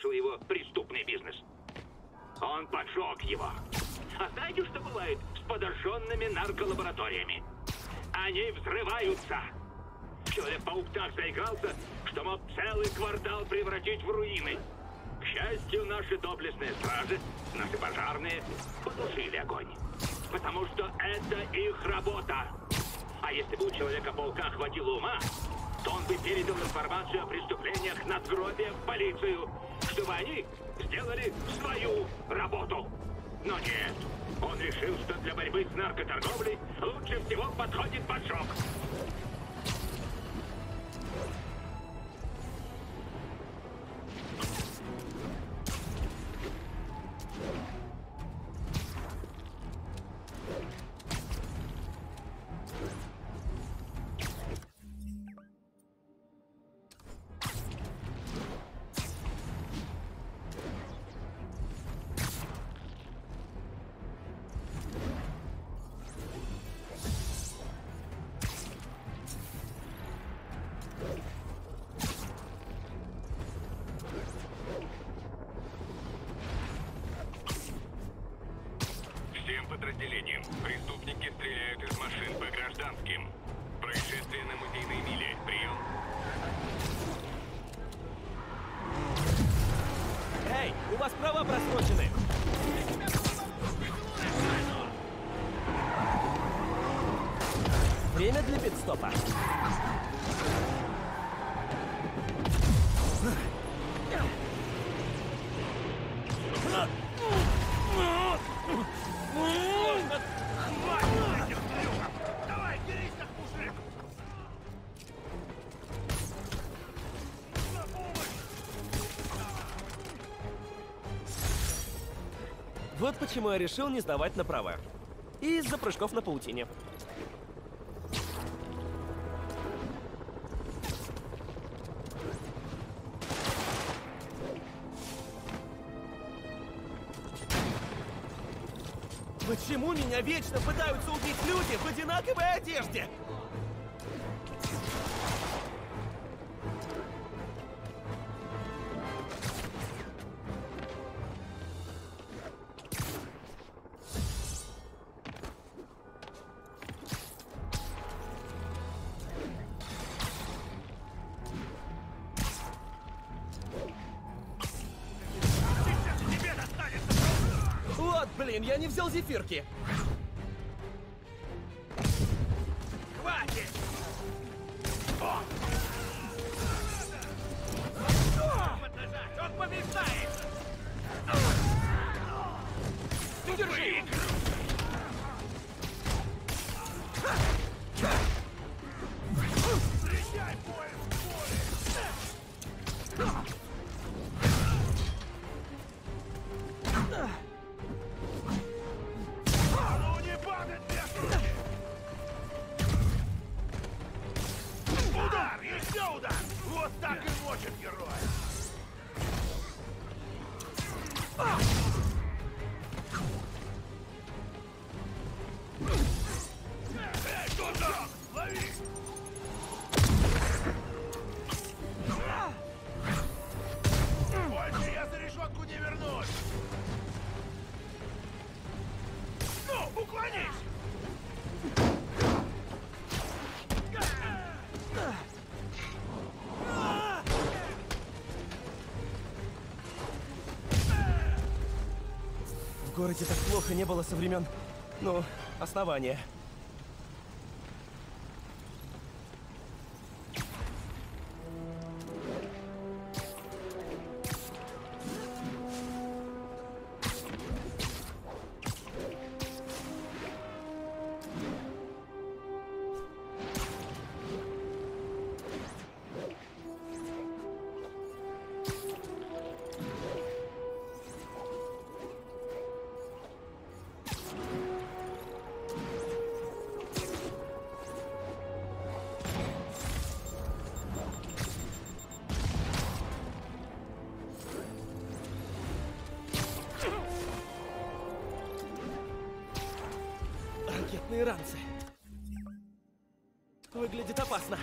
разрушил его преступный бизнес. Он поджег его. А знаете, что бывает с подожженными нарколабораториями? Они взрываются. Человек-паук так заигрался, что мог целый квартал превратить в руины. К счастью, наши доблестные стражи, наши пожарные, потушили огонь. Потому что это их работа. А если бы у Человека-паука хватило ума, то он бы передал информацию о преступлениях надгробия в полицию, чтобы они сделали свою работу. Но нет, он решил, что для борьбы с наркоторговлей лучше всего подходит поджог. Почему я решил не сдавать на права. Из-за прыжков на паутине. Почему меня вечно пытаются убить люди в одинаковой одежде? Зефирки. Городе так плохо не было со времен, ну, основания. Ракетные ранцы. Выглядит опасно!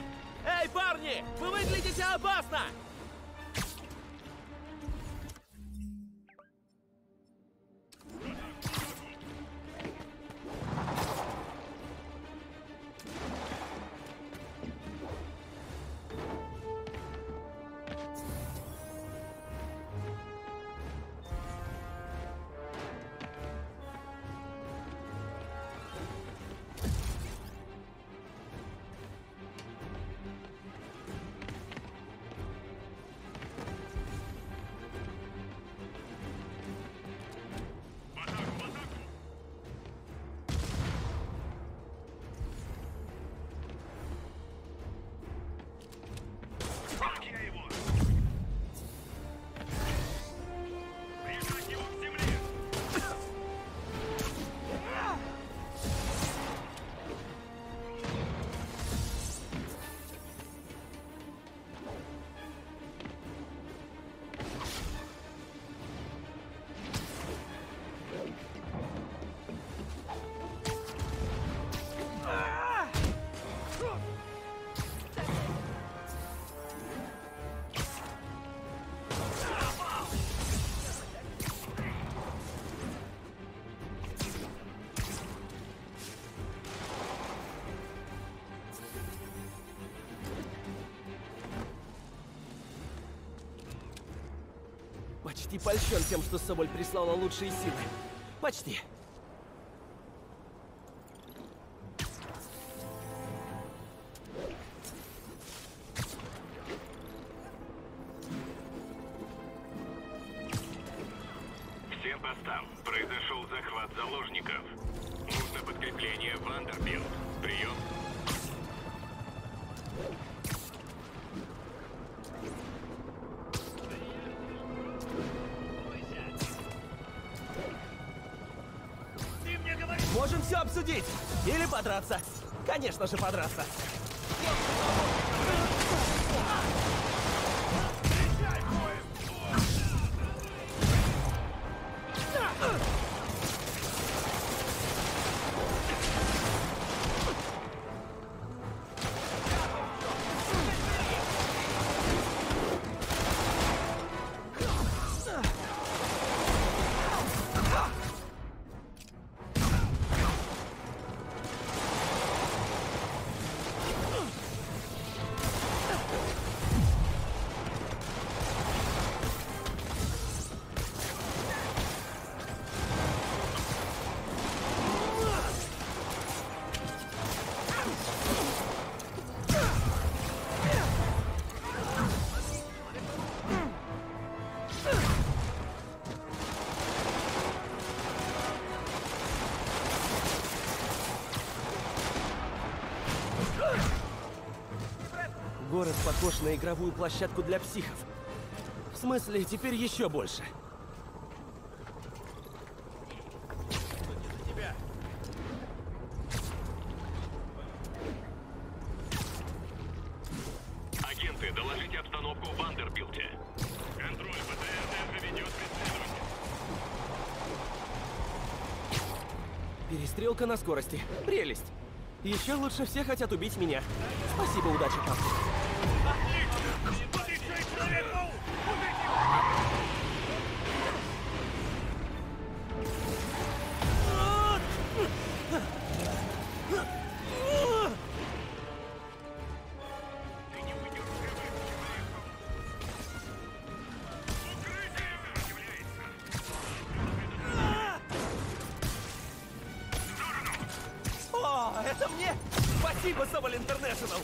Почти польщен тем, что Соболь прислала лучшие силы. Почти. Конечно же, подраться. Похож на игровую площадку для психов. В смысле, теперь еще больше. Агенты, доложите обстановку в Вандербилте. Контроль, ПТР также ведет преследование. Перестрелка на скорости. Прелесть. Еще лучше все хотят убить меня. Спасибо, удачи, пап. Это мне? Спасибо, Соболь Интернешнл.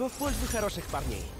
Очко в пользу хороших парней.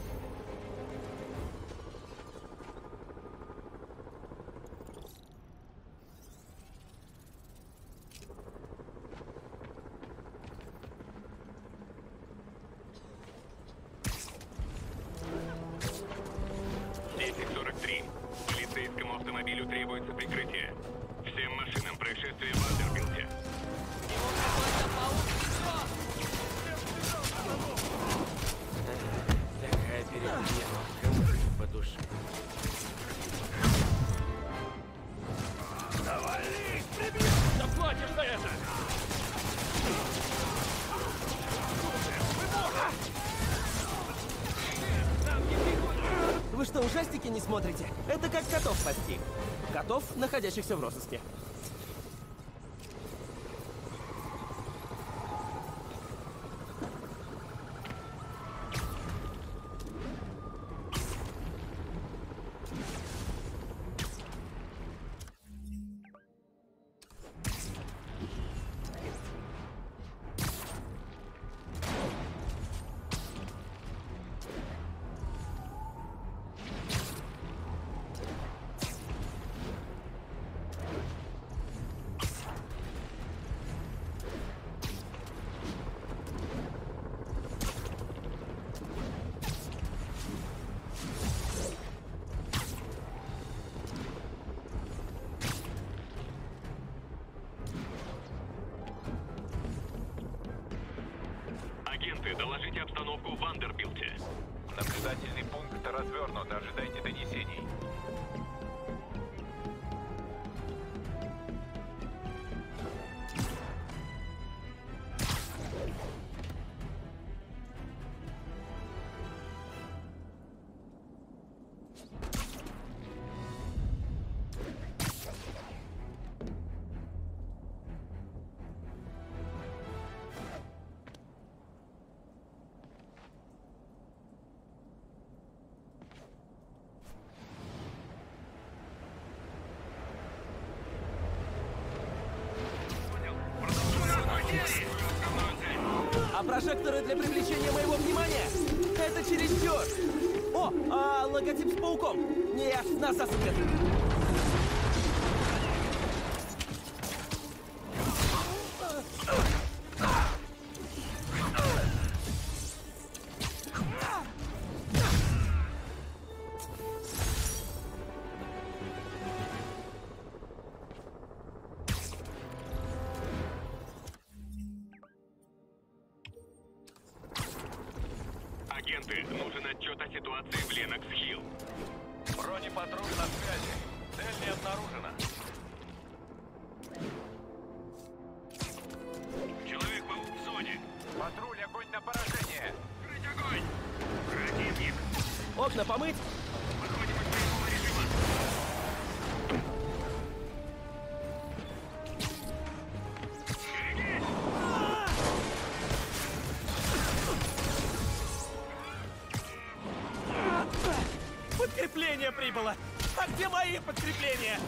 Не смотрите? Это как котов спасти. Котов, находящихся в розыске. А прожекторы для привлечения моего внимания? Это чересчур! О, а логотип с пауком! Нет, нас засыпят! где мои подкрепления?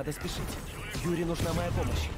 Надо спешить. Юре нужна моя помощь.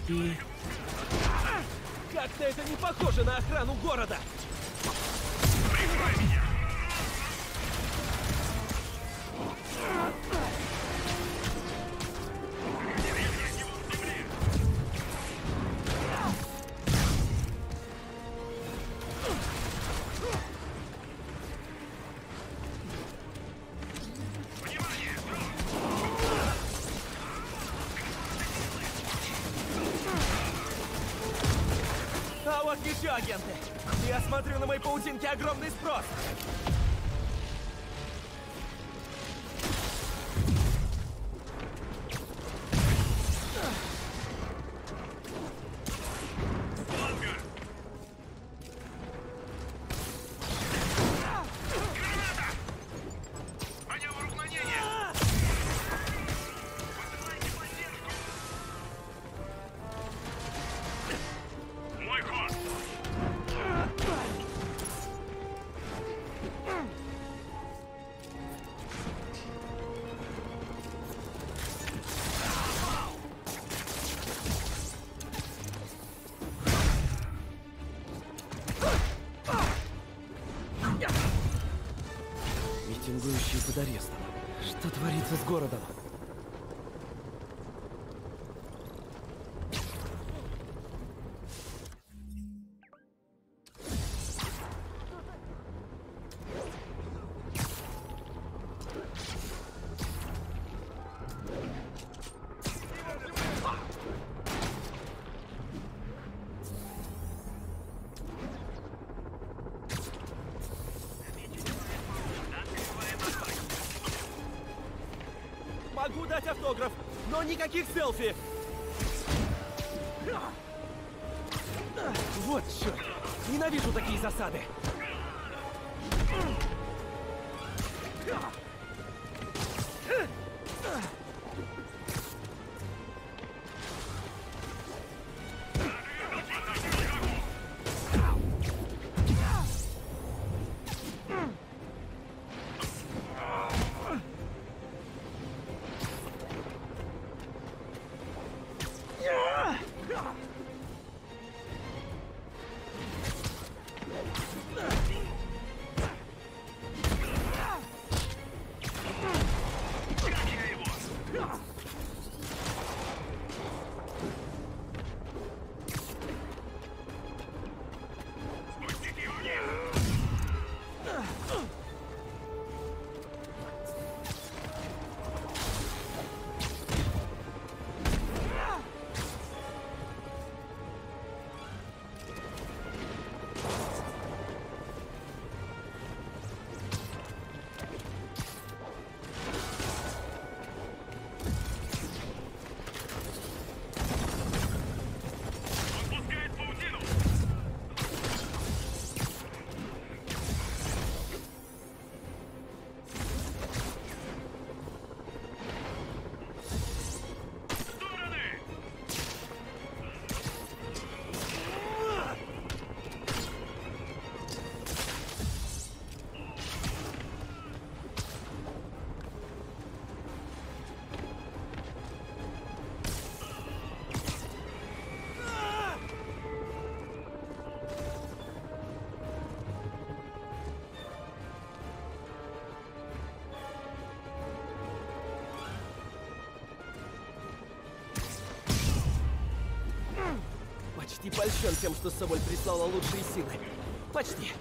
Торопи. Как-то это не похоже на охрану города. Дать автограф, но никаких селфи. Вот черт. Ненавижу такие засады. Почти польщен тем, что Соболь прислала лучшие силы. Почти.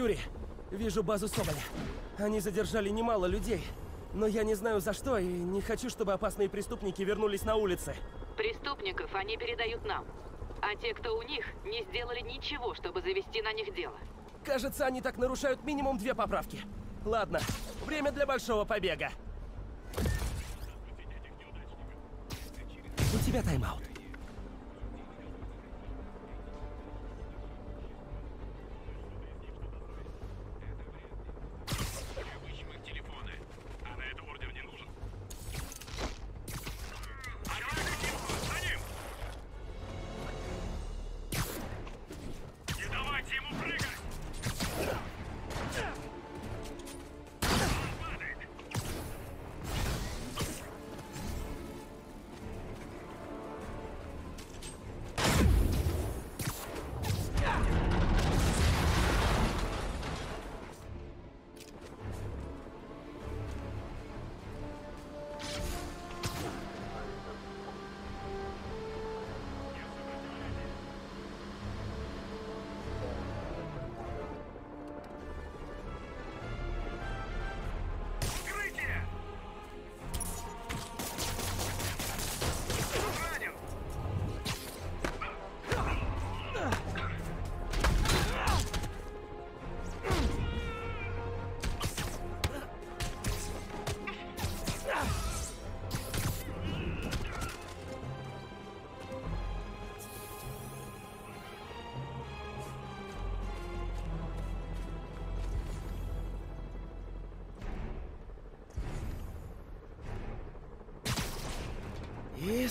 Юрий, вижу базу Соболя. Они задержали немало людей. Но я не знаю за что и не хочу, чтобы опасные преступники вернулись на улицы. Преступников они передают нам. А те, кто у них, не сделали ничего, чтобы завести на них дело. Кажется, они так нарушают минимум две поправки. Ладно, время для большого побега. У тебя тайм-аут.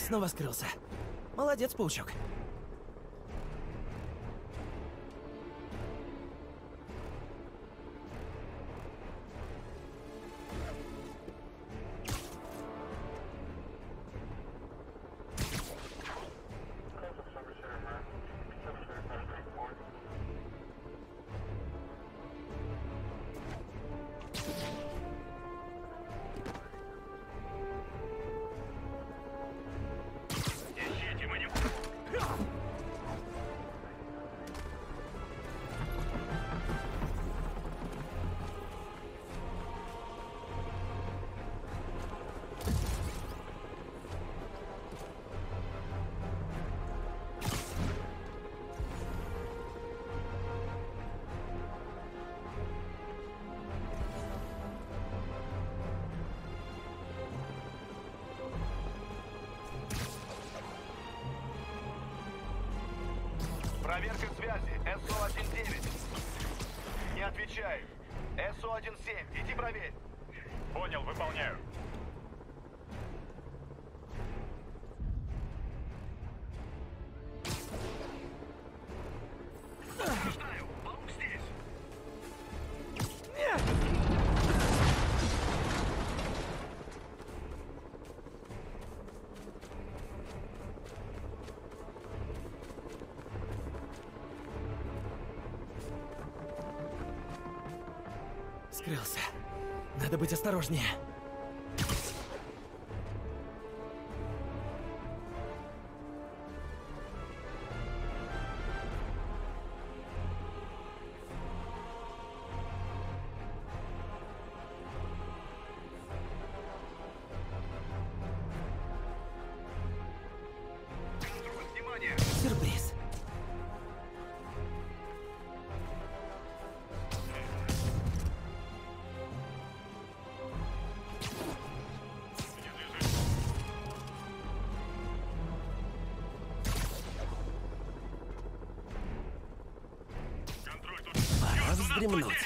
Снова скрылся. Молодец, паучок. Проверка связи. СО-19. Не отвечает. СО-17. Иди проверь. Понял, выполняю. Осторожнее. Пора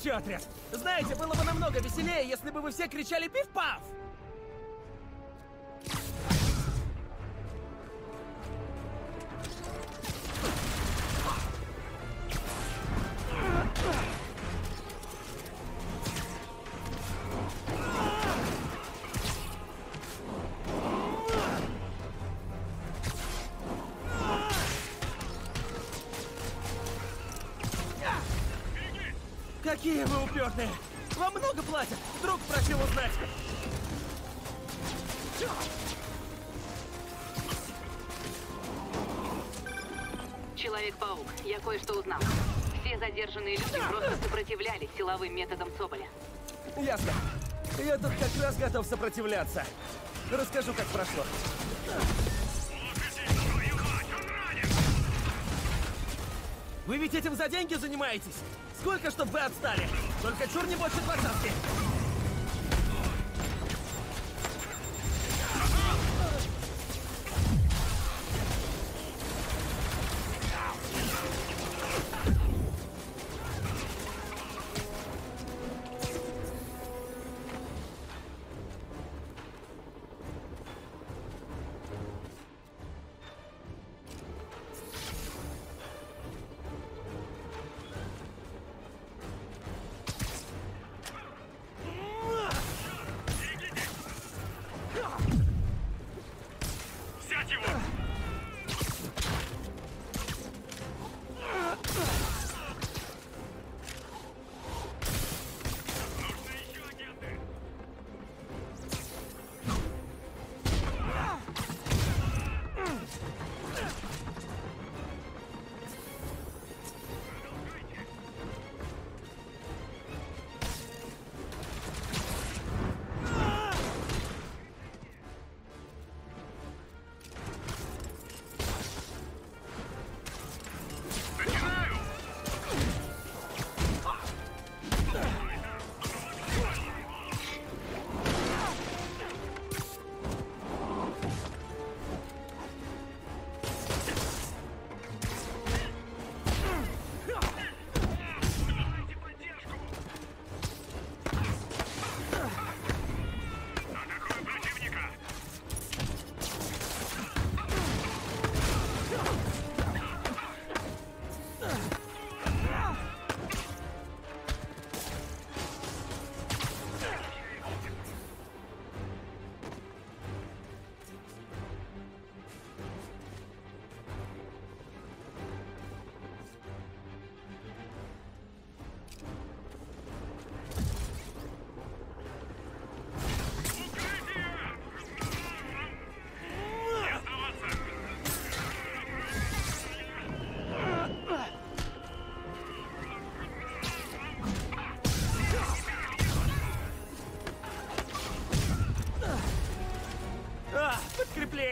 Еще отряд. Знаете, было бы намного веселее, если бы вы все кричали «Пиф-паф!» Какие вы упертые! Вам много платят! Друг просил узнать! Человек-паук, я кое-что узнал. Все задержанные люди просто сопротивлялись силовым методам Соболя. Ясно. Я тут как раз готов сопротивляться. Расскажу, как прошло. Вы ведь этим за деньги занимаетесь? Сколько, чтоб вы отстали? Только чур не больше двадцатки.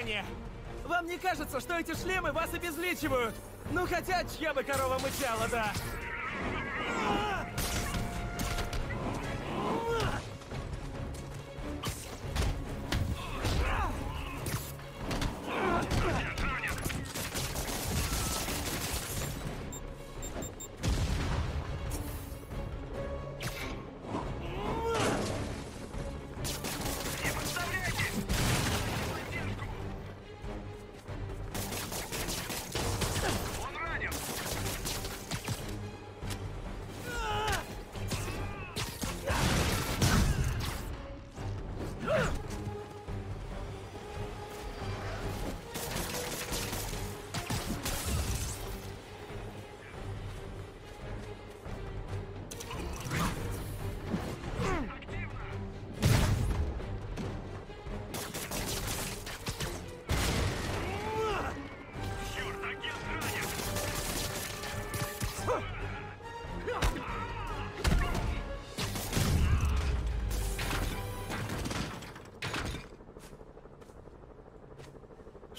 Подкрепление! Вам не кажется, что эти шлемы вас обезличивают? Ну хотя, чья бы корова мычала, да?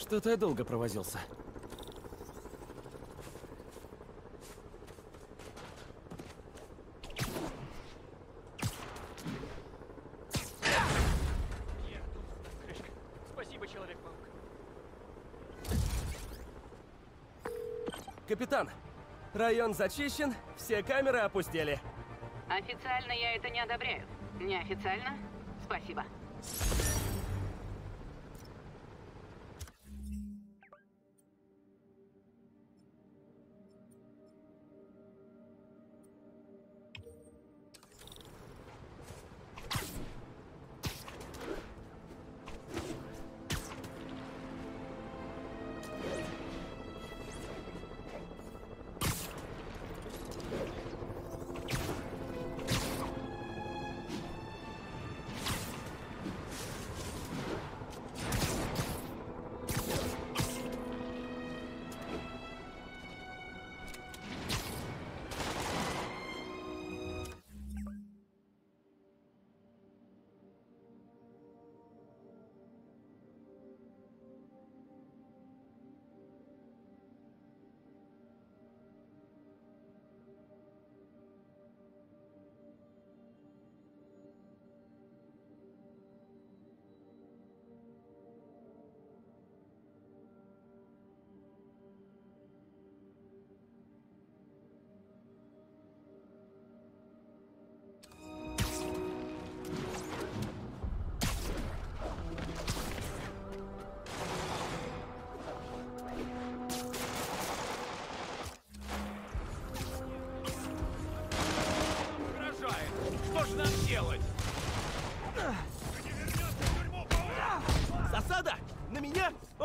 Что-то я долго провозился. Спасибо, человек. Капитан, район зачищен, все камеры опустили. Официально я это не одобряю. Неофициально? Спасибо.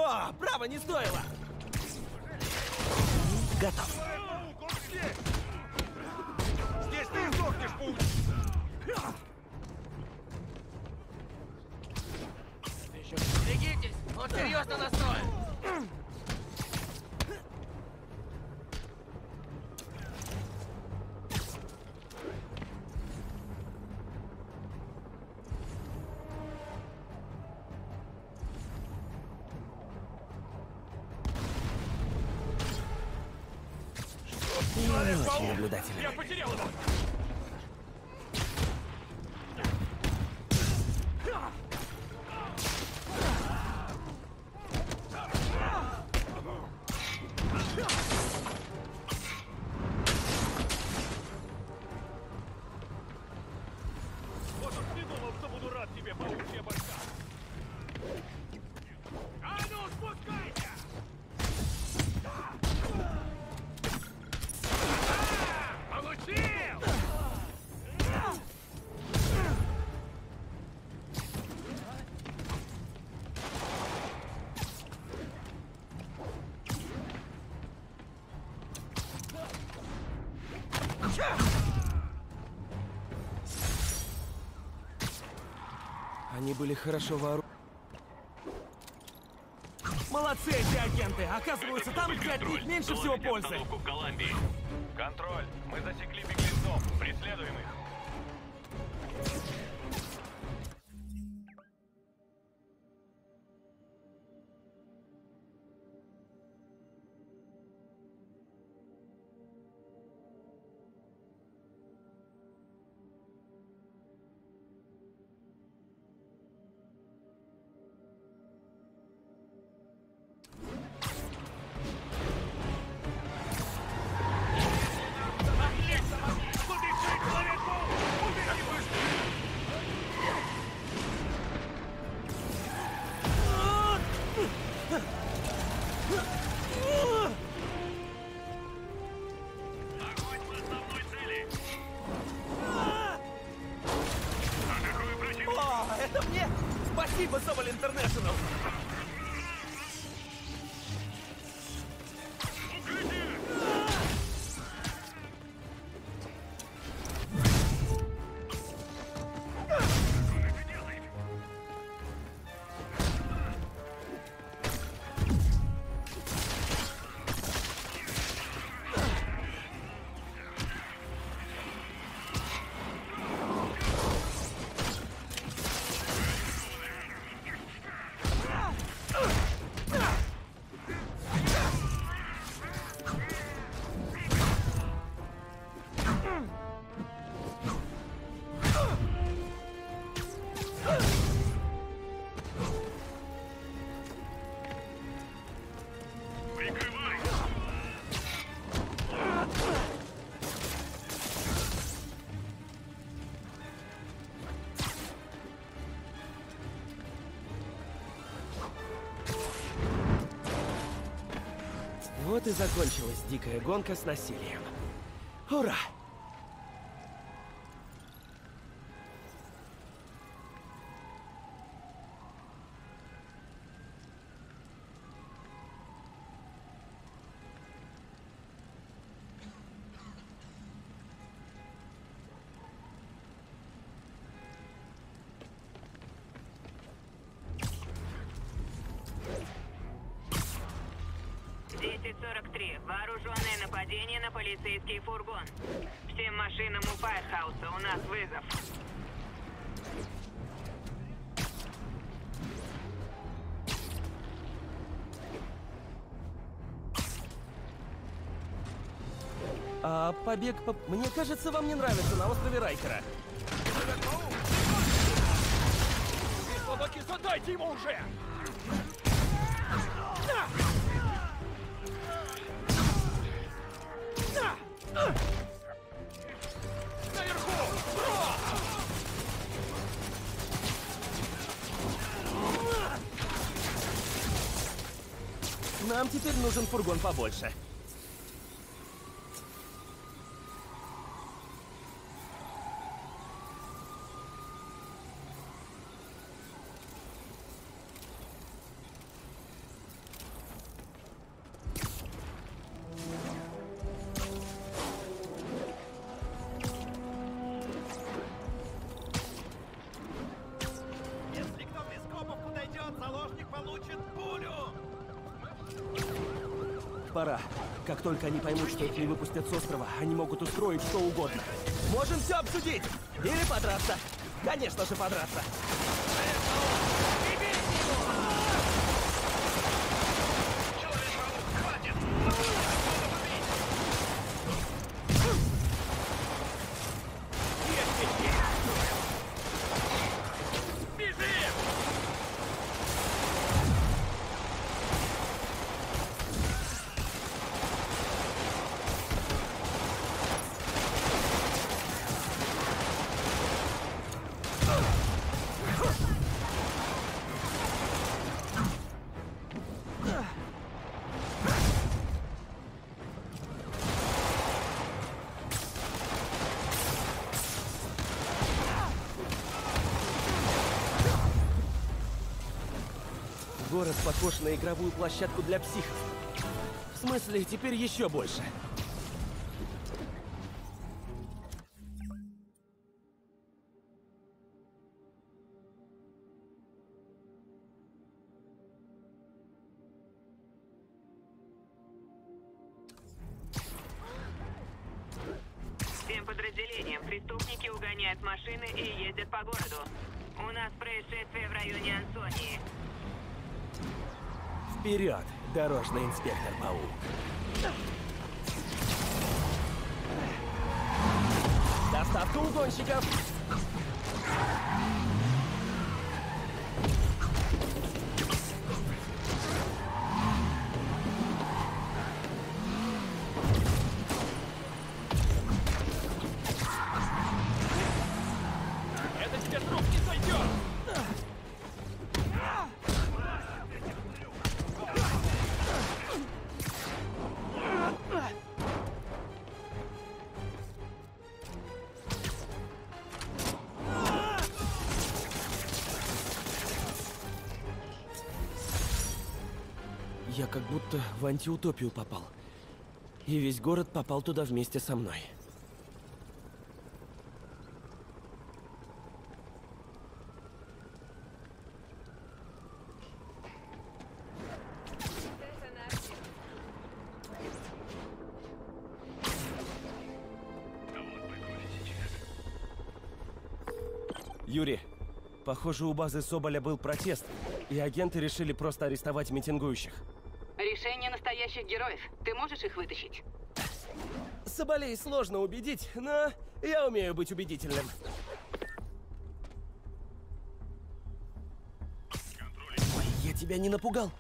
О, право не стоило! были хорошо вооружены. Молодцы эти агенты! Оказывается, там, блядь, них меньше всего пользы! Контроль! Мы засекли Вот и закончилась дикая гонка с насилием. Ура! Нападение на полицейский фургон. Всем машинам у Файтхауса. У нас вызов. А побег по... Мне кажется, вам не нравится на острове Райкера. Слабаки, задайте ему уже! Фургон побольше. Только они поймут, что их не выпустят с острова, они могут устроить что угодно. Можем все обсудить! Или подраться! Конечно же, подраться! Похож на игровую площадку для психов. В смысле, теперь еще больше. she go? Как будто в антиутопию попал. И весь город попал туда вместе со мной. Юрий, похоже, у базы Соболя был протест, и агенты решили просто арестовать митингующих. Решение настоящих героев. Ты можешь их вытащить? Соболей сложно убедить, но я умею быть убедительным. Я тебя не напугал?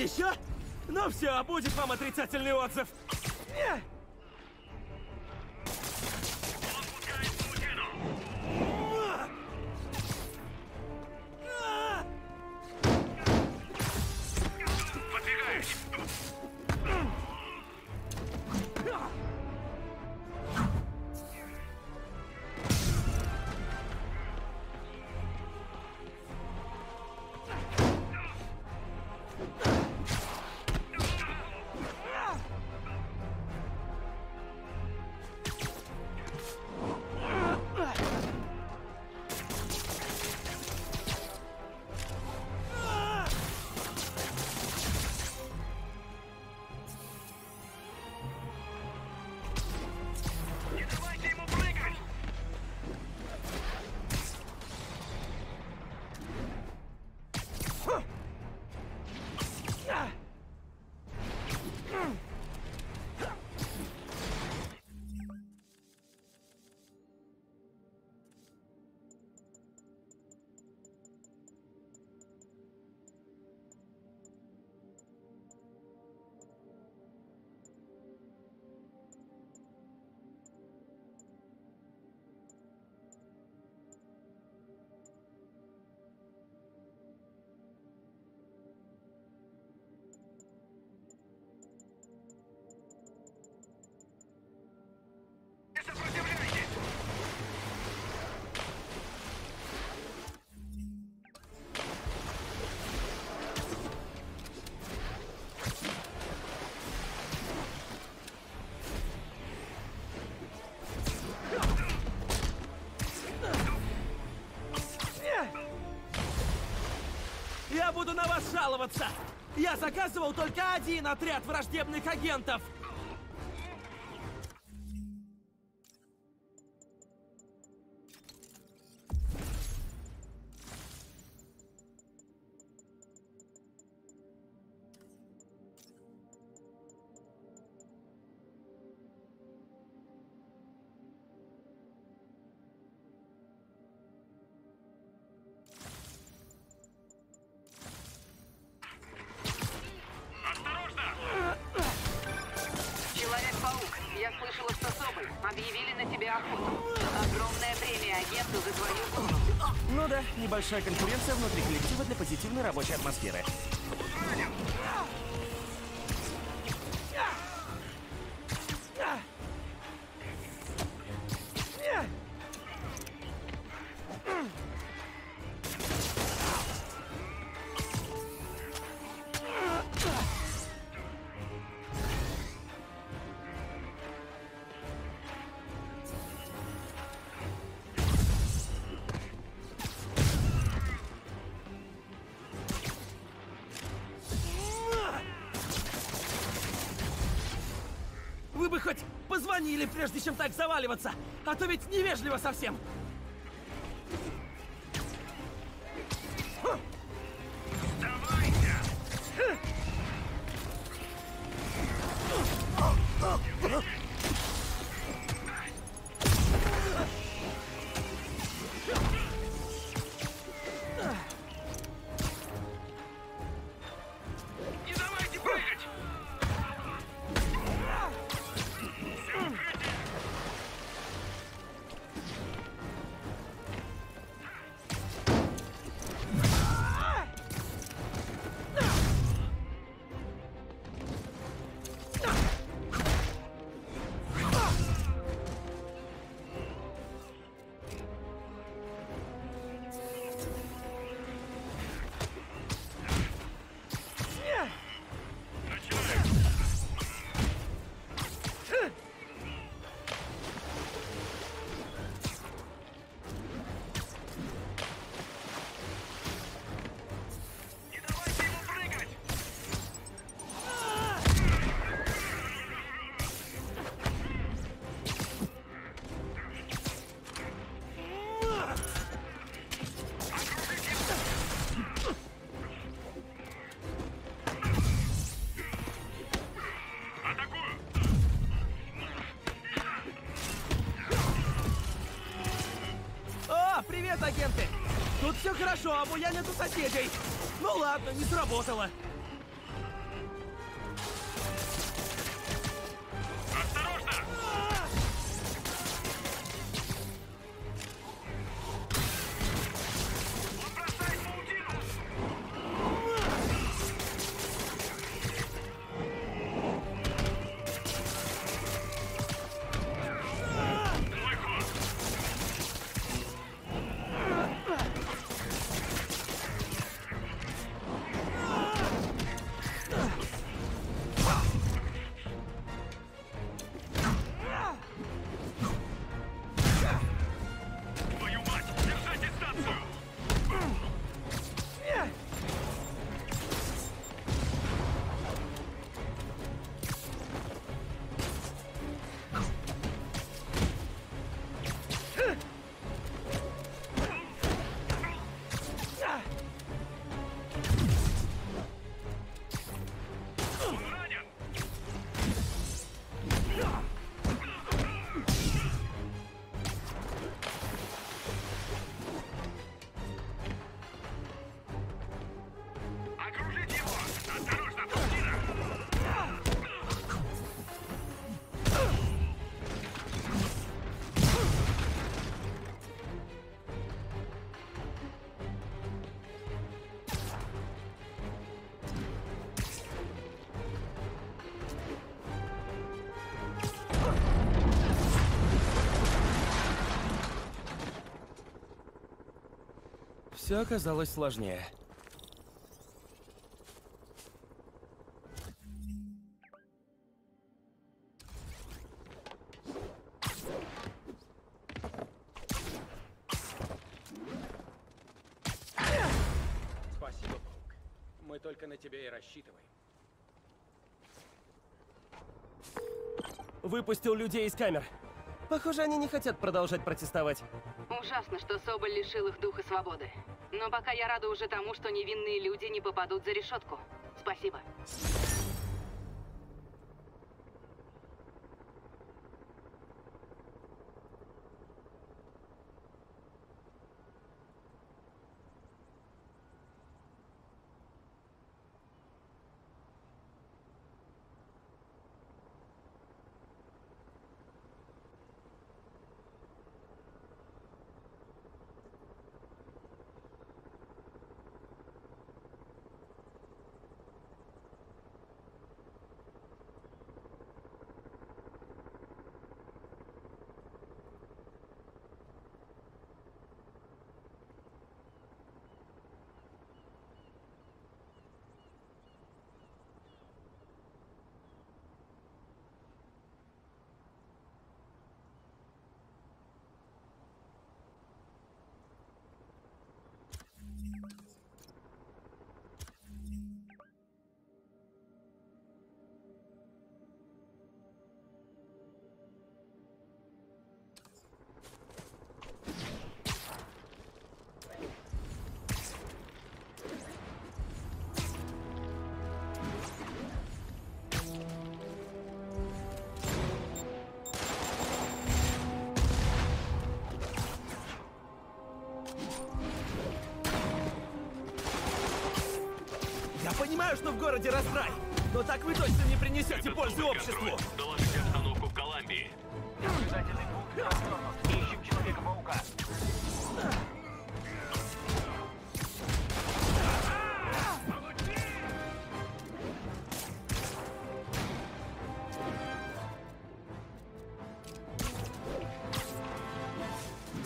Еще? Ну все, будет вам отрицательный отзыв. Буду на вас жаловаться! Я заказывал только один отряд враждебных агентов! Рабочей атмосферы. Позвонили, прежде чем так заваливаться, а то ведь невежливо совсем. Соседей! Ну ладно, не сработало. Все оказалось сложнее. Спасибо, Паук. Мы только на тебя и рассчитываем. Выпустил людей из камер. Похоже, они не хотят продолжать протестовать. Ужасно, что Соболь лишил их духа свободы. Но пока я рада уже тому, что невинные люди не попадут за решетку. Спасибо. Понимаю, что в городе раздрай, но так вы точно не принесете пользы обществу. Доложите обстановку в Колумбии. Наблюдательный пункт развернут. Ищем Человека-паука.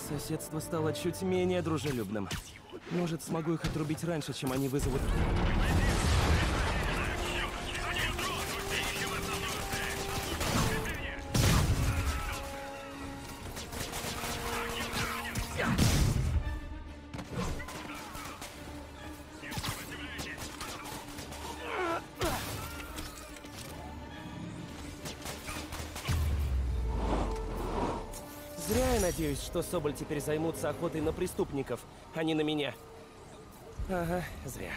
Соседство стало чуть менее дружелюбным. Может, смогу их отрубить раньше, чем они вызовут... что Соболь теперь займутся охотой на преступников, а не на меня. Ага, зря.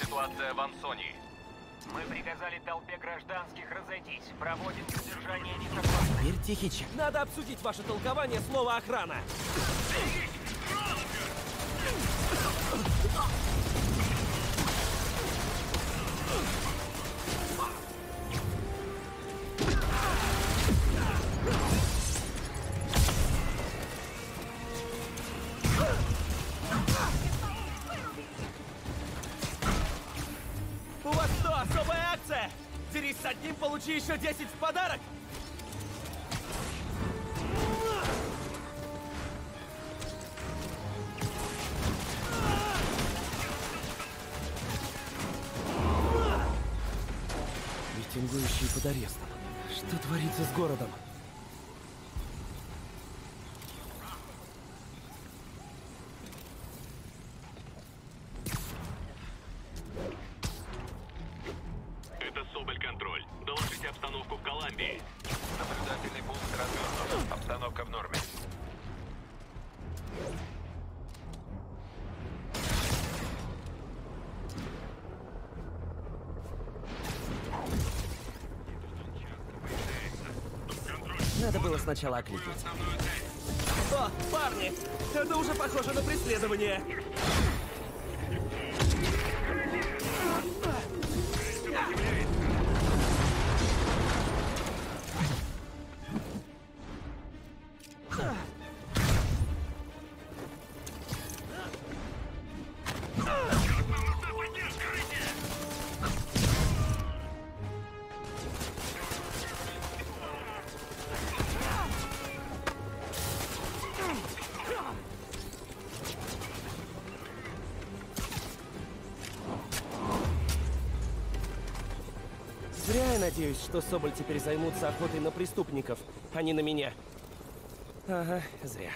Ситуация в Ансонии. Мы приказали толпе гражданских разойтись. Проводим задержание несогласных. Теперь Тихич. Надо обсудить ваше толкование слова охрана. Сначала окликнуть. О, парни! Это уже похоже на преследование. Надеюсь, что Соболь теперь займутся охотой на преступников, а не на меня. Ага, зря.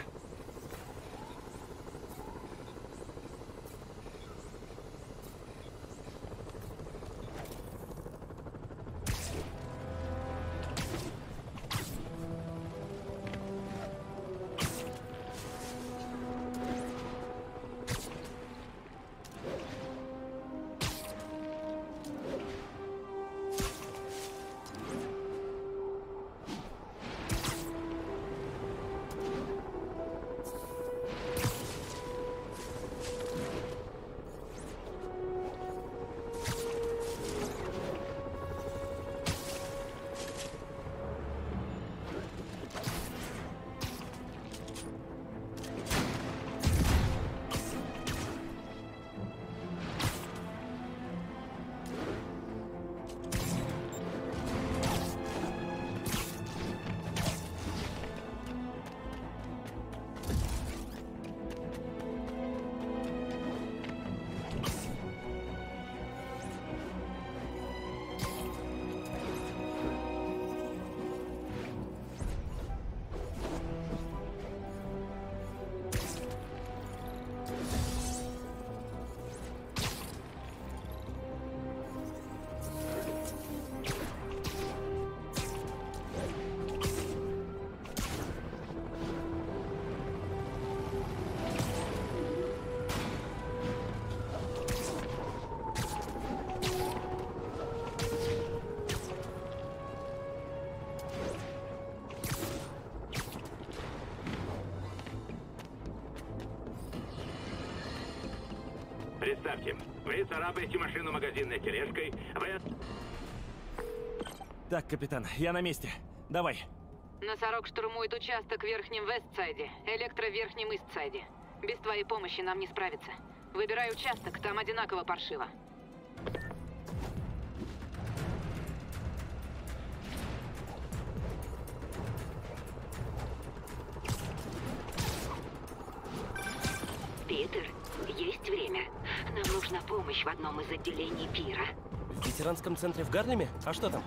Вы царапаете машину магазинной тележкой, вы... Так, капитан, я на месте. Давай. Носорог штурмует участок в Верхнем Вестсайде, Электро в Верхнем Истсайде. Без твоей помощи нам не справиться. Выбирай участок, там одинаково паршиво. Питер, есть время. Нам нужна помощь в одном из отделений пира. В ветеранском центре в Гарлеме? А что там?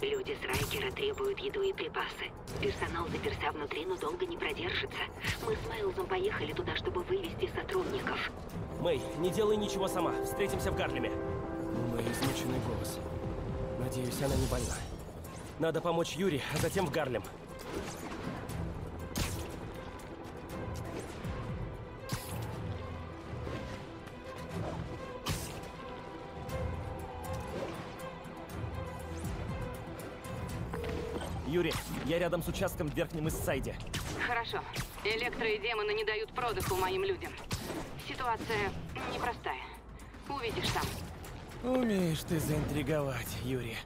Люди с Райкера требуют еду и припасы. Персонал заперся внутри, но долго не продержится. Мы с Майлзом поехали туда, чтобы вывести сотрудников. Мэй, не делай ничего сама. Встретимся в Гарлеме. Мэй измученный голос. Надеюсь, она не больна. Надо помочь Юре, а затем в Гарлем. Я рядом с участком в Верхнем Иссайде. Хорошо. Электро и демоны не дают продыху моим людям. Ситуация непростая. Увидишь сам. Умеешь ты заинтриговать, Юрий.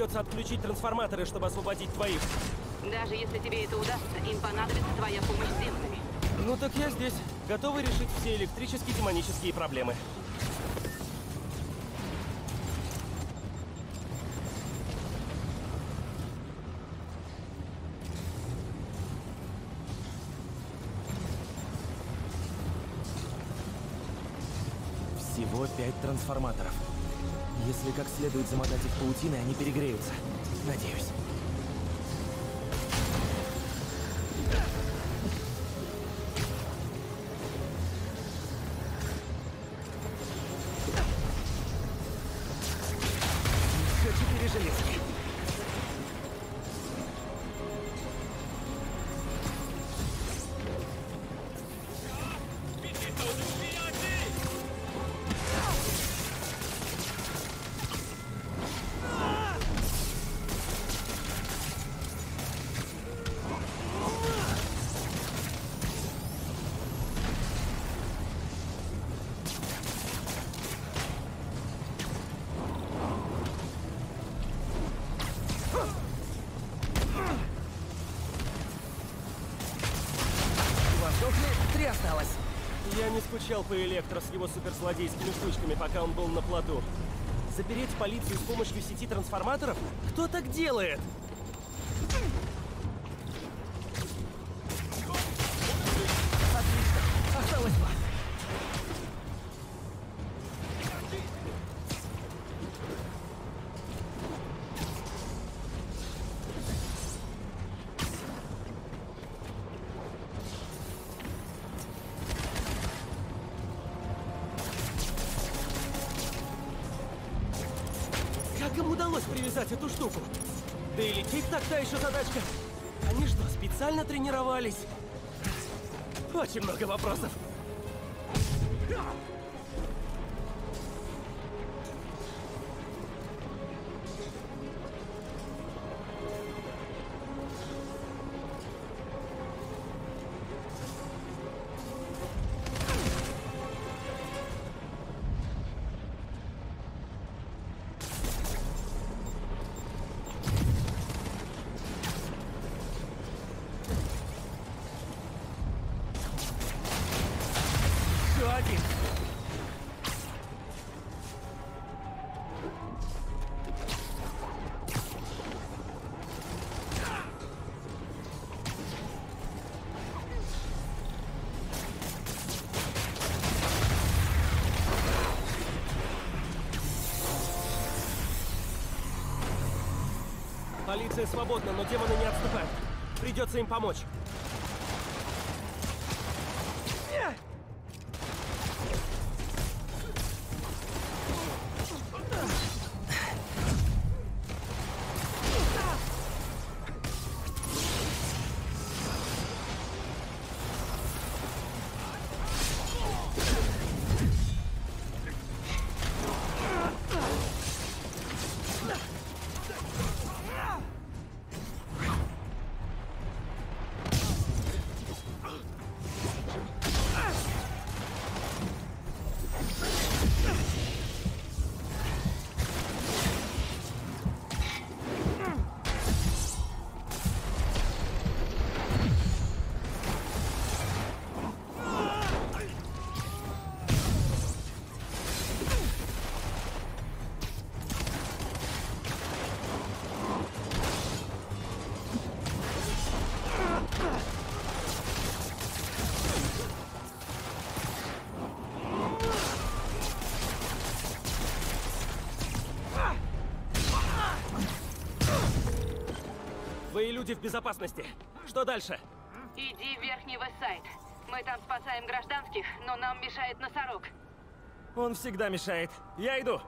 Придется отключить трансформаторы, чтобы освободить твоих. Даже если тебе это удастся, им понадобится твоя помощь с демонами. Ну так я здесь. Готовы решить все электрические демонические проблемы. Всего пять трансформаторов. Если как следует замотать их паутиной, они перегреются. Надеюсь. По Электро с его суперзлодейскими штучками, пока он был на плоту. Запереть полицию с помощью сети трансформаторов? Кто так делает? Полиция свободна, но демоны не отступают. Придется им помочь. Люди в безопасности. Что дальше? Иди в Верхний Вестсайд. Мы там спасаем гражданских, но нам мешает носорог. Он всегда мешает. Я иду.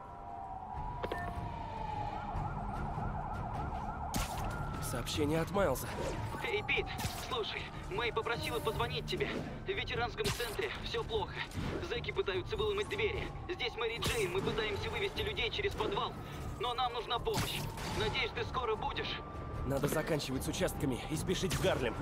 Сообщение от Майлза. Эй, Пит, слушай, Мэй попросила позвонить тебе. В ветеранском центре все плохо. Зэки пытаются выломать двери. Здесь Мэри Джейн, мы пытаемся вывести людей через подвал. Но нам нужна помощь. Надеюсь, ты скоро будешь? Надо заканчивать с участками и спешить в Гарлем.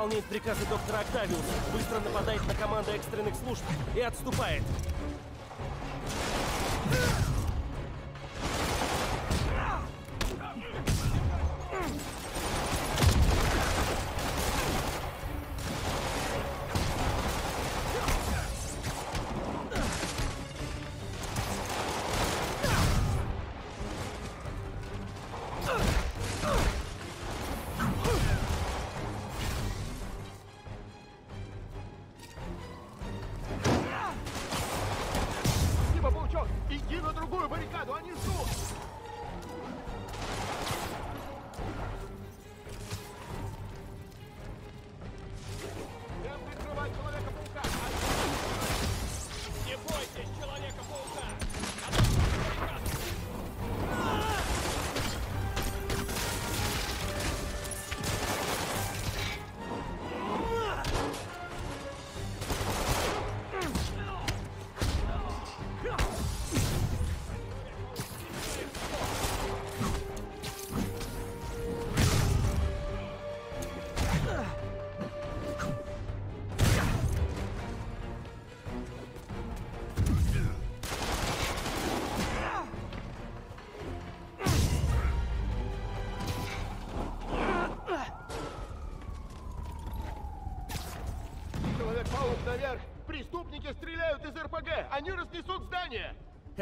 Выполняет приказы доктора Октавиуса, быстро нападает на команду экстренных служб и отступает.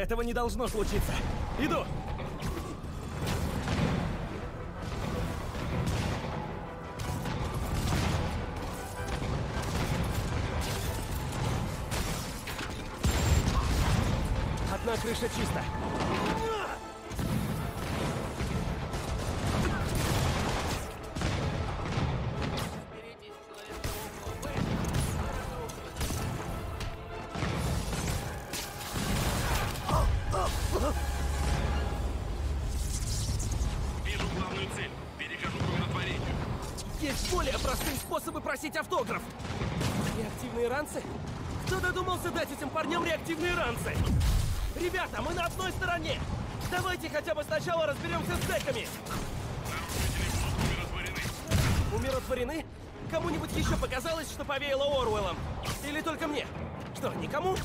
Этого не должно случиться. Иду! Одна крыша чиста. Парням реактивные ранцы? Ребята, мы на одной стороне! Давайте хотя бы сначала разберемся с деками! Нарушители. Умиротворены? Кому-нибудь еще показалось, что повеяло Оруэллом? Или только мне? Что, никому?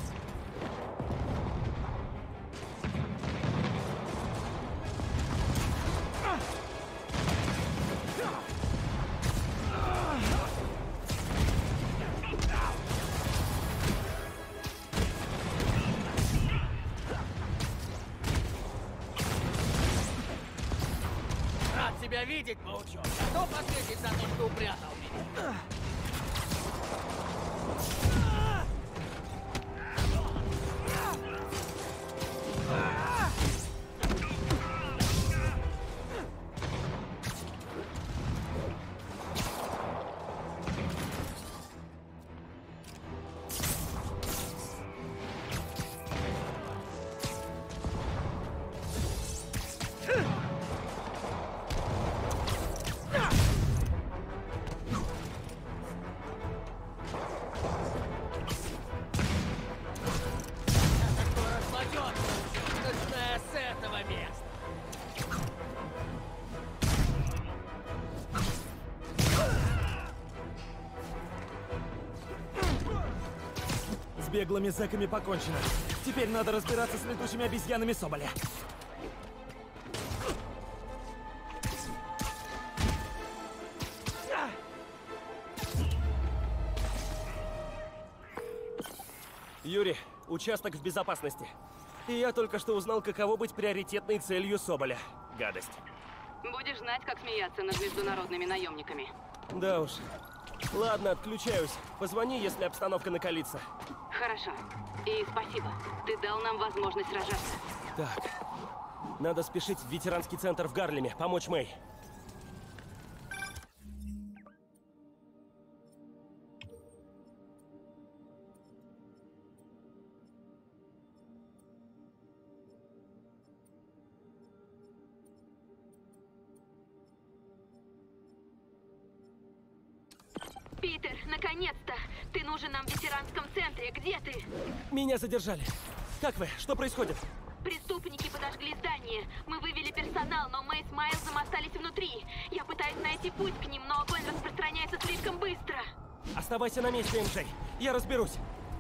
Беглыми зэками покончено. Теперь надо разбираться с летучими обезьянами Соболя. Юрий, участок в безопасности. И я только что узнал, каково быть приоритетной целью Соболя. Гадость. Будешь знать, как смеяться над международными наемниками. Да уж. Ладно, отключаюсь. Позвони, если обстановка накалится. Хорошо. И спасибо. Ты дал нам возможность сражаться. Так. Надо спешить в ветеранский центр в Гарлеме, помочь Мэй. Питер, наконец-то! Ты нужен нам в ветеранском центре. Где ты? Меня задержали. Как вы? Что происходит? Преступники подожгли здание. Мы вывели персонал, но Мэй с Майлзом остались внутри. Я пытаюсь найти путь к ним, но огонь распространяется слишком быстро. Оставайся на месте, МJ. Я разберусь.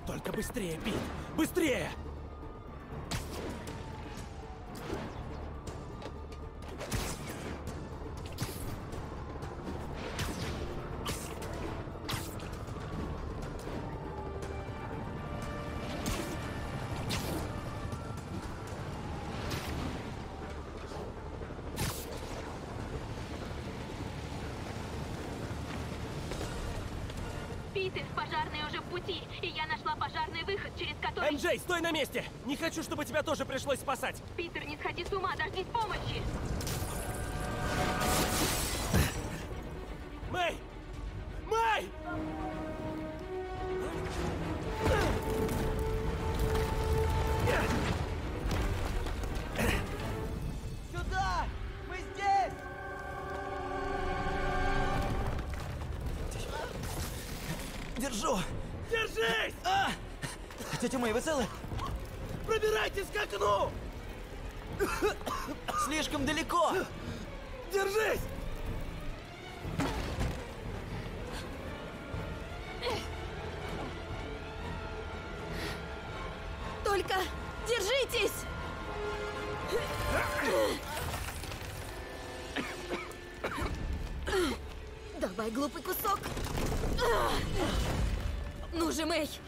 Только быстрее, Пит. Быстрее! МJ, стой на месте! Не хочу, чтобы тебя тоже пришлось спасать. Питер, не сходи с ума, дождись помощи!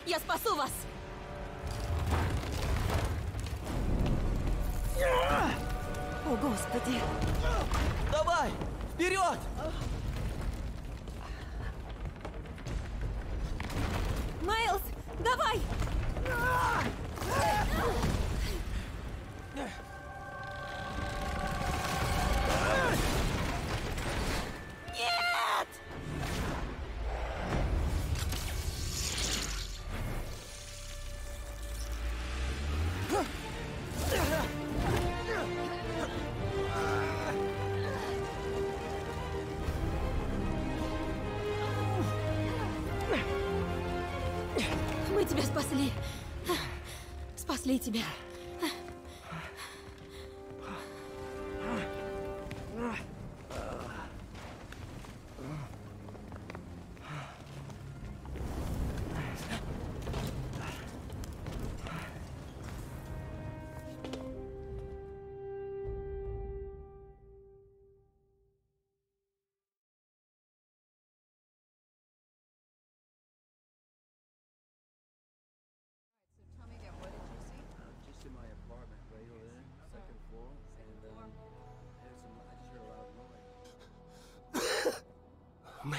Я спасу вас! Спасли тебя.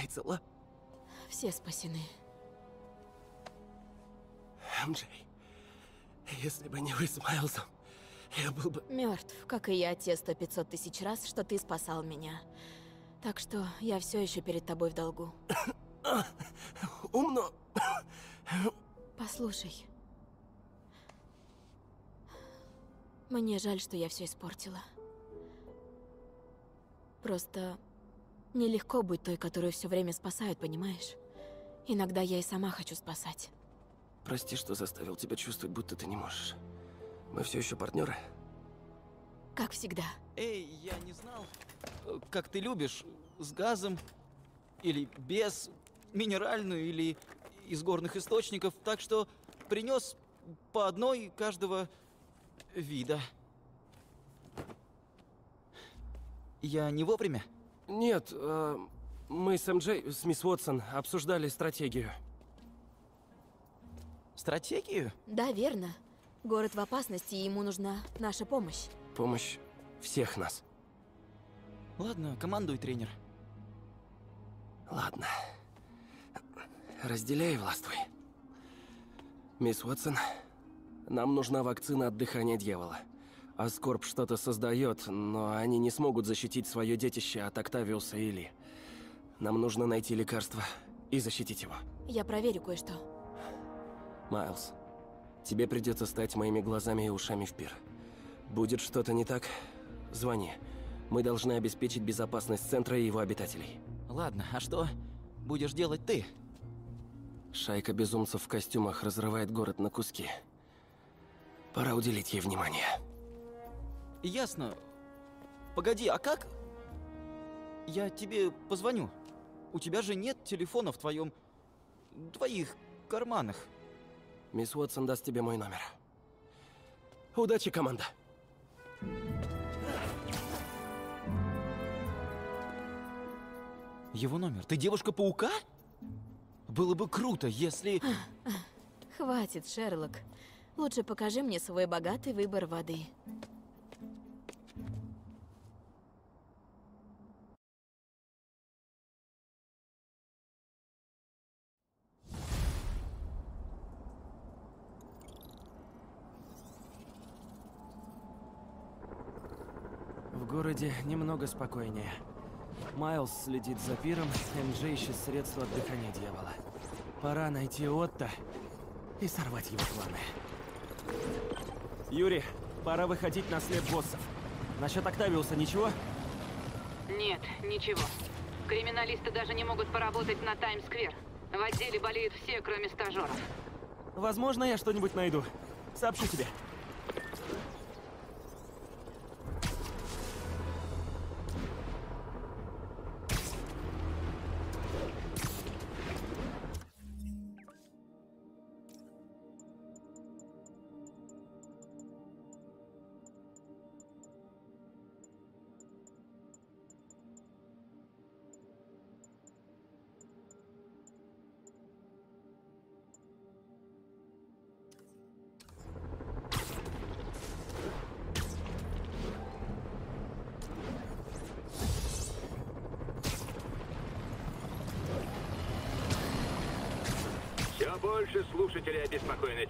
Цела? Все спасены. МJ, если бы не вы с Майлзом, я был бы... Мертв, как и я те сто пятьсот тысяч раз, что ты спасал меня. Так что я все еще перед тобой в долгу. Умно. Послушай. Мне жаль, что я все испортила. Просто нелегко быть той, которую все время спасают, понимаешь? Иногда я и сама хочу спасать. Прости, что заставил тебя чувствовать, будто ты не можешь. Мы все еще партнеры. Как всегда. Эй, я не знал, как ты любишь, с газом или без, минеральную или из горных источников, так что принес по одной каждого вида. Я не вовремя? Нет, э, мы с МJ, с мисс Уотсон, обсуждали стратегию. Стратегию? Да, верно. Город в опасности, и ему нужна наша помощь. Помощь всех нас. Ладно, командуй, тренер. Ладно. Разделяй и властвуй. Мисс Уотсон, нам нужна вакцина от дыхания дьявола. Аскорб что-то создает, но они не смогут защитить свое детище от Октавиуса и Ли. Нам нужно найти лекарство и защитить его. Я проверю кое-что. Майлз, тебе придется стать моими глазами и ушами в пир. Будет что-то не так, звони. Мы должны обеспечить безопасность центра и его обитателей. Ладно, а что будешь делать ты? Шайка безумцев в костюмах разрывает город на куски. Пора уделить ей внимание. Ясно. Погоди, а как? Я тебе позвоню. У тебя же нет телефона в твоем... твоих карманах. Мисс Уотсон даст тебе мой номер. Удачи, команда! Его номер. Ты девушка-паука? Было бы круто, если... Хватит, Шерлок. Лучше покажи мне свой богатый выбор воды. Городе немного спокойнее. Майлз следит за пиром, МJ ищет средства от дыхания дьявола. Пора найти Отто и сорвать его планы. Юрий, пора выходить на след боссов. Насчет Октавиуса ничего? Нет, ничего. Криминалисты даже не могут поработать на Таймс-сквер. В отделе болеют все, кроме стажеров. Возможно, я что-нибудь найду. Сообщу тебе.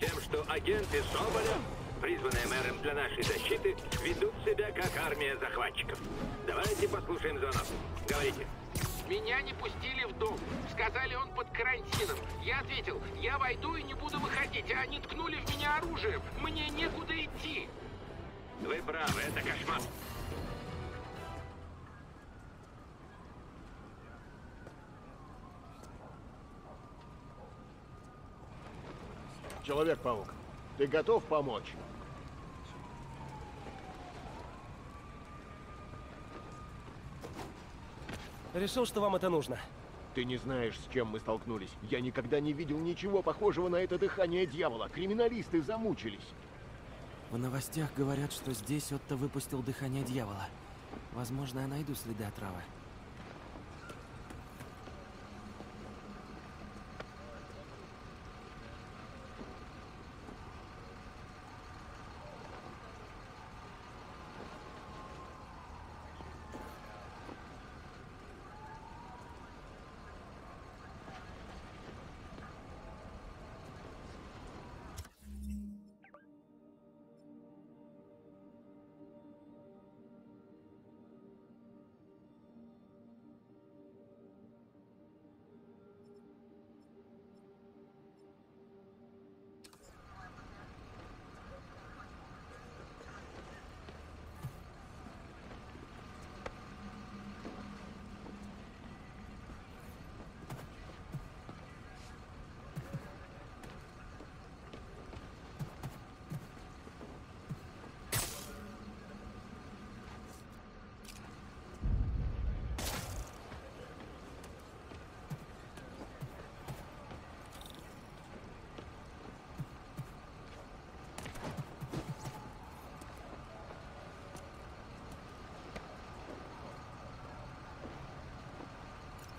Тем, что агенты Соболя, призванные мэром для нашей защиты, ведут себя как армия захватчиков. Давайте послушаем звонок. Говорите. Меня не пустили в дом. Сказали, он под карантином. Я ответил, я войду и не буду выходить, а они ткнули в меня оружием. Мне некуда идти. Вы правы, это кошмар. Человек-паук, ты готов помочь? Решил, что вам это нужно. Ты не знаешь, с чем мы столкнулись. Я никогда не видел ничего похожего на это дыхание дьявола. Криминалисты замучились. В новостях говорят, что здесь Отто выпустил дыхание дьявола. Возможно, я найду следы отравы.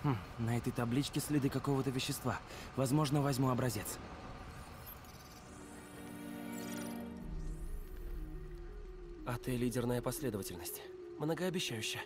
Хм, на этой табличке следы какого-то вещества. Возможно, возьму образец. А ты лидерная последовательность. Многообещающе.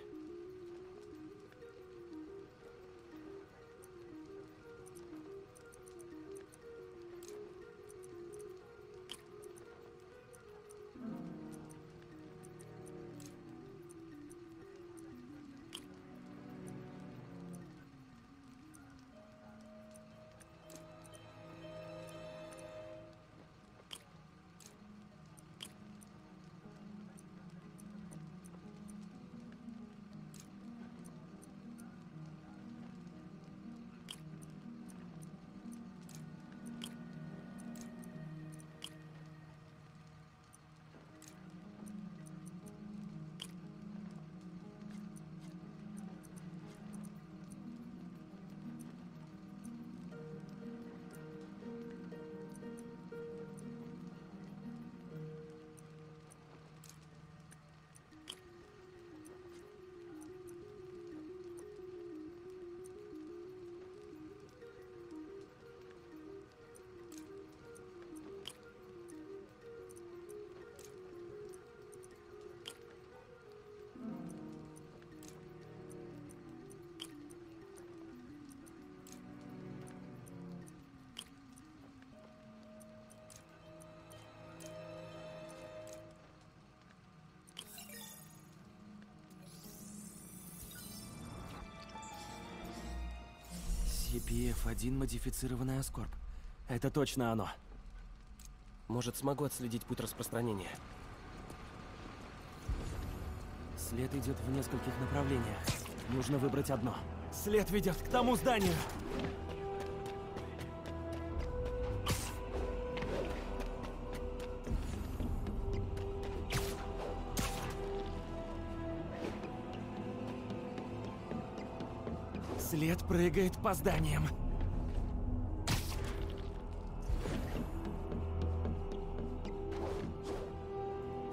CPF-1 модифицированный Аскорб. Это точно оно. Может, смогу отследить путь распространения. След идет в нескольких направлениях. Нужно выбрать одно. След ведет к тому зданию. Прыгает по зданиям.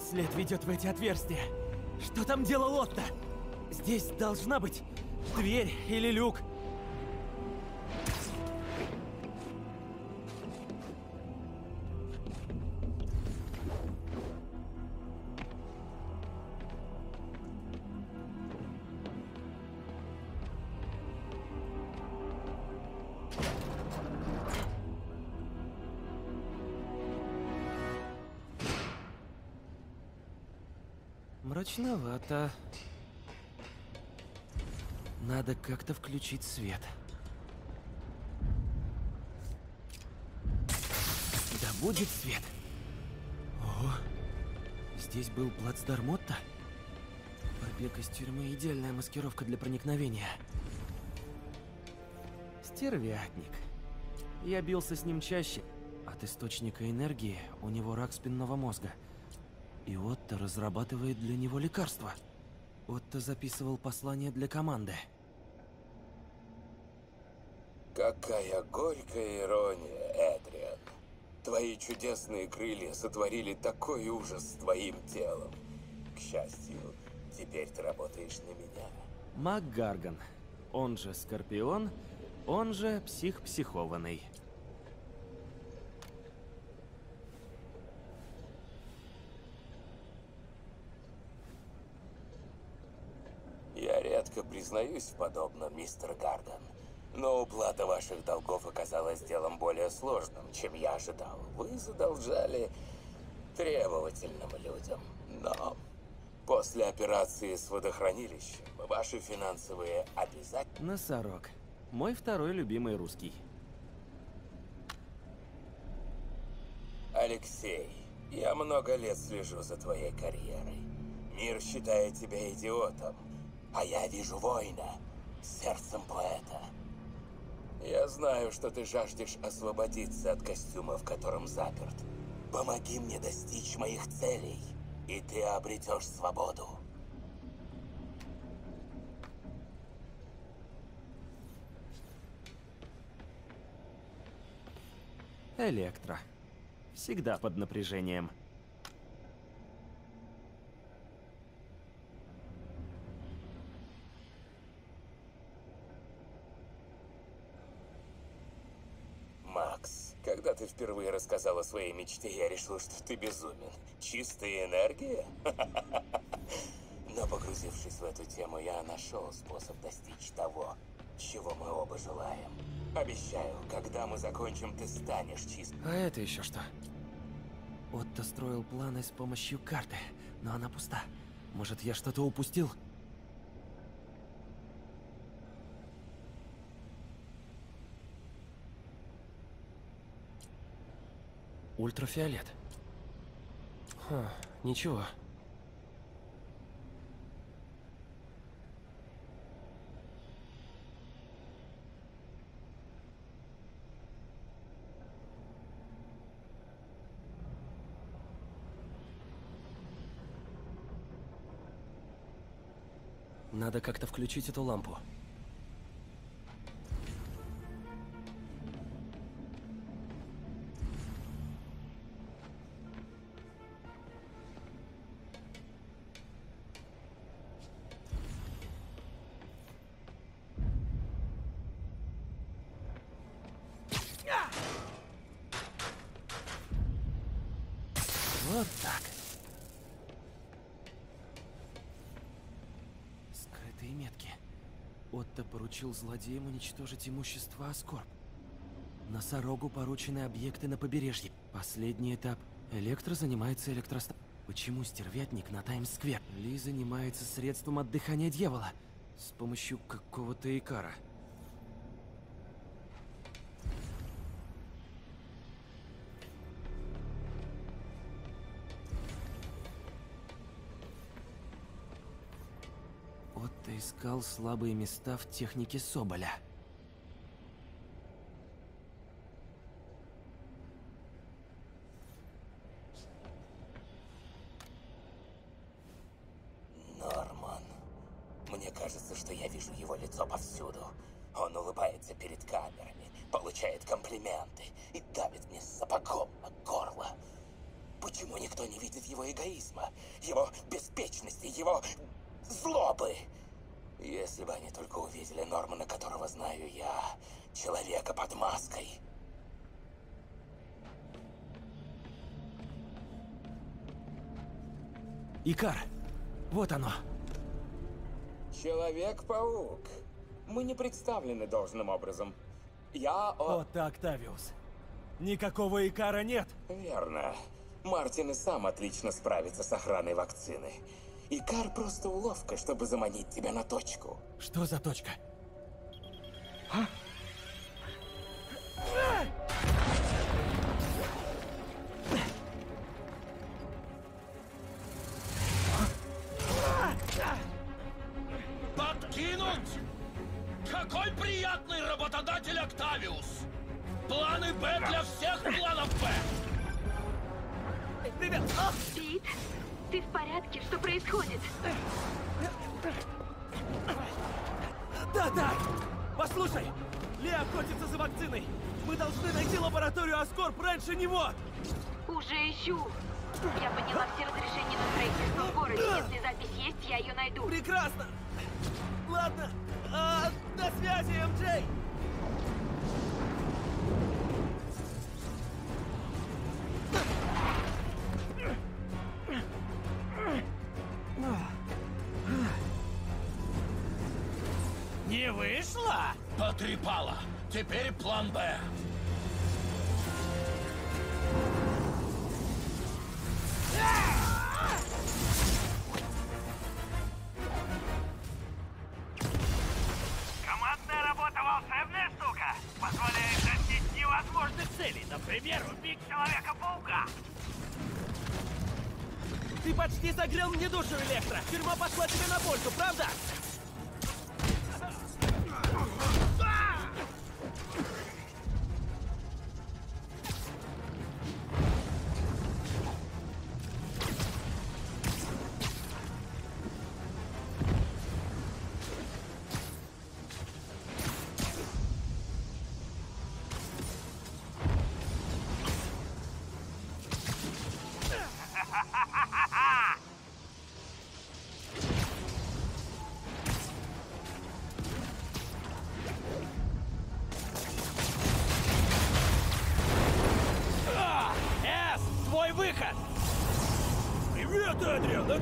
След ведет в эти отверстия. Что там делал Отто? Здесь должна быть дверь или люк. Мрачновато. Надо как-то включить свет. Да будет свет. О, здесь был плацдарм Отто? Побег из тюрьмы – идеальная маскировка для проникновения. Стервятник. Я бился с ним чаще. От источника энергии у него рак спинного мозга. И Отто разрабатывает для него лекарства. Отто записывал послание для команды. Какая горькая ирония, Эдриан. Твои чудесные крылья сотворили такой ужас с твоим телом. К счастью, теперь ты работаешь на меня. Мак Гарган. Он же Скорпион, он же псих-психованный. Я редко признаюсь в подобном, мистер Гарден. Но уплата ваших долгов оказалась делом более сложным, чем я ожидал. Вы задолжали требовательным людям. Но после операции с водохранилищем ваши финансовые обязательства... Носорог. Мой второй любимый русский. Алексей, я много лет слежу за твоей карьерой. Мир считает тебя идиотом, а я вижу воина, сердцем поэта. Я знаю, что ты жаждешь освободиться от костюма, в котором заперт. Помоги мне достичь моих целей, и ты обретешь свободу. Электро. Всегда под напряжением. Когда ты впервые рассказал о своей мечте, я решил, что ты безумен. Чистая энергия? Но погрузившись в эту тему, я нашел способ достичь того, чего мы оба желаем. Обещаю, когда мы закончим, ты станешь чистым. А это еще что? Отто строил планы с помощью карты, но она пуста. Может, я что-то упустил? Ультрафиолет. Ха, ничего. Надо как-то включить эту лампу. Злодеям уничтожить имущество Аскорб. Носорогу поручены объекты на побережье. Последний этап. Электро занимается электроста... Почему стервятник на Таймс-сквер? Ли занимается средством от дыхания дьявола. С помощью какого-то икара. Искал слабые места в технике Соболя. представлены должным образом. Я... Вот так, Тавиус. Никакого Икара нет. Верно. Мартин и сам отлично справится с охраной вакцины. Икар просто уловка, чтобы заманить тебя на точку. Что за точка?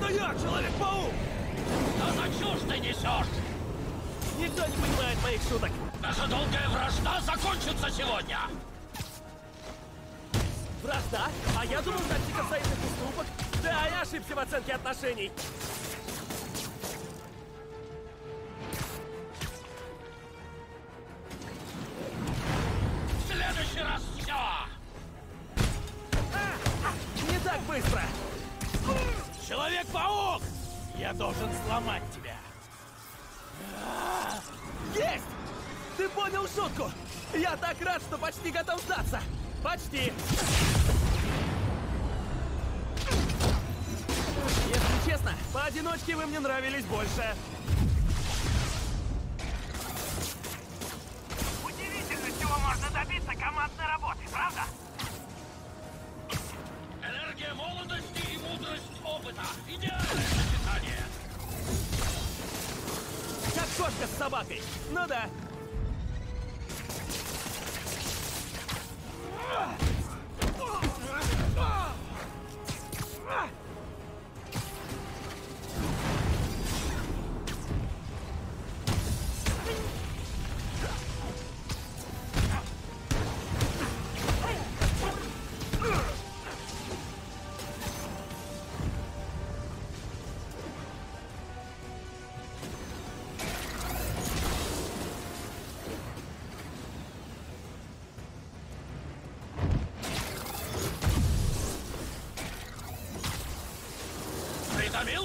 Это я, Человек-паук! Да за чушь ты несешь? Никто не понимает моих шуток. Наша долгая вражда закончится сегодня! Вражда? А я думал, тактика своих уступок. Да, я ошибся в оценке отношений.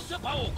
Rosa Paul.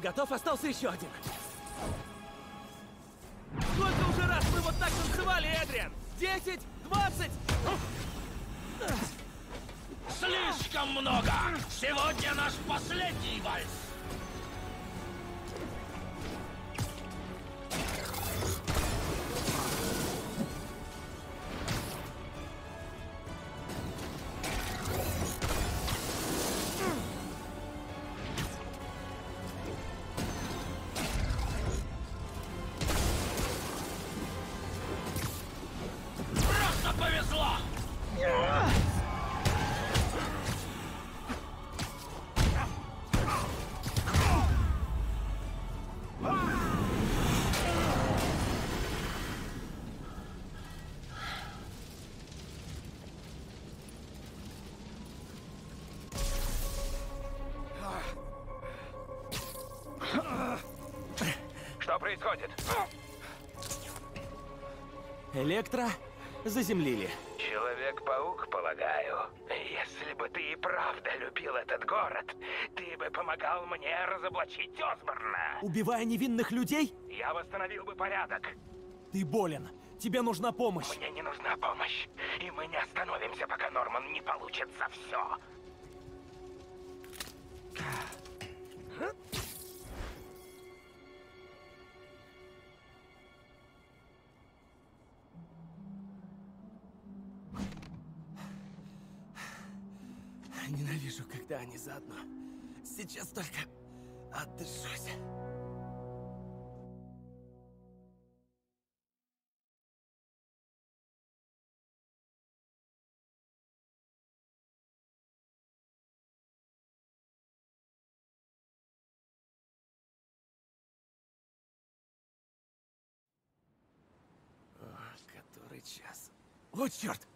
Готов, остался еще один. Сколько уже раз мы вот так танцевали, Эдриан? Десять? Двадцать? Слишком много! Сегодня наш последний вальс! Электро заземлили. Человек-паук, полагаю. Если бы ты и правда любил этот город, ты бы помогал мне разоблачить Осборна. Убивая невинных людей? Я восстановил бы порядок. Ты болен. Тебе нужна помощь. Мне не нужна помощь. И мы не остановимся, пока Норман не получит за все. Они заодно. Сейчас только отдышусь. Который час? О, черт!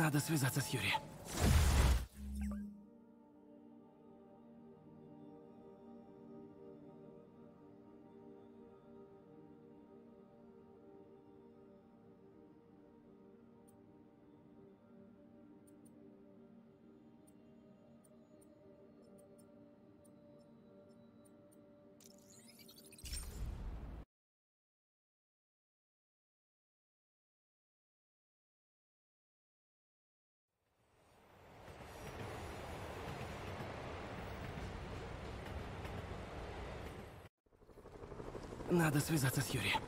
Надо связаться с Юрием. Надо связаться с Юрием.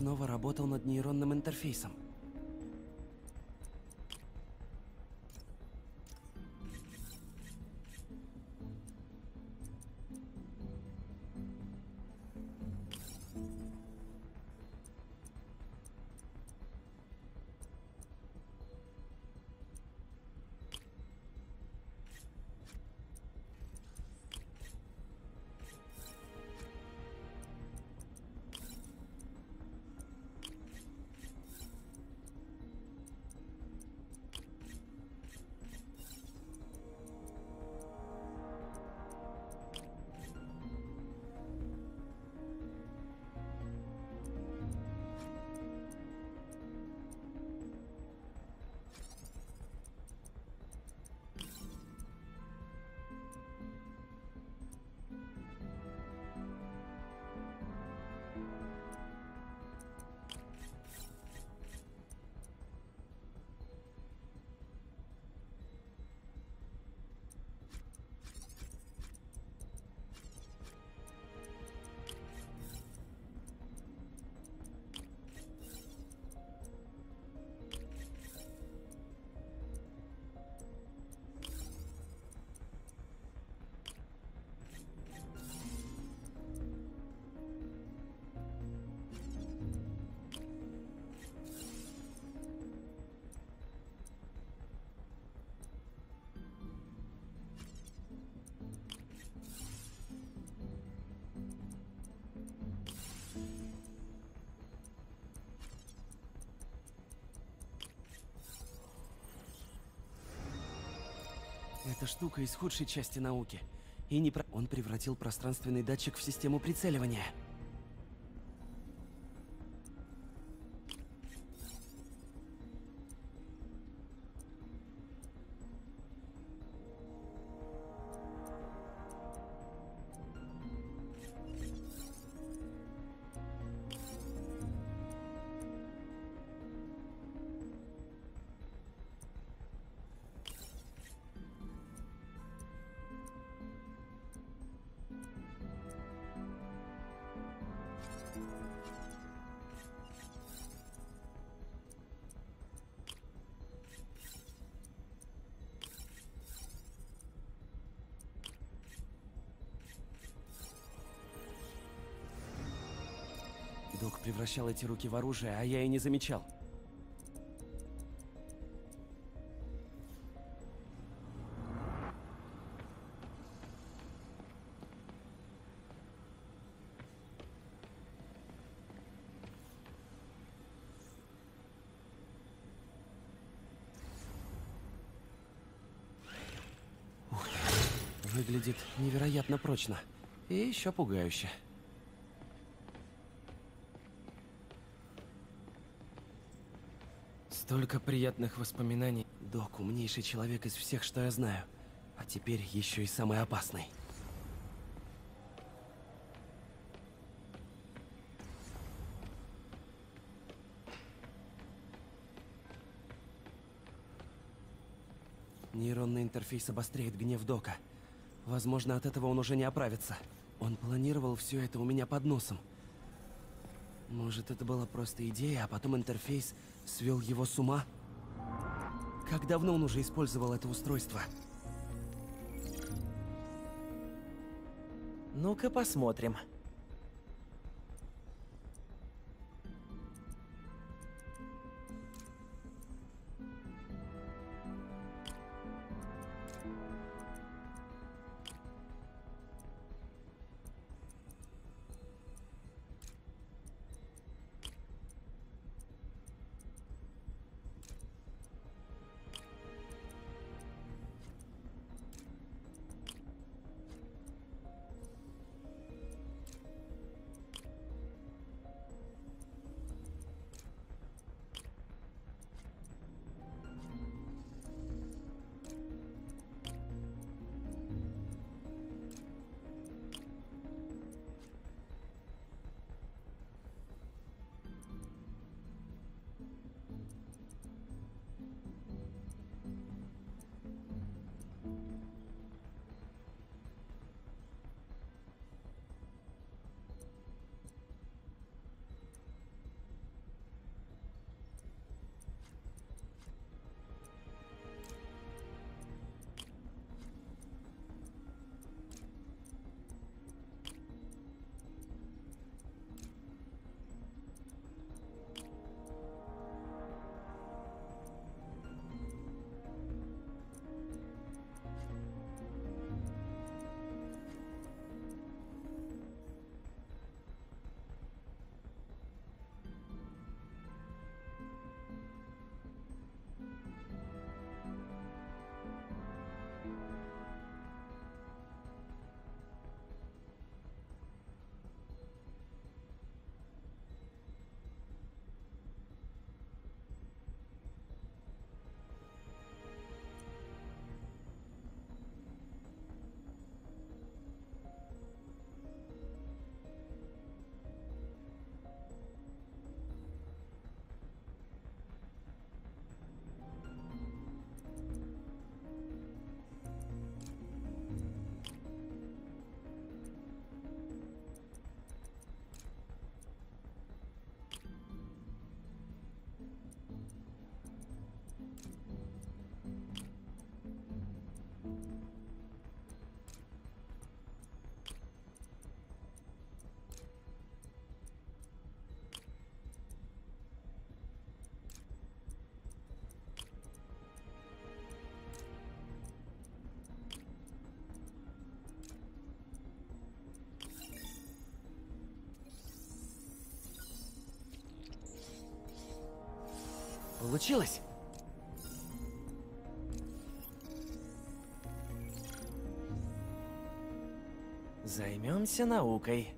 Снова работал над нейронным интерфейсом. Эта штука из худшей части науки. И не про... Он превратил пространственный датчик в систему прицеливания. Док превращал эти руки в оружие, а я и не замечал. Выглядит невероятно прочно. И еще пугающе. Столько приятных воспоминаний. Док – умнейший человек из всех, что я знаю. А теперь еще и самый опасный. Нейронный интерфейс обостряет гнев Дока. Возможно, от этого он уже не оправится. Он планировал все это у меня под носом. Может, это была просто идея, а потом интерфейс свел его с ума? Как давно он уже использовал это устройство? Ну-ка посмотрим. Получилось? Займемся наукой.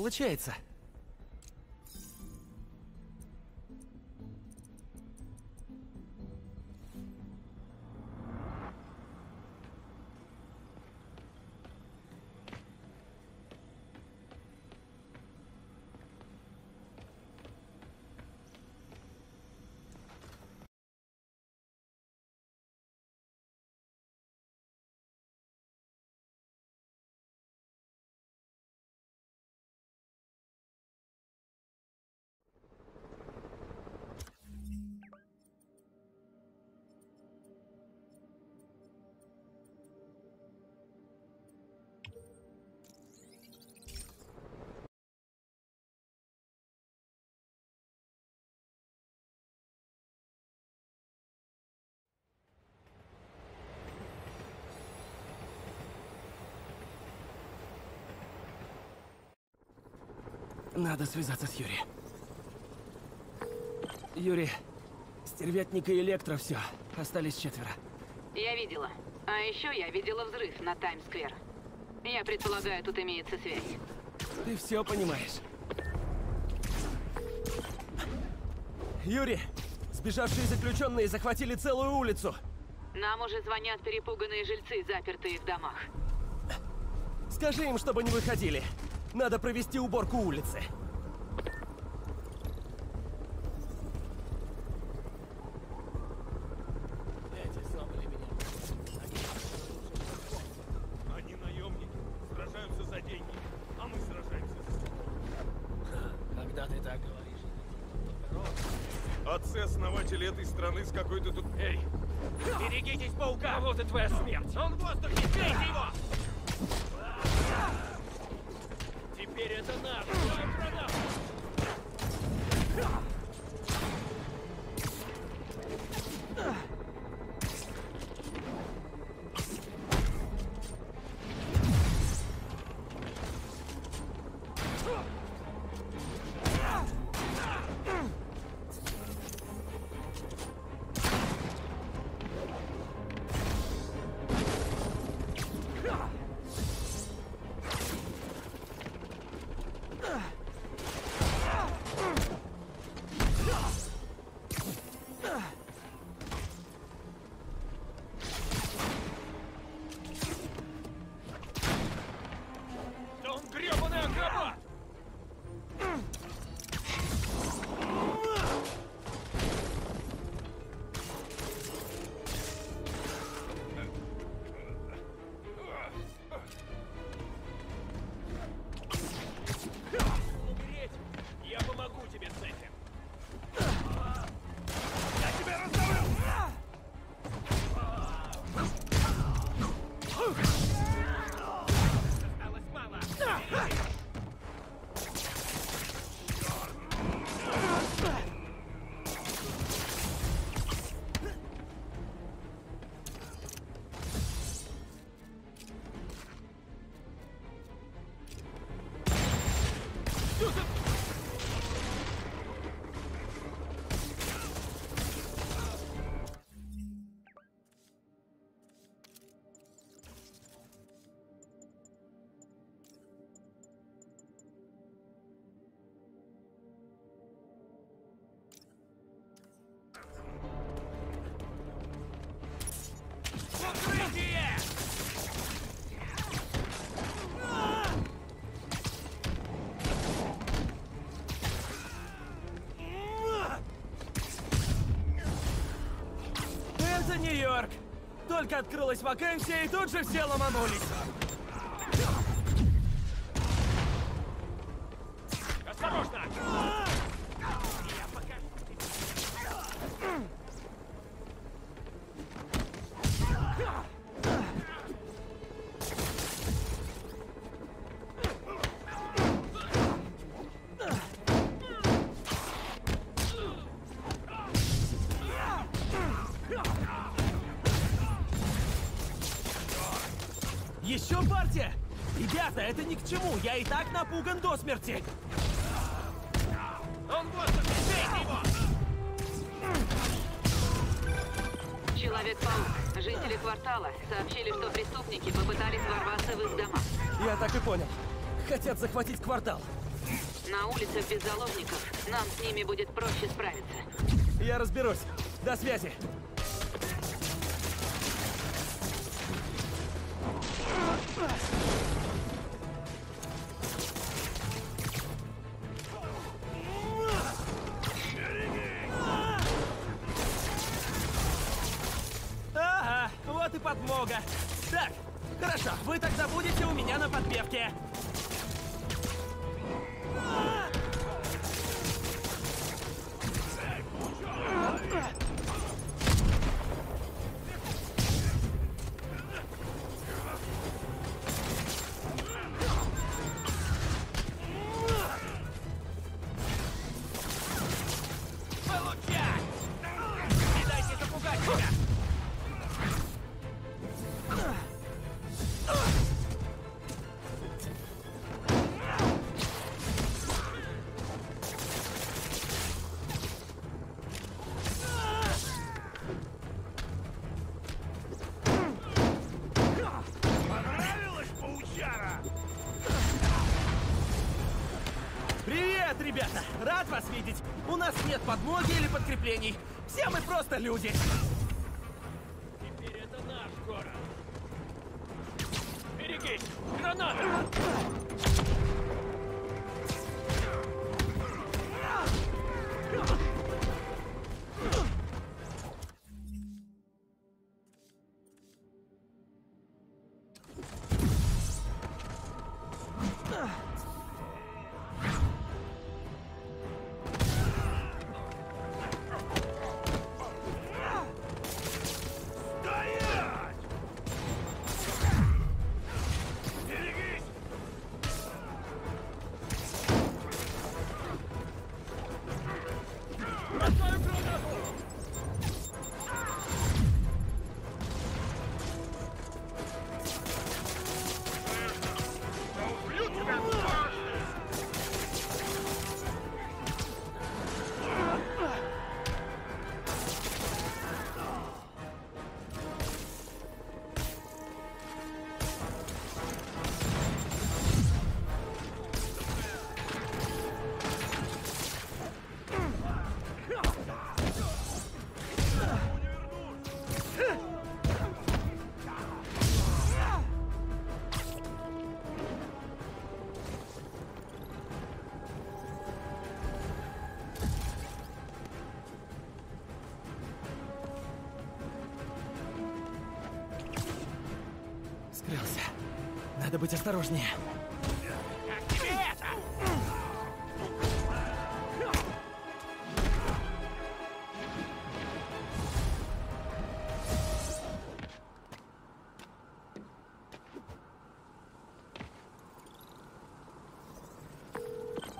Получается. Надо связаться с Юри. Юри, стервятник и Электро все. Остались четверо. Я видела. А еще я видела взрыв на Таймс-сквер. Я предполагаю, тут имеется связь. Ты все понимаешь. Юри, сбежавшие заключенные захватили целую улицу. Нам уже звонят перепуганные жильцы, запертые в домах. Скажи им, чтобы не выходили. Надо провести уборку улицы. Только открылась вакансия, и тут же все ломанулись. К чему, я и так напуган до смерти. Он! Бейте его! Человек-паук. Жители квартала сообщили, что преступники попытались ворваться в их дома. Я так и понял. Хотят захватить квартал. На улицах без заложников нам с ними будет проще справиться. Я разберусь. До связи. Быть осторожнее.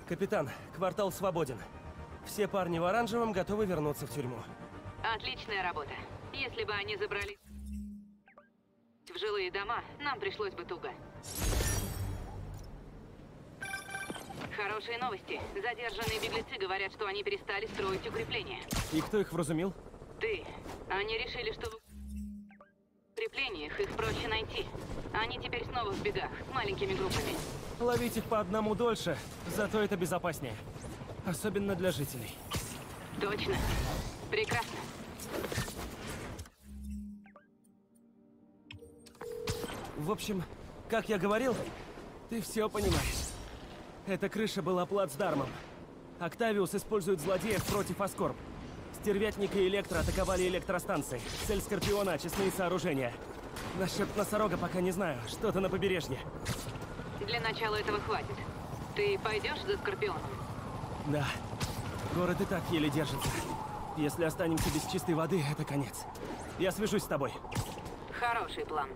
Капитан, квартал свободен. Все парни в оранжевом готовы вернуться в тюрьму. Отличная работа. Если бы они забрались в жилые дома, нам пришлось бы туго. Хорошие новости. Задержанные беглецы говорят, что они перестали строить укрепления. И кто их вразумил? Ты. Они решили, что в укреплениях их проще найти. Они теперь снова в бегах, маленькими группами. Ловить их по одному дольше, зато это безопаснее. Особенно для жителей. Точно. Прекрасно. В общем, как я говорил, ты все понимаешь. Эта крыша была плацдармом. Октавиус использует злодеев против Аскорб. Стервятник и Электро атаковали электростанции. Цель Скорпиона — очистные сооружения. Насчет носорога пока не знаю. Что-то на побережье. Для начала этого хватит. Ты пойдешь за Скорпионом? Да. Город и так еле держится. Если останемся без чистой воды, это конец. Я свяжусь с тобой. Хороший план.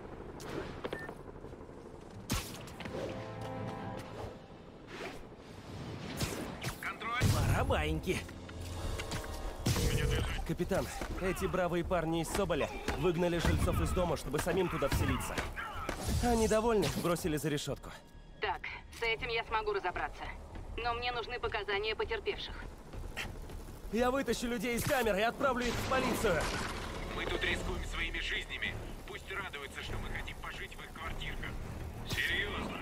Пора баиньки. Капитан, эти бравые парни из Соболя выгнали жильцов из дома, чтобы самим туда вселиться. Они довольны, бросили за решетку. Так, с этим я смогу разобраться. Но мне нужны показания потерпевших. Я вытащу людей из камеры и отправлю их в полицию. Мы тут рискуем своими жизнями. Пусть радуются, что мы хотим пожить в их квартирках. Серьезно?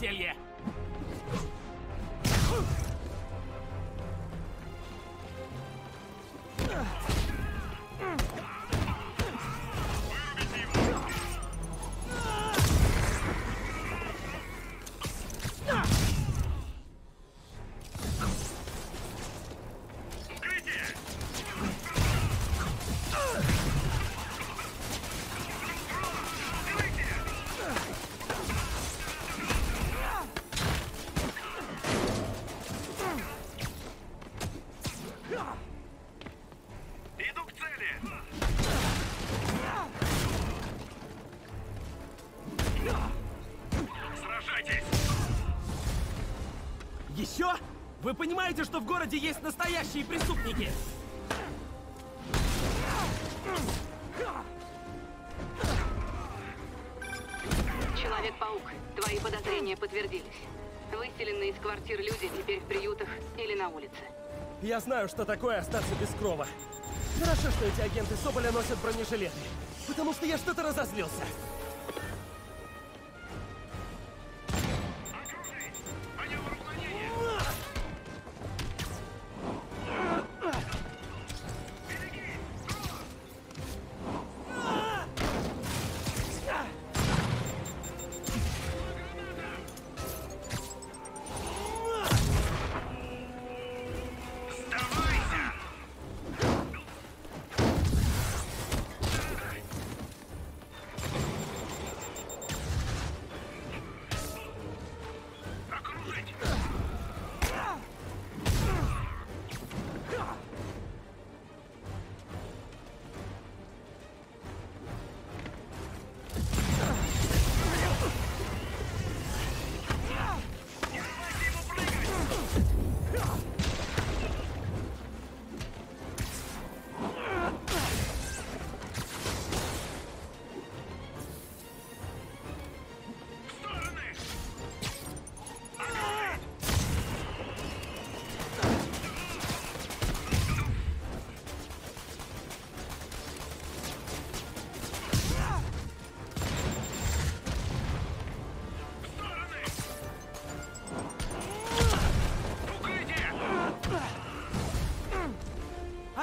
Пошло понимаете, что в городе есть настоящие преступники? Человек-паук, твои подозрения подтвердились. Выселенные из квартир люди теперь в приютах или на улице. Я знаю, что такое остаться без крова. Хорошо, что эти агенты Соболя носят бронежилеты. Потому что я что-то разозлился.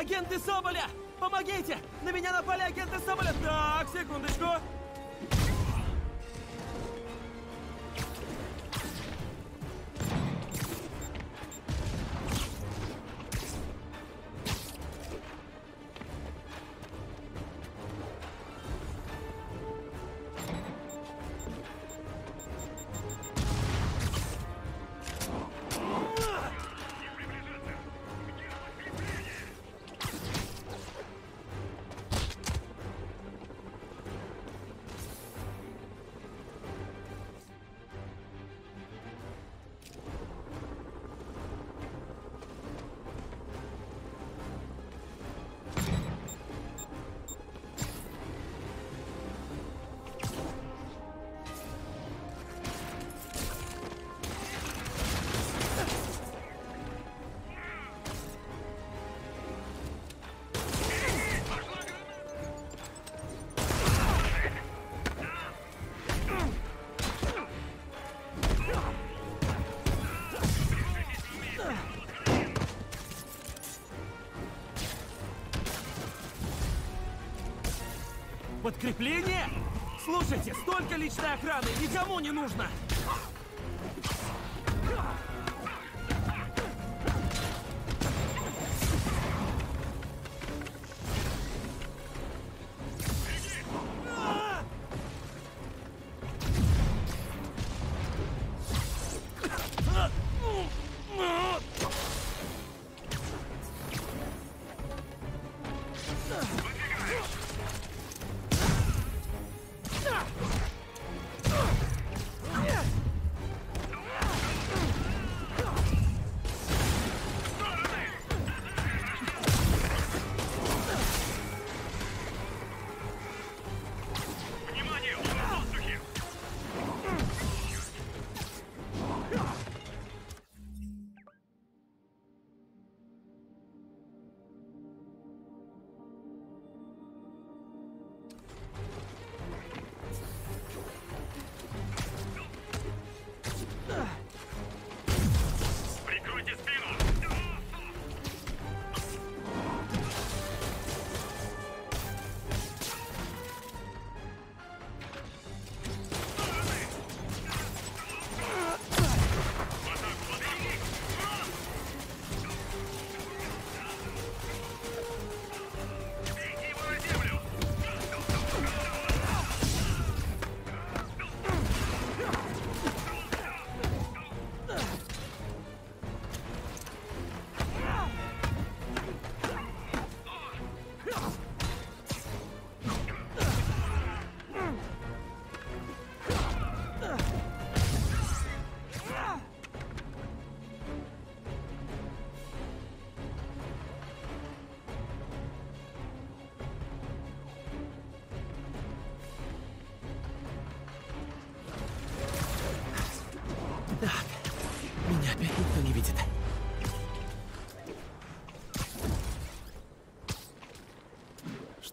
Агенты Соболя! Помогите! На меня напали агенты Соболя! Подкрепление? Слушайте, столько личной охраны никому не нужно!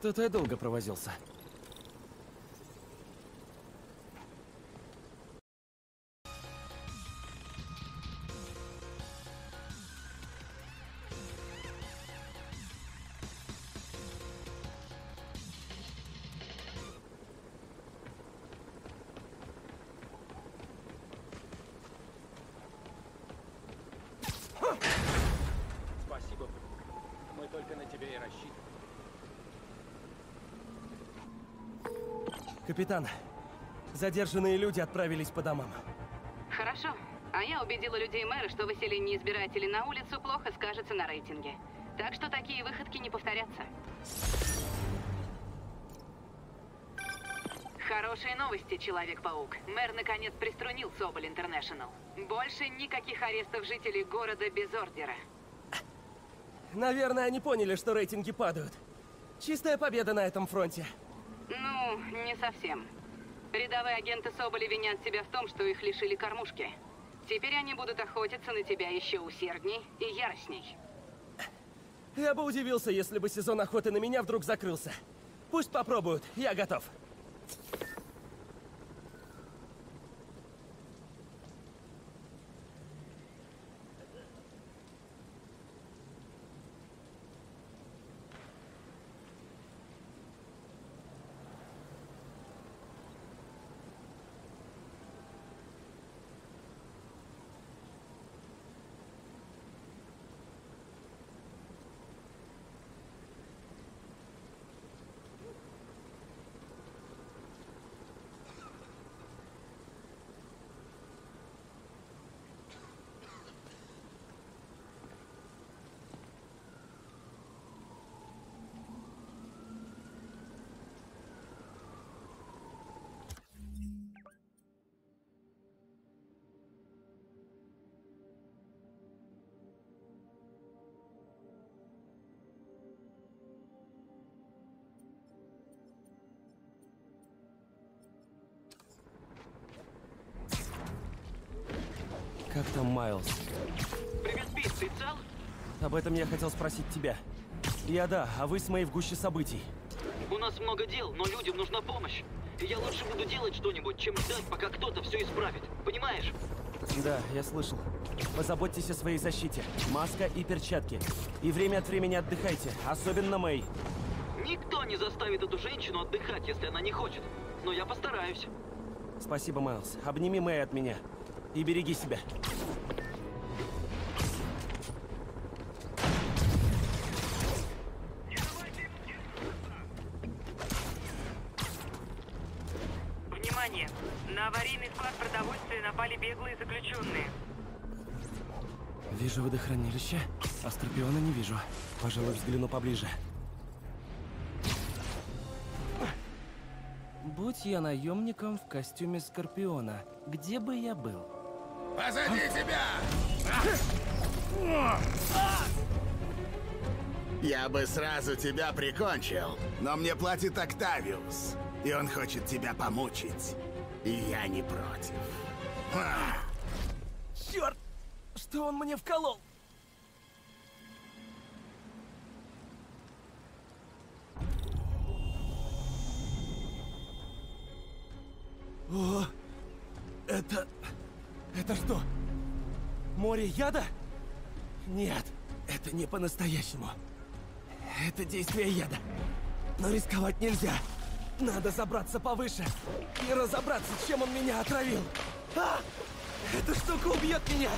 Что-то я долго провозился. Капитан, задержанные люди отправились по домам. Хорошо. А я убедила людей мэра, что выселение избирателей на улицу плохо скажется на рейтинге. Так что такие выходки не повторятся. Хорошие новости, Человек-паук. Мэр наконец приструнил Соболь Интернешнл. Больше никаких арестов жителей города без ордера. Наверное, они поняли, что рейтинги падают. Чистая победа на этом фронте. Не совсем. Рядовые агенты Соболи винят тебя в том, что их лишили кормушки. Теперь они будут охотиться на тебя еще усердней и яростней. Я бы удивился, если бы сезон охоты на меня вдруг закрылся. Пусть попробуют, я готов. Как там Майлз? Привет, Пит, ты цел? Об этом я хотел спросить тебя. Я да, а вы с моей в гуще событий. У нас много дел, но людям нужна помощь. И я лучше буду делать что-нибудь, чем ждать, пока кто-то все исправит. Понимаешь? Да, я слышал. Позаботьтесь о своей защите. Маска и перчатки. И время от времени отдыхайте, особенно Мэй. Никто не заставит эту женщину отдыхать, если она не хочет. Но я постараюсь. Спасибо, Майлз. Обними Мэй от меня. И береги себя. Внимание! На аварийный склад продовольствия напали беглые заключенные. Вижу водохранилище, а Скорпиона не вижу. Пожалуй, взгляну поближе. Будь я наемником в костюме Скорпиона, где бы я был? Позади тебя! Я бы сразу тебя прикончил, но мне платит Октавиус, и он хочет тебя помучить. И я не против. А! Черт! Что он мне вколол? О, это... Это что? Море яда? Нет, это не по-настоящему. Это действие яда. Но рисковать нельзя. Надо забраться повыше и разобраться, чем он меня отравил. А! Эта штука убьет меня!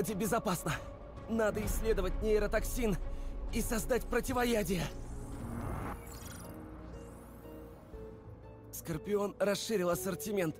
Тут вроде безопасно. Надо исследовать нейротоксин и создать противоядие. Скорпион расширил ассортимент.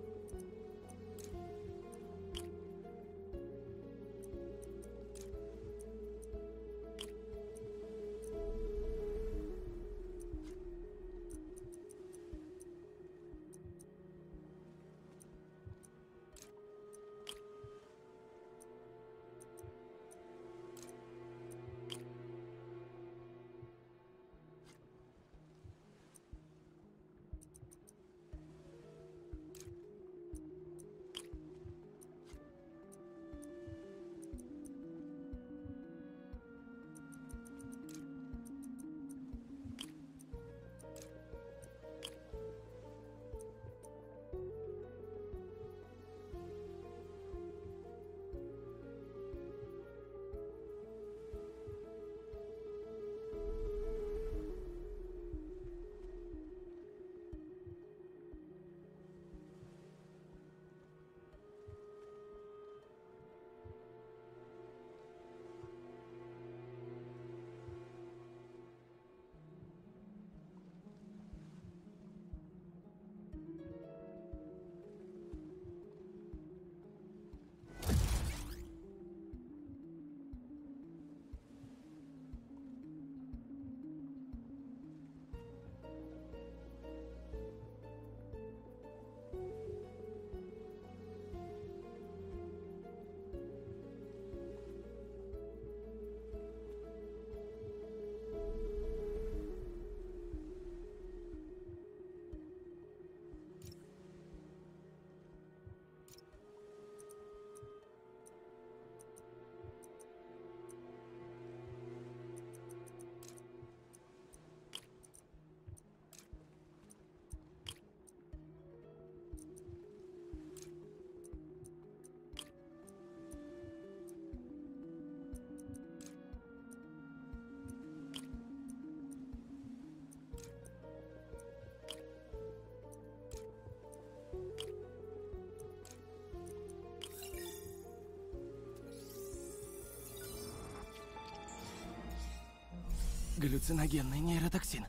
Галлюциногенный нейротоксин.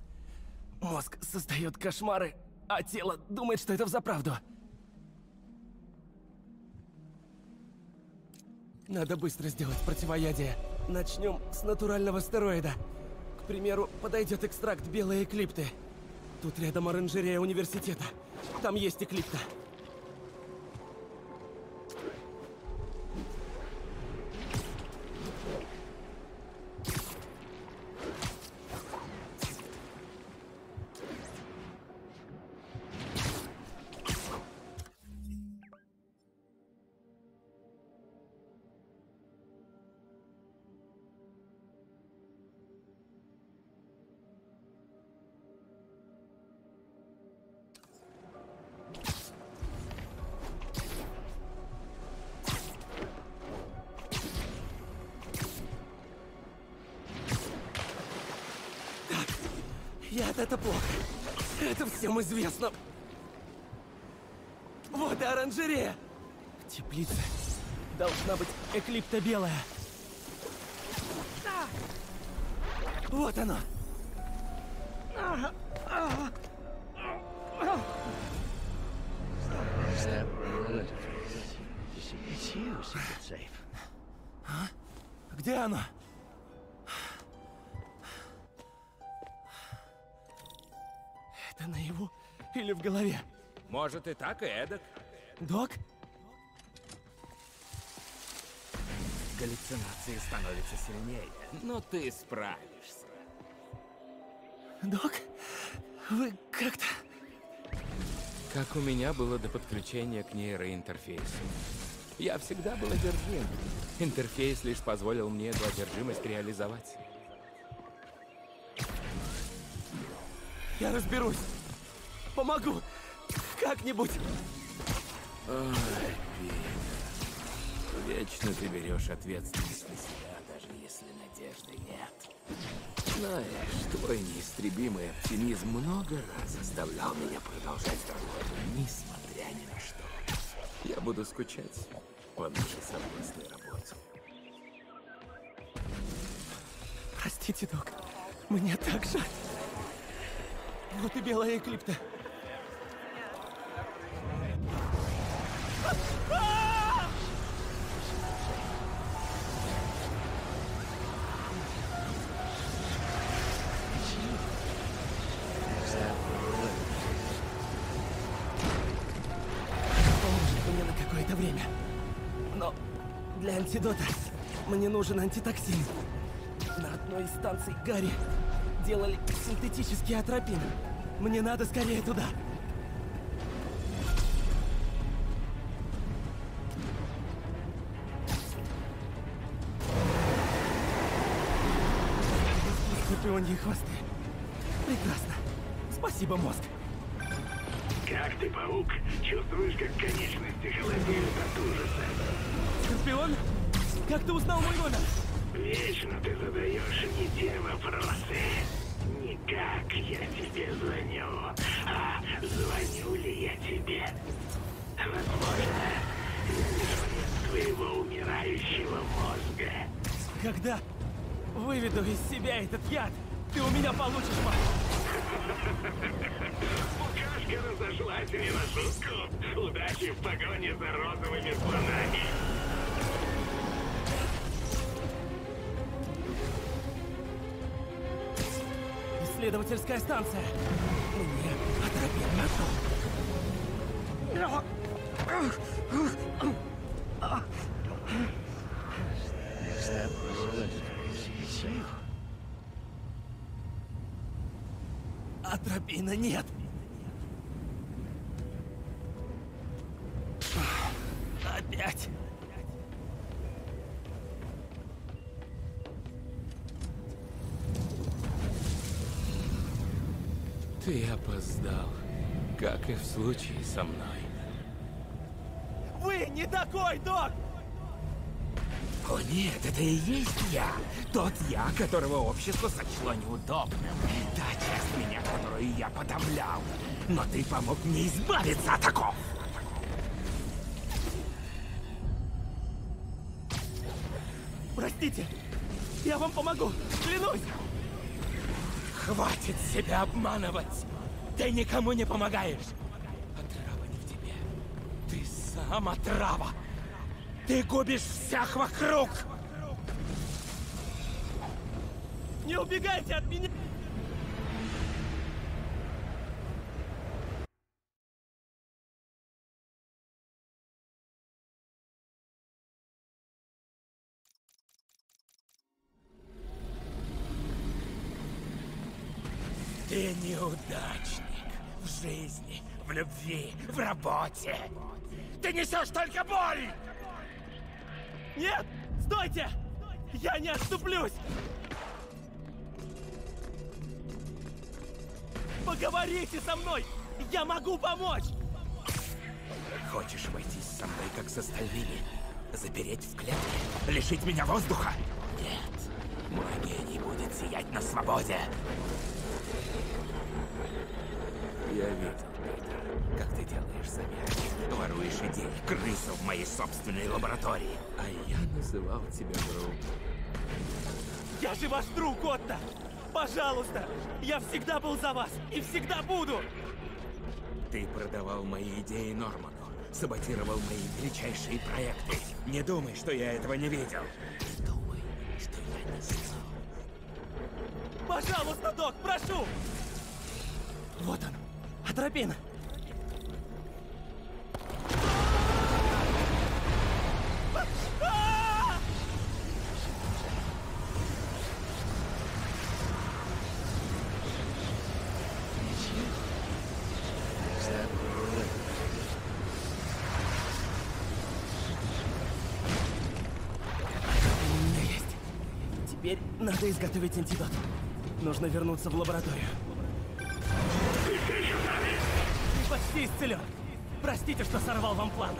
Мозг создает кошмары, а тело думает, что это взаправду. Надо быстро сделать противоядие. Начнем с натурального стероида. К примеру, подойдет экстракт белой эклипты. Тут рядом оранжерея университета. Там есть эклипта. Известно. Вот и оранжерея. В теплице должна быть эклипта белая. Вот оно. А? Где оно? В голове? Может и так, и эдак. Док? Галлюцинации становятся сильнее, но ты справишься. Док? Вы как-то... Как у меня было до подключения к нейроинтерфейсу. Я всегда был одержим. Интерфейс лишь позволил мне эту одержимость реализовать. Я разберусь. Помогу. Как-нибудь. Ой. Вечно ты берешь ответственность на себя, даже если надежды нет. Знаешь, твой неистребимый оптимизм много раз заставлял меня продолжать работу, несмотря ни на что. Я буду скучать по нашей совместной работе. Простите, док. Мне так жаль. Вот и белая эклипта. Мне нужен антитоксин. На одной из станций Гарри делали синтетический атропин. Мне надо скорее туда. Скорпионьи хвосты. Прекрасно. Спасибо, мозг. Как ты, паук? Чувствуешь, как конечности холодеют от ужаса? Скорпион? Как ты узнал мой номер? Вечно ты задаешь не те вопросы. Не как я тебе звоню, а звоню ли я тебе. Возможно, я лишь твоего умирающего мозга. Когда выведу из себя этот яд, ты у меня получишь, мать. Букашка разошлась не на шутку. Удачи в погоне за розовыми слонами. Исследовательская станция. Мне атропин нашел. Атропина нет. Ты опоздал, как и в случае со мной. Вы не такой, док! О нет, это и есть я. Тот я, которого общество сочло неудобным. Та часть меня, которую я подавлял. Но ты помог мне избавиться от такого. Простите, я вам помогу, клянусь! Хватит себя обманывать! Ты никому не помогаешь! А отрава не в тебе. Ты сам отрава! Ты губишь всех вокруг! Не убегайте от меня! Неудачник в жизни, в любви, в работе. Ты несешь только боль! Нет! Стойте! Я не отступлюсь! Поговорите со мной! Я могу помочь! Хочешь войти со мной, как с остальными? Запереть в клетке? Лишить меня воздуха? Нет. Мой гений будет сиять на свободе. Я видел, Питер, как ты делаешь заметки. Воруешь идеи, крысу в моей собственной лаборатории. А я называл тебя другом. Я же ваш друг, Отто! Пожалуйста! Я всегда был за вас и всегда буду! Ты продавал мои идеи Норману, саботировал мои величайшие проекты. Не думай, что я этого не видел. Думай, что я не знал. Пожалуйста, док, прошу! Вот он, Атропин! Теперь надо изготовить антидот. Нужно вернуться в лабораторию. Почти исцелен. Простите, что сорвал вам план.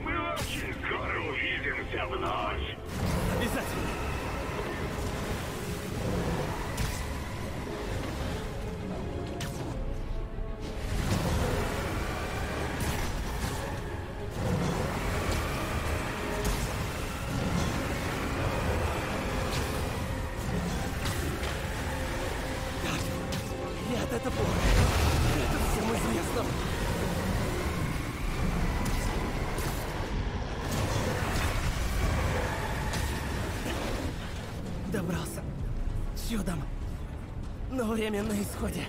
Мы очень скоро увидимся вновь. Время на исходе.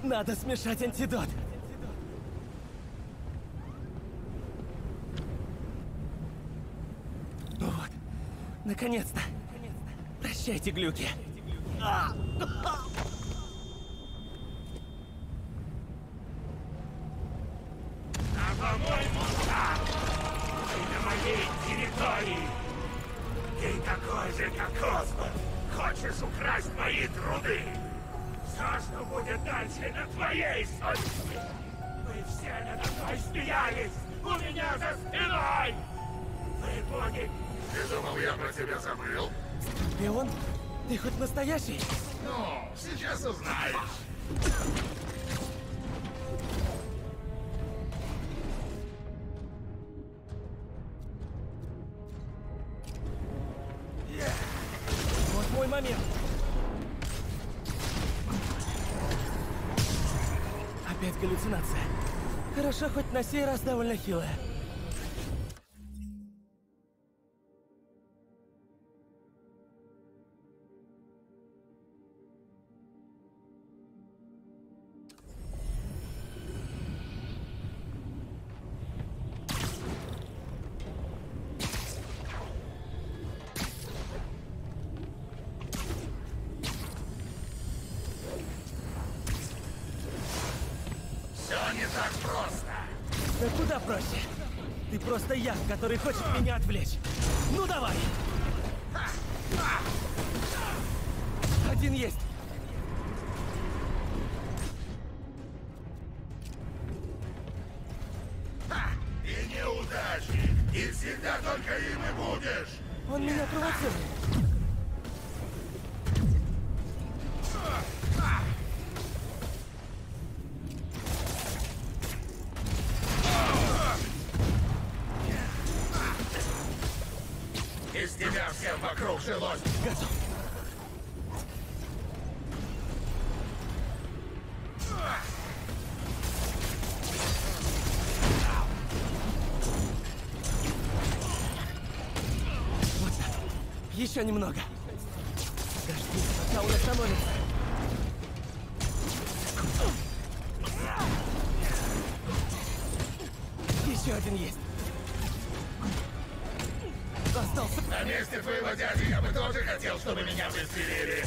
Надо смешать антидот. Ну вот. Наконец-то. Прощайте, глюки. А! А сейчас узнаешь. Вот мой момент. Опять галлюцинация. Хорошо, хоть на сей раз довольно хилая. Да куда проще? Ты просто я, который хочет меня отвлечь. Ну давай! Один есть. Еще немного. Подожди, пока он остановится. Еще один есть. Остался. На месте твоего дяди я бы тоже хотел, чтобы меня пристрелили.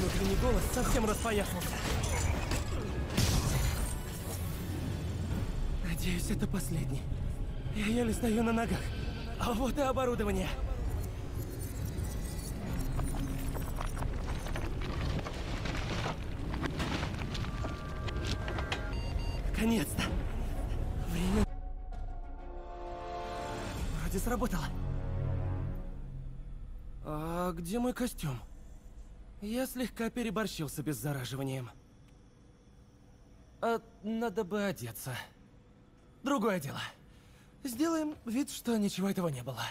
Внутренний голос совсем распоясался. Надеюсь, это последний. Я еле стою на ногах. А вот и оборудование. Костюм? Я слегка переборщил с обеззараживанием. А надо бы одеться. Другое дело. Сделаем вид, что ничего этого не было.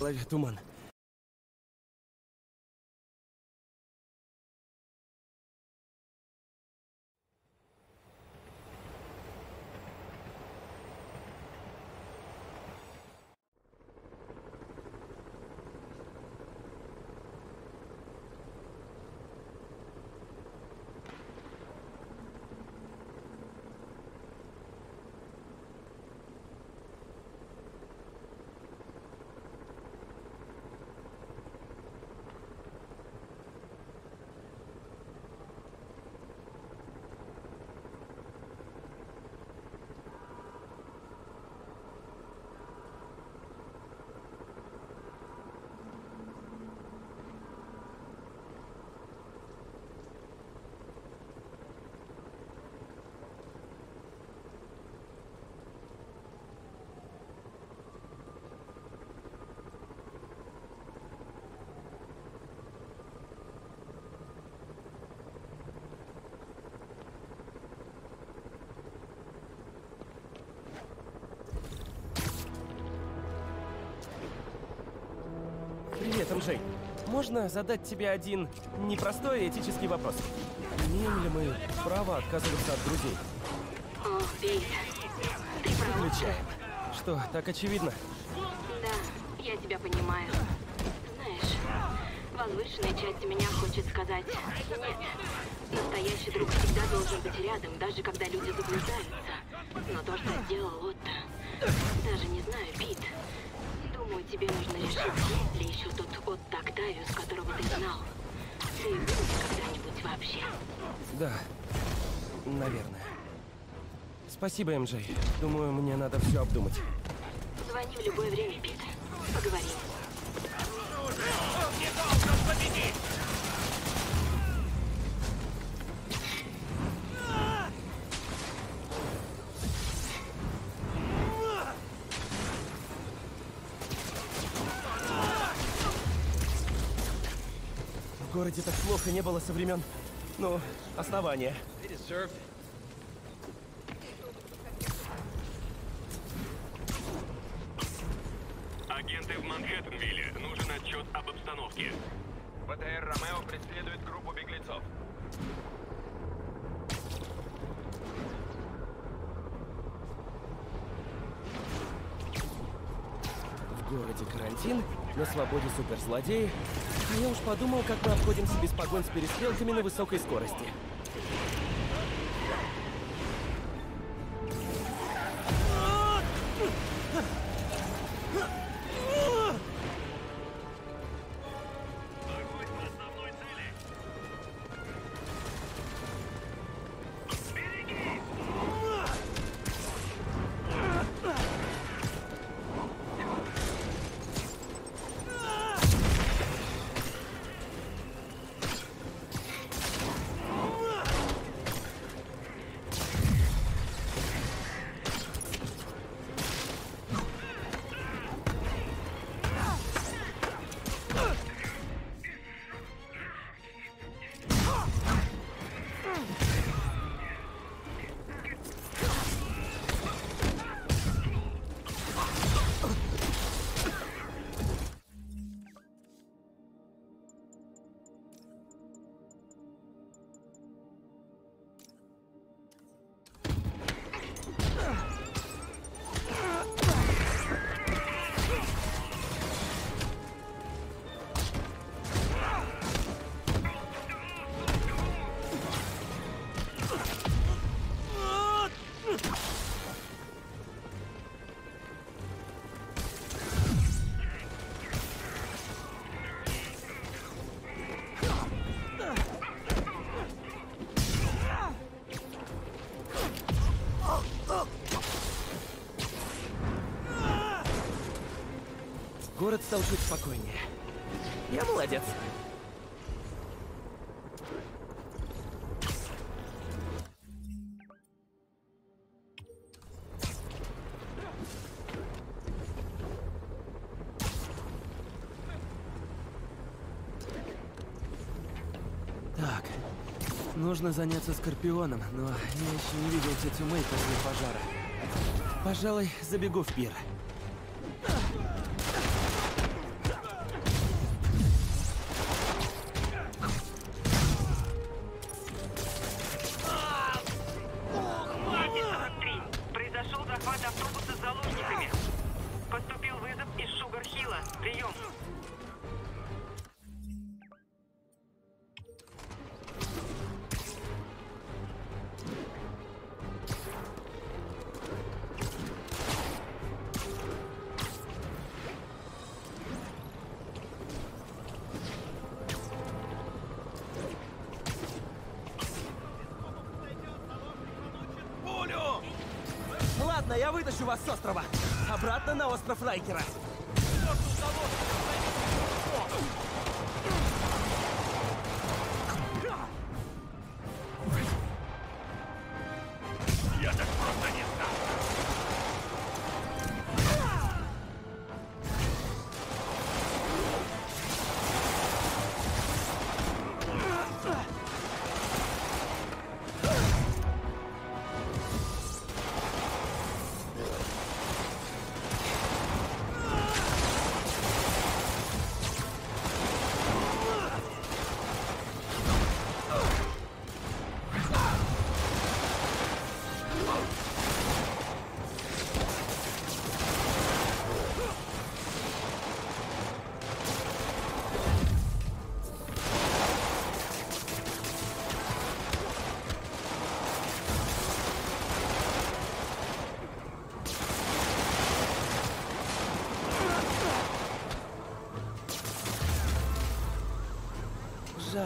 В голове туман. Привет, МЖ. Можно задать тебе один непростой этический вопрос? Имеем ли мы право отказываться от друзей? О, ты прав. Выключаем. Что, так очевидно? Да, я тебя понимаю. Знаешь, возвышенная часть меня хочет сказать «нет». Настоящий друг всегда должен быть рядом, даже когда люди заблуждаются. Но то, что сделал Отто, даже не знаю, Пит. Тебе нужно решить, есть ли еще тот Отто Октавиус, которого ты знал. Был ли когда-нибудь вообще. Да, наверное. Спасибо, МЖ. Думаю, мне надо все обдумать. Звони в любое время, Пит. Поговорим. Плохо не было со времен, ну, основания. Агенты в Манхэттенвилле. Нужен отчет об обстановке. БТР Ромео преследует группу беглецов. В городе карантин, на свободе суперзлодеи. Я уж подумал, как мы обходимся без погонь с перестрелками на высокой скорости. Город стал чуть спокойнее. Я молодец. Так, нужно заняться Скорпионом, но я еще не видел тетю Мэй после пожара. Пожалуй, забегу в пир. Острова. Обратно на остров Райкера.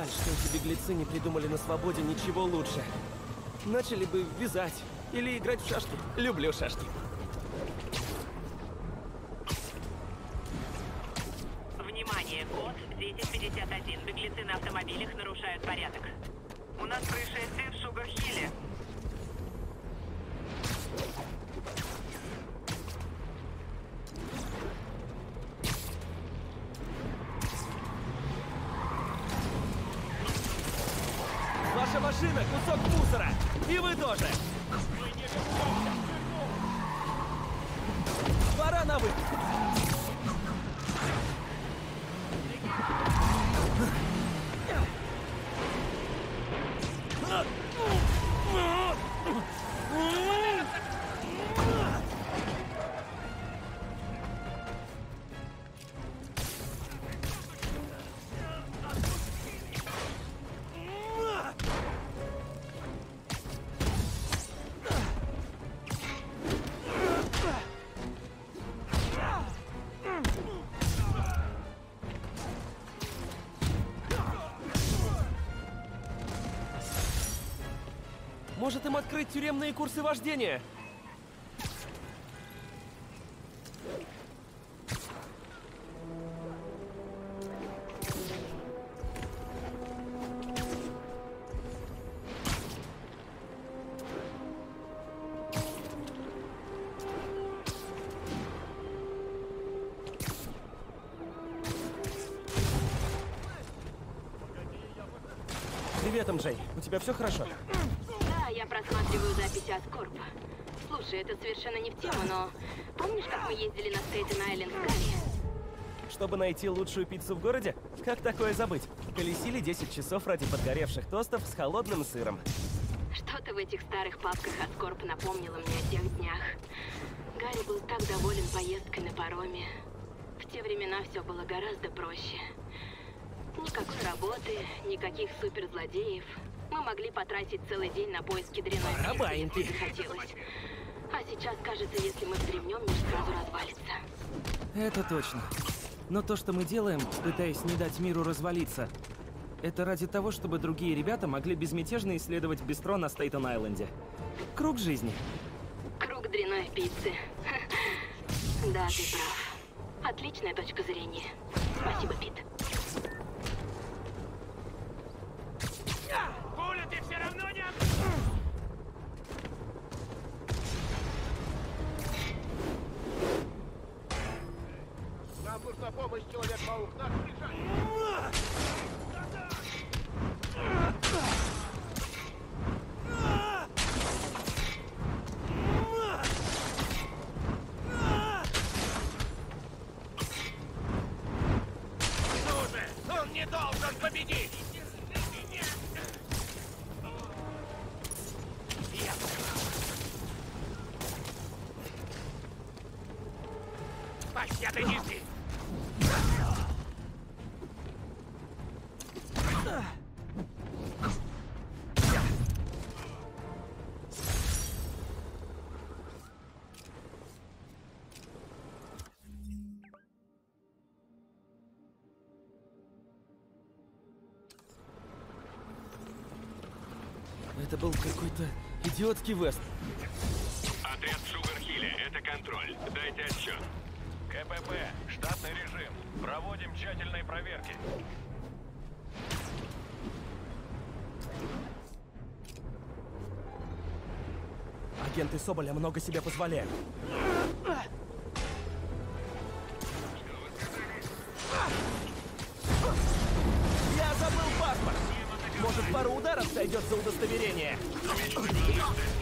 Жаль, что эти беглецы не придумали на свободе ничего лучше. Начали бы вязать или играть в шашки. Люблю шашки. Внимание, код 1051. Беглецы на автомобилях нарушают порядок. У нас происшествие в Шугар-Хилле. Может им открыть тюремные курсы вождения? Привет, МJ. У тебя все хорошо? Слушай, это совершенно не в тему, но помнишь, как мы ездили на Стейтен-Айленд с Гарри? Чтобы найти лучшую пиццу в городе? Как такое забыть? Колесили 10 часов ради подгоревших тостов с холодным сыром. Что-то в этих старых папках о Скорб напомнило мне о тех днях. Гарри был так доволен поездкой на пароме. В те времена все было гораздо проще. Никакой работы, никаких суперзлодеев. Мы могли потратить целый день на поиски дрянной Пора пиццы, баиньки. если захотелось. А сейчас, кажется, если мы вздремнем, мир сразу развалится. Это точно. Но то, что мы делаем, пытаясь не дать миру развалиться, это ради того, чтобы другие ребята могли безмятежно исследовать бистро на Стейтон-Айленде. Круг жизни. Круг дрянной пиццы. Да, ты прав. Отличная точка зрения. Спасибо, Пит. Идиотский вест. Отряд в Шугархилле, это контроль. Дайте отчет. КПП, штатный режим. Проводим тщательные проверки. Агенты Соболя много себе позволяют. Я забыл паспорт! Может, пару ударов сойдет за удостоверение? 上手。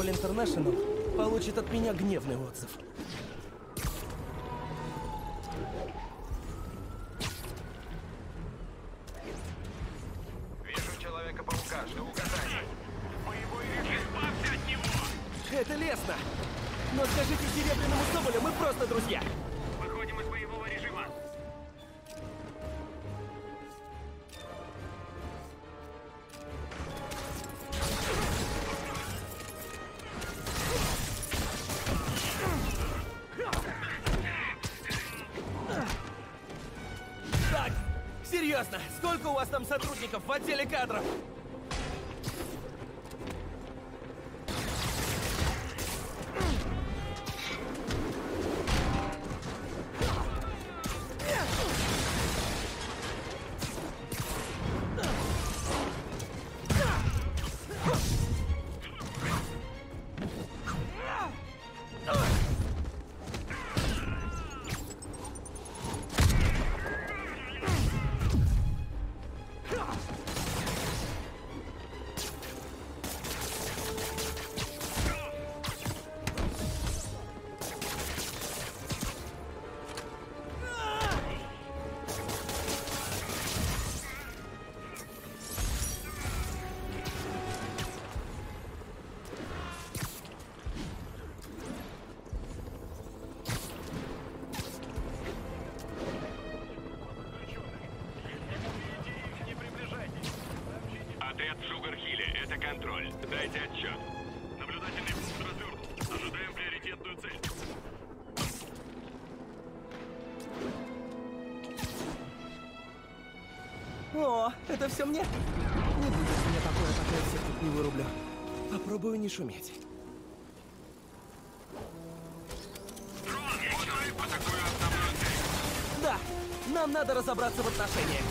Соболь Интернешнл получит от меня гневный отзыв. Сколько у вас там сотрудников в отделе кадров? не шуметь. Да, нам надо разобраться в отношениях.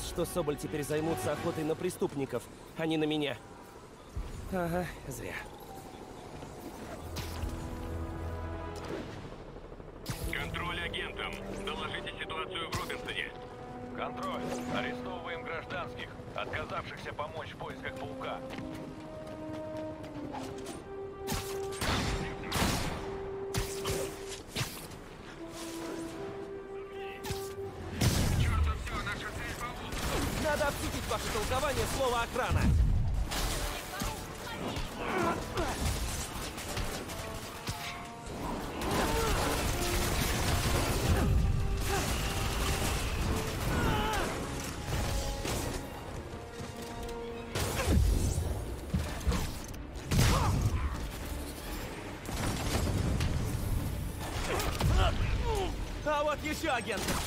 Надеюсь, что Соболь теперь займутся охотой на преступников, а не на меня. Ага, зря. агентов.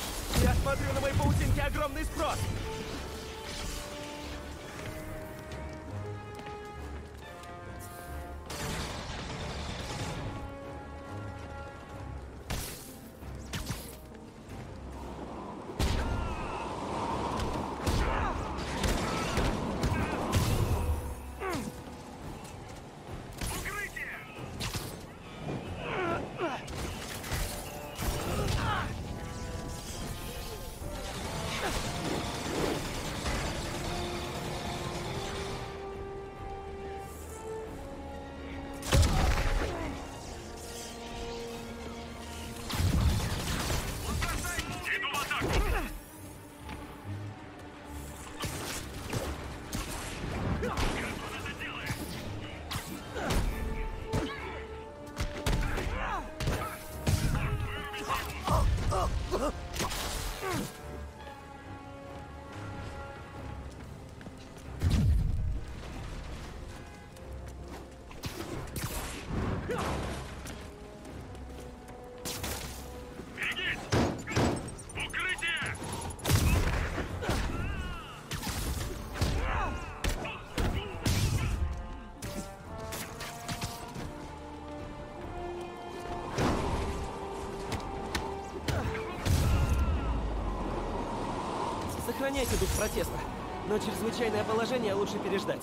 понять идут протеста. Но чрезвычайное положение лучше переждать.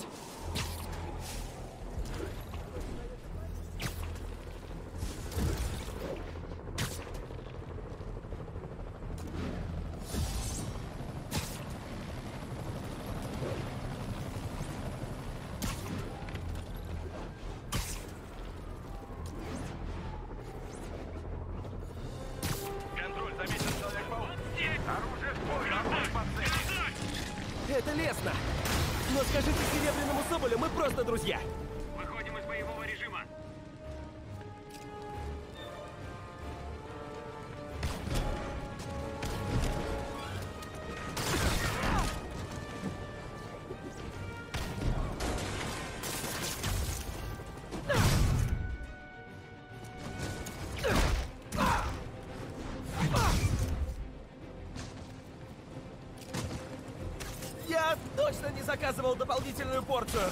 заказывал дополнительную порцию.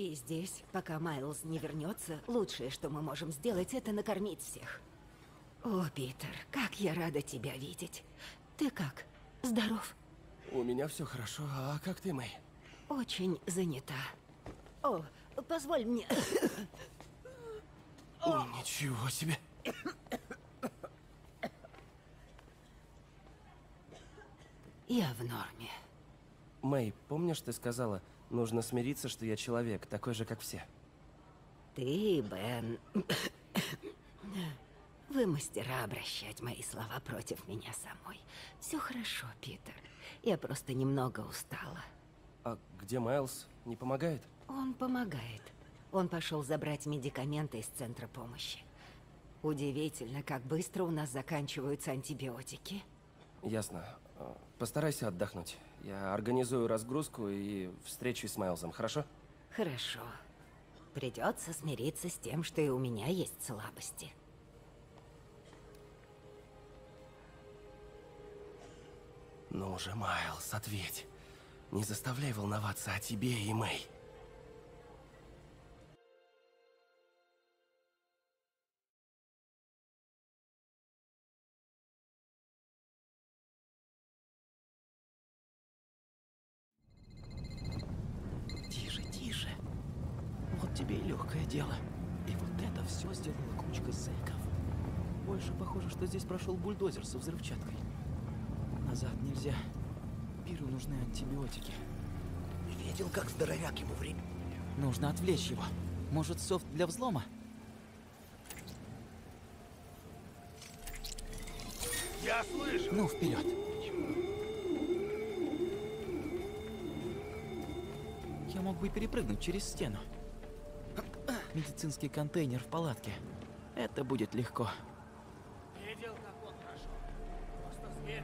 И здесь, пока Майлз не вернется, лучшее, что мы можем сделать, это накормить всех. О, Питер, как я рада тебя видеть. Ты как? Здоров? У меня все хорошо, а как ты, Мэй? Очень занята. О, позволь мне... Ничего себе. Я в норме. Мэй, помнишь, ты сказала, нужно смириться, что я человек, такой же, как все? Ты Бен... Вы мастера обращать мои слова против меня самой. Все хорошо, Питер. Я просто немного устала. А где Майлз? Не помогает? Он помогает. Он пошел забрать медикаменты из центра помощи. Удивительно, как быстро у нас заканчиваются антибиотики. Ясно. А, Постарайся отдохнуть. Я организую разгрузку и встречусь с Майлзом, хорошо? Хорошо. Придется смириться с тем, что и у меня есть слабости. Ну же, Майлз, ответь. Не заставляй волноваться о тебе и Мэй. Может, софт для взлома? Я слышу! Ну, вперед. Я мог бы перепрыгнуть через стену. Медицинский контейнер в палатке. Это будет легко. Видел, как он прошел? Просто зверь.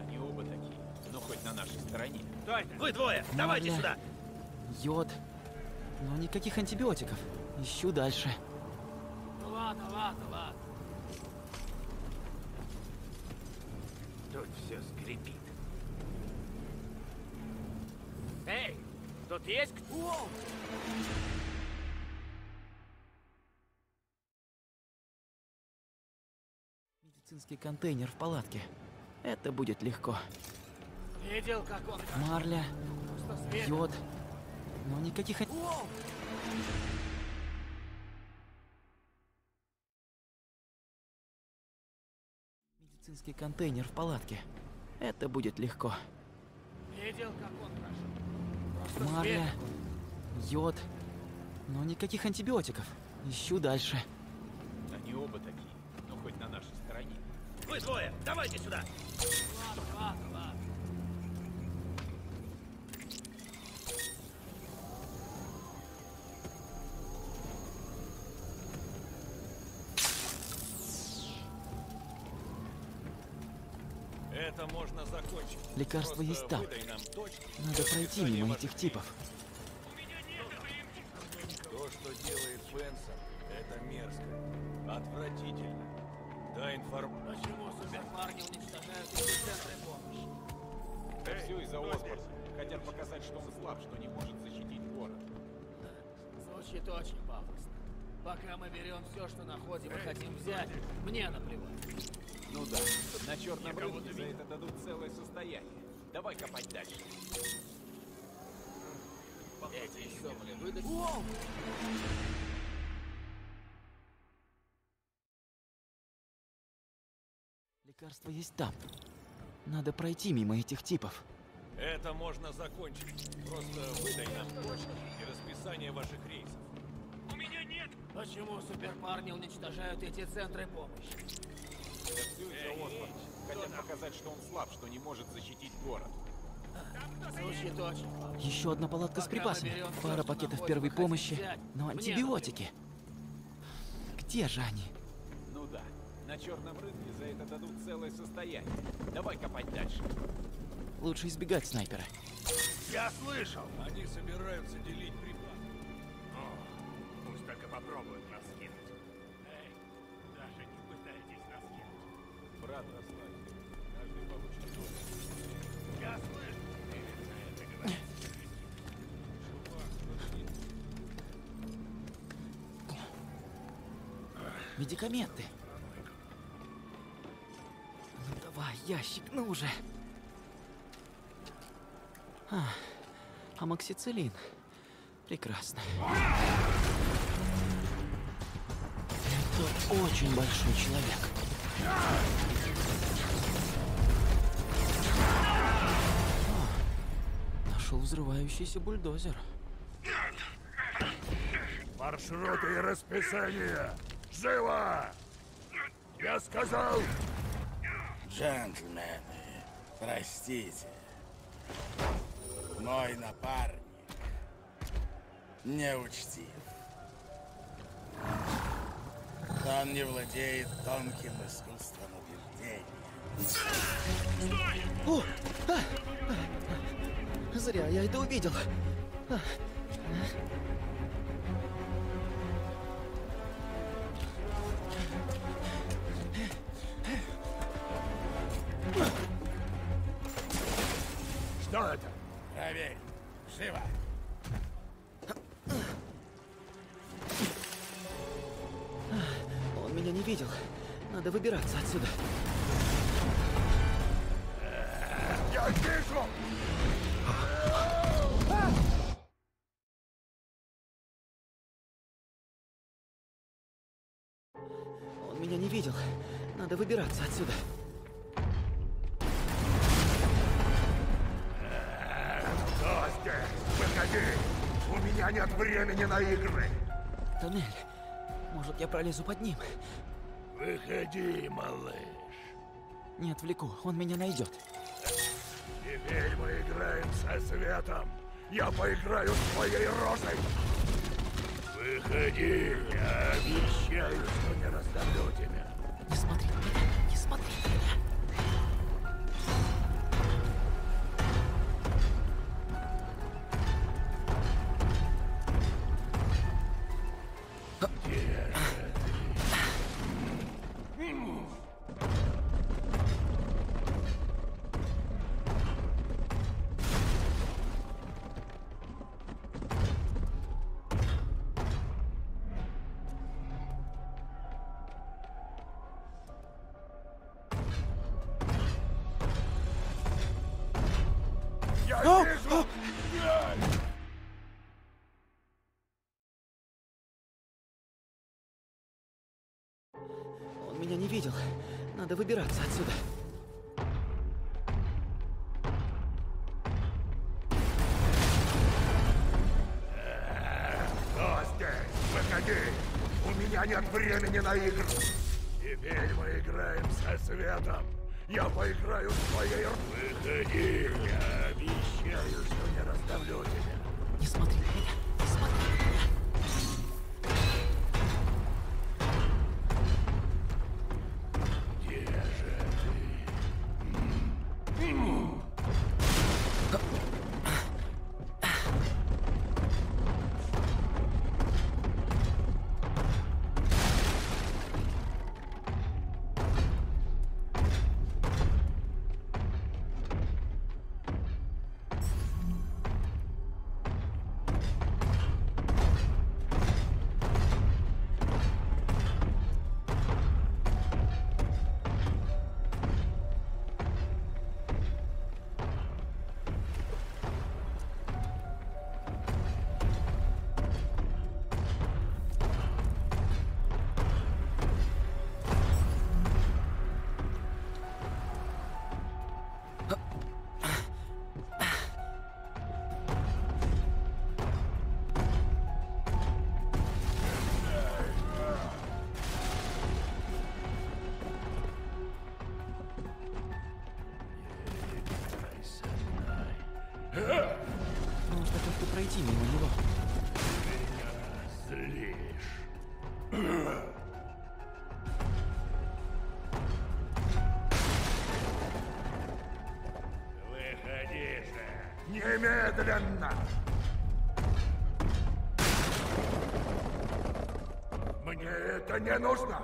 Они оба такие, но хоть на нашей стороне. Вы двое! Давайте Марля, сюда! Йод. Но никаких антибиотиков. Ищу дальше. Ну ладно, ладно, ладно. Тут все скрипит. Эй, тут есть кто? Медицинский контейнер в палатке. Это будет легко. Видел, как он? Марля. Йод. Но никаких... Воу! Медицинский контейнер в палатке. Это будет легко. Видел, как он прошел? Марля. Йод. Но никаких антибиотиков. Ищу дальше. Они оба такие, но хоть на нашей стороне. Вы двое! Давайте сюда! Ладно. Это можно закончить. Лекарство Просто есть там. Надо пройти мимо этих типов. То, что делает Бенсон, это мерзко. Отвратительно. Дай информацию. Почему суперпарни уничтожают центры помощи? Это все из-за Осборна. Хотят показать, что он слаб, что не может защитить город. Звучит очень пафосно. Пока мы берем все, что находим и хотим взять, мне наплевать. Ну да, на черном рынке за это дадут целое состояние. Давай копать дальше. Эти соболи выдать... Лекарство есть там. Надо пройти мимо этих типов. Это можно закончить. Просто выдай нам почту и расписание ваших рейсов. У меня нет! Почему суперпарни уничтожают эти центры помощи? Это все из-за Осборна. Хотят показать, что он слаб, что не может защитить город. Еще одна палатка с припасами. Пара пакетов первой помощи. Но антибиотики. Где же они? Ну да, на черном рынке за это дадут целое состояние. Давай копать дальше. Лучше избегать снайпера. Я слышал! Они собираются делить припасы. О, пусть только попробуют нас рад расслабься. Каждый получит долю. Я слышу! Медикаменты. Ну давай, ящик, ну уже. А, амоксициллин. Прекрасно. Это очень большой человек. Нашел взрывающийся бульдозер. Маршруты и расписание! Живо! Я сказал! Джентльмены, простите. Мой напарник не учтив. Он не владеет тонким искусством убеждения. О! А! А! Зря я это увидел. Выбираться отсюда. Кто здесь? Выходи! У меня нет времени на игры! Тоннель. Может, я пролезу под ним? Выходи, малыш. Не отвлеку, он меня найдет. Теперь мы играем со светом. Я поиграю с твоей розой. Выходи, я обещаю, что не раздавлю тебя. Не смотри не смотри выбираться отсюда. Кто здесь? Выходи! У меня нет времени на игры! Это не нужно!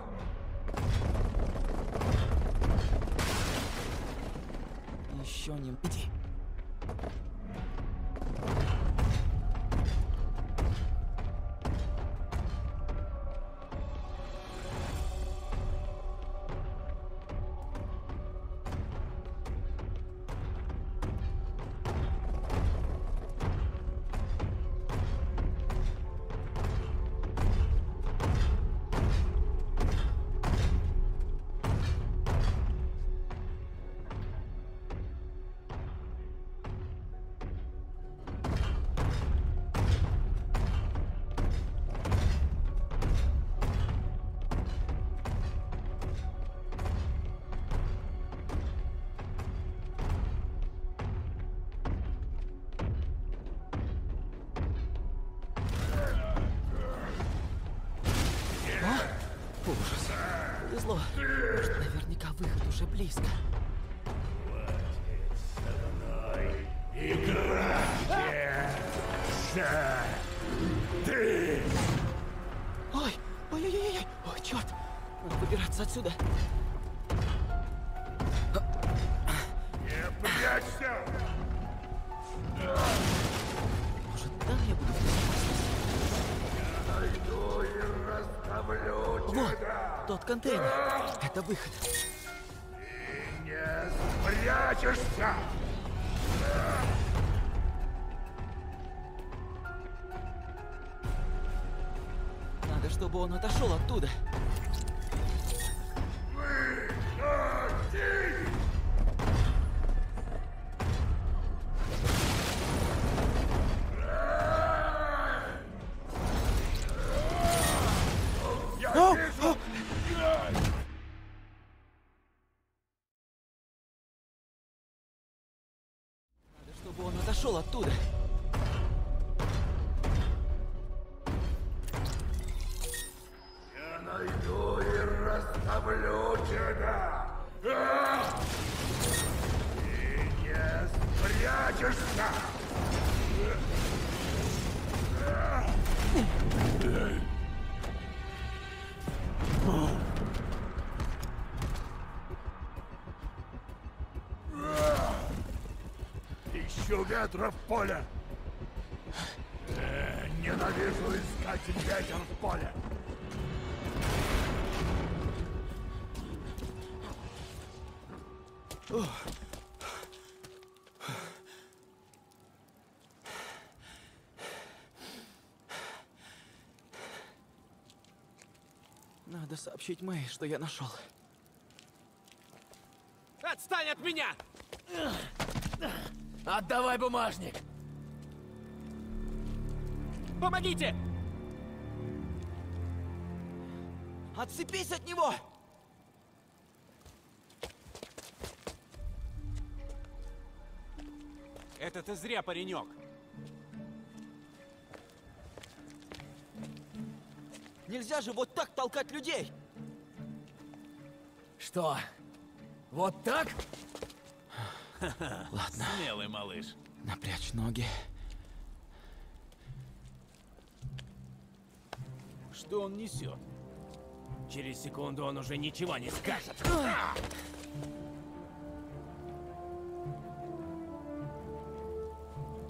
Близко. Играйте! Ты! Ой, ой-ой-ой, ой, черт! Надо выбираться отсюда. Не прячься! Может, там я буду в безопасности? Найду и расставлю Вот, тебя! тот контейнер. Это выход. Ищу ветра в поле! Э, Ненавижу искать ветер в поле! Надо сообщить Мэй, что я нашел. Отстань от меня! Отдавай бумажник! Помогите! Отцепись от него! Это ты зря, паренек. Нельзя же вот так толкать людей! Что? Вот так? Ладно. Смелый малыш. Напрячь ноги. Что он несет? Через секунду он уже ничего не скажет.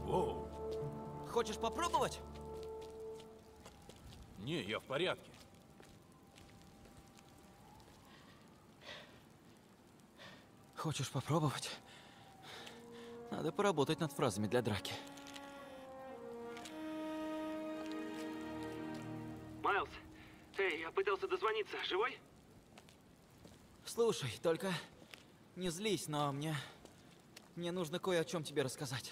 Воу. Хочешь попробовать? Не, я в порядке. Хочешь попробовать? Надо поработать над фразами для драки. Майлз, эй, я пытался дозвониться. Живой? Слушай, только не злись, но мне... Мне нужно кое о чем тебе рассказать.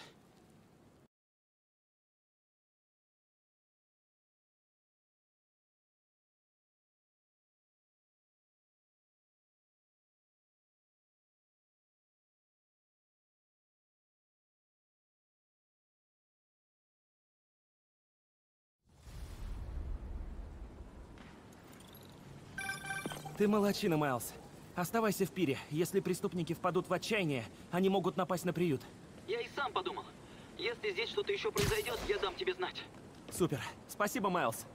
Ты молодчина, Майлз. Оставайся в пире. Если преступники впадут в отчаяние, они могут напасть на приют. Я и сам подумал. Если здесь что-то еще произойдет, я дам тебе знать. Супер. Спасибо, Майлз.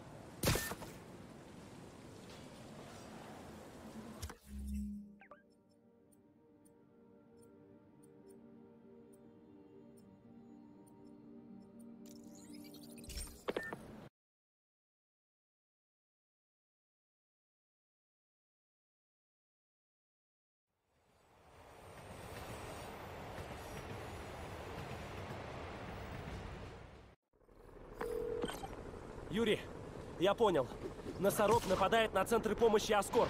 Я понял. Носорог нападает на центры помощи Аскорб.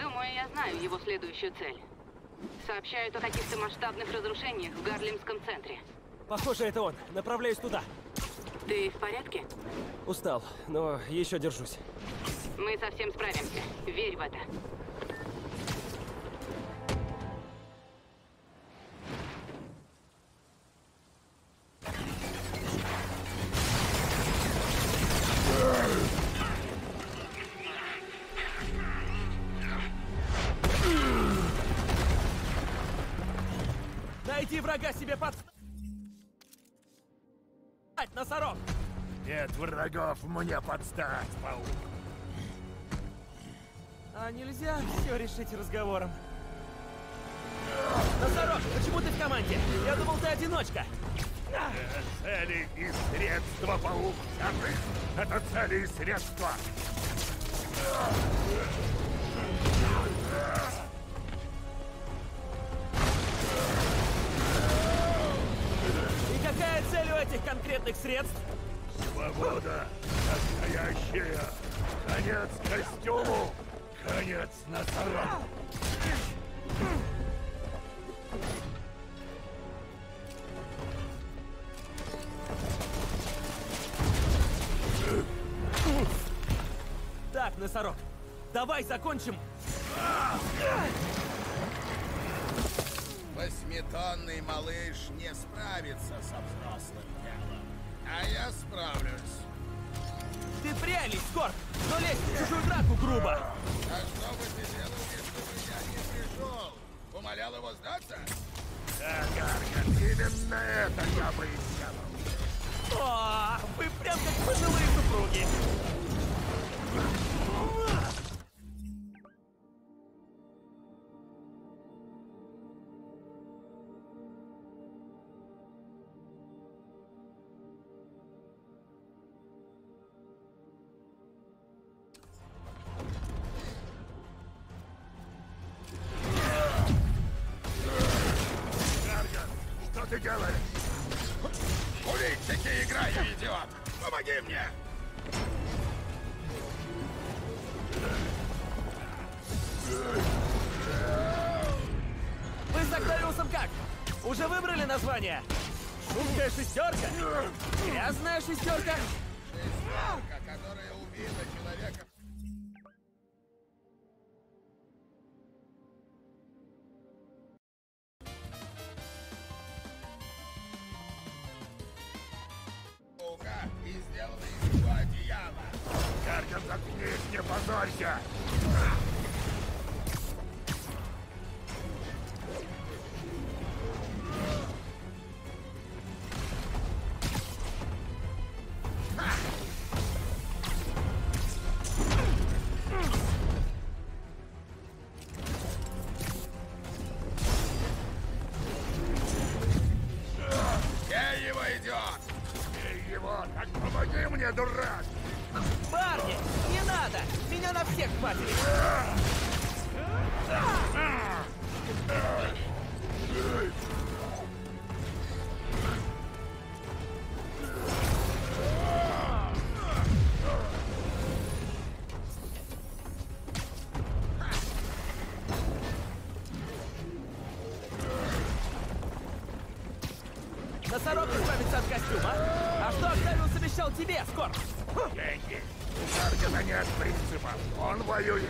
Думаю, я знаю его следующую цель. Сообщают о каких-то масштабных разрушениях в Гарлемском центре. Похоже, это он. Направляюсь туда. Ты в порядке? Устал, но еще держусь. Мы совсем справимся. Верь в это. Врагов мне подстать, паук. А нельзя все решить разговором? Носорог, почему ты в команде? Я думал, ты одиночка. Цели и средства, паук. Забыл. Это цели и средства. И какая цель у этих конкретных средств? Свобода настоящая. Конец костюму. Конец носорогу. Так, носорог, давай закончим. Восьмитонный малыш не справится со взрослым делом. А я справлюсь. Ты прялись, Скорб, но лезть в чужую драку грубо. А что бы ты делал, если бы я не пришел? Умолял его сдаться? Да, Гарган, именно это я бы и сделал. О, вы прям как пожилые супруги. He's got that Носорог избавится от костюма. А что Октавиус обещал тебе, Скорб? Деньги. У Гаргана нет принципов. Он воюет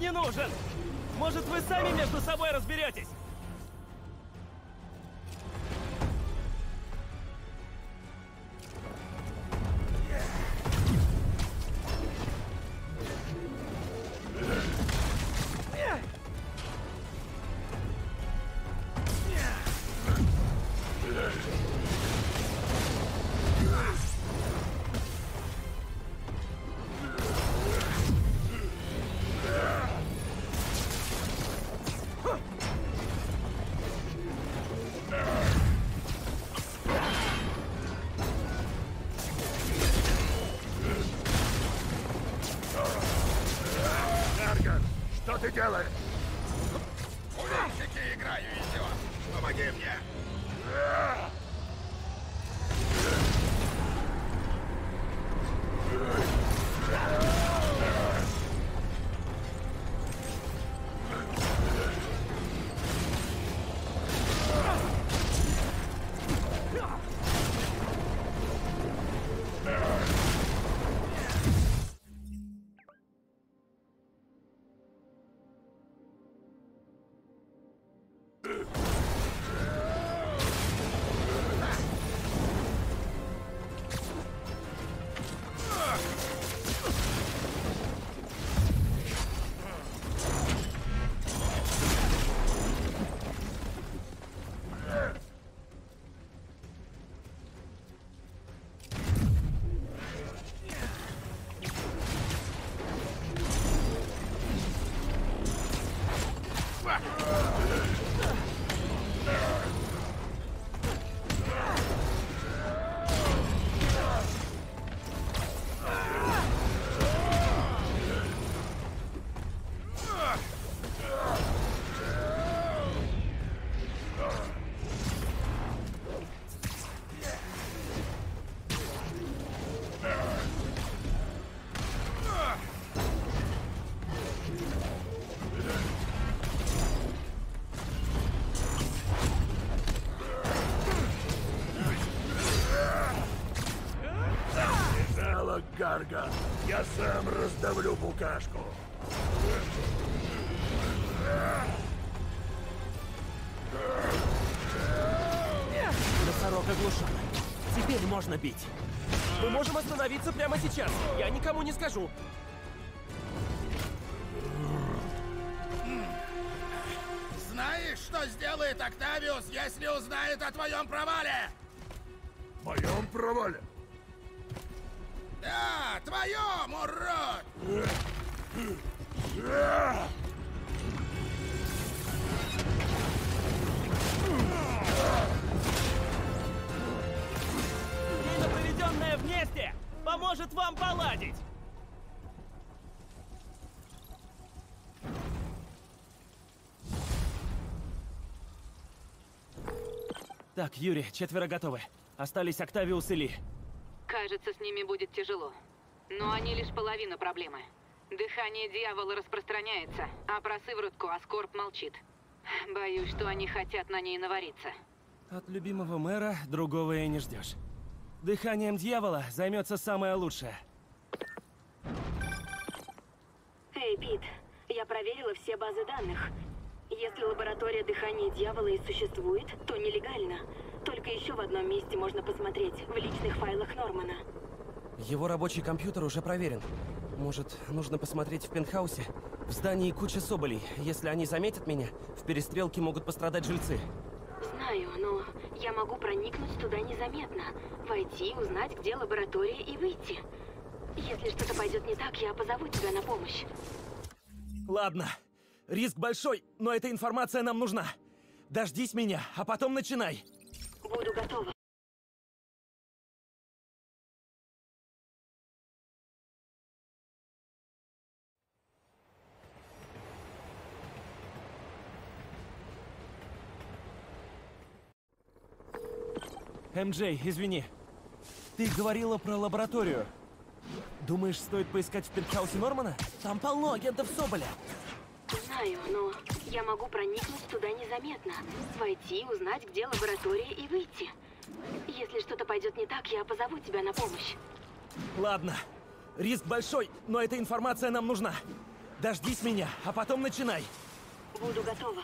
не нужен. Может, вы сами между собой разберетесь? Не скажу. Знаешь, что сделает Октавиус, если узнает о твоем провале? моем провале. Да, твоем, урод! Время, проведенное вместе, поможет вам поладить. Так, Юрий, четверо готовы. Остались Октавиус и Ли. Кажется, с ними будет тяжело. Но они лишь половина проблемы. Дыхание дьявола распространяется, а про сыворотку Аскорб молчит. Боюсь, что они хотят на ней навариться. От любимого мэра другого и не ждешь. Дыханием дьявола займется самое лучшее. Эй, Пит, я проверила все базы данных. Если лаборатория дыхания дьявола и существует, то нелегально. Только еще в одном месте можно посмотреть, в личных файлах Нормана. Его рабочий компьютер уже проверен. Может, нужно посмотреть в пентхаусе? В здании куча соболей. Если они заметят меня, в перестрелке могут пострадать жильцы. Знаю, но я могу проникнуть туда незаметно. Войти, узнать, где лаборатория и выйти. Если что-то пойдет не так, я позову тебя на помощь. Ладно. Риск большой, но эта информация нам нужна. Дождись меня, а потом начинай. Буду готова. МД, извини. Ты говорила про лабораторию. Думаешь, стоит поискать в пентхаусе Нормана? Там полно агентов Соболя. Знаю, но я могу проникнуть туда незаметно. Войти, узнать, где лаборатория и выйти. Если что-то пойдет не так, я позову тебя на помощь. Ладно. Риск большой, но эта информация нам нужна. Дождись меня, а потом начинай. Буду готова.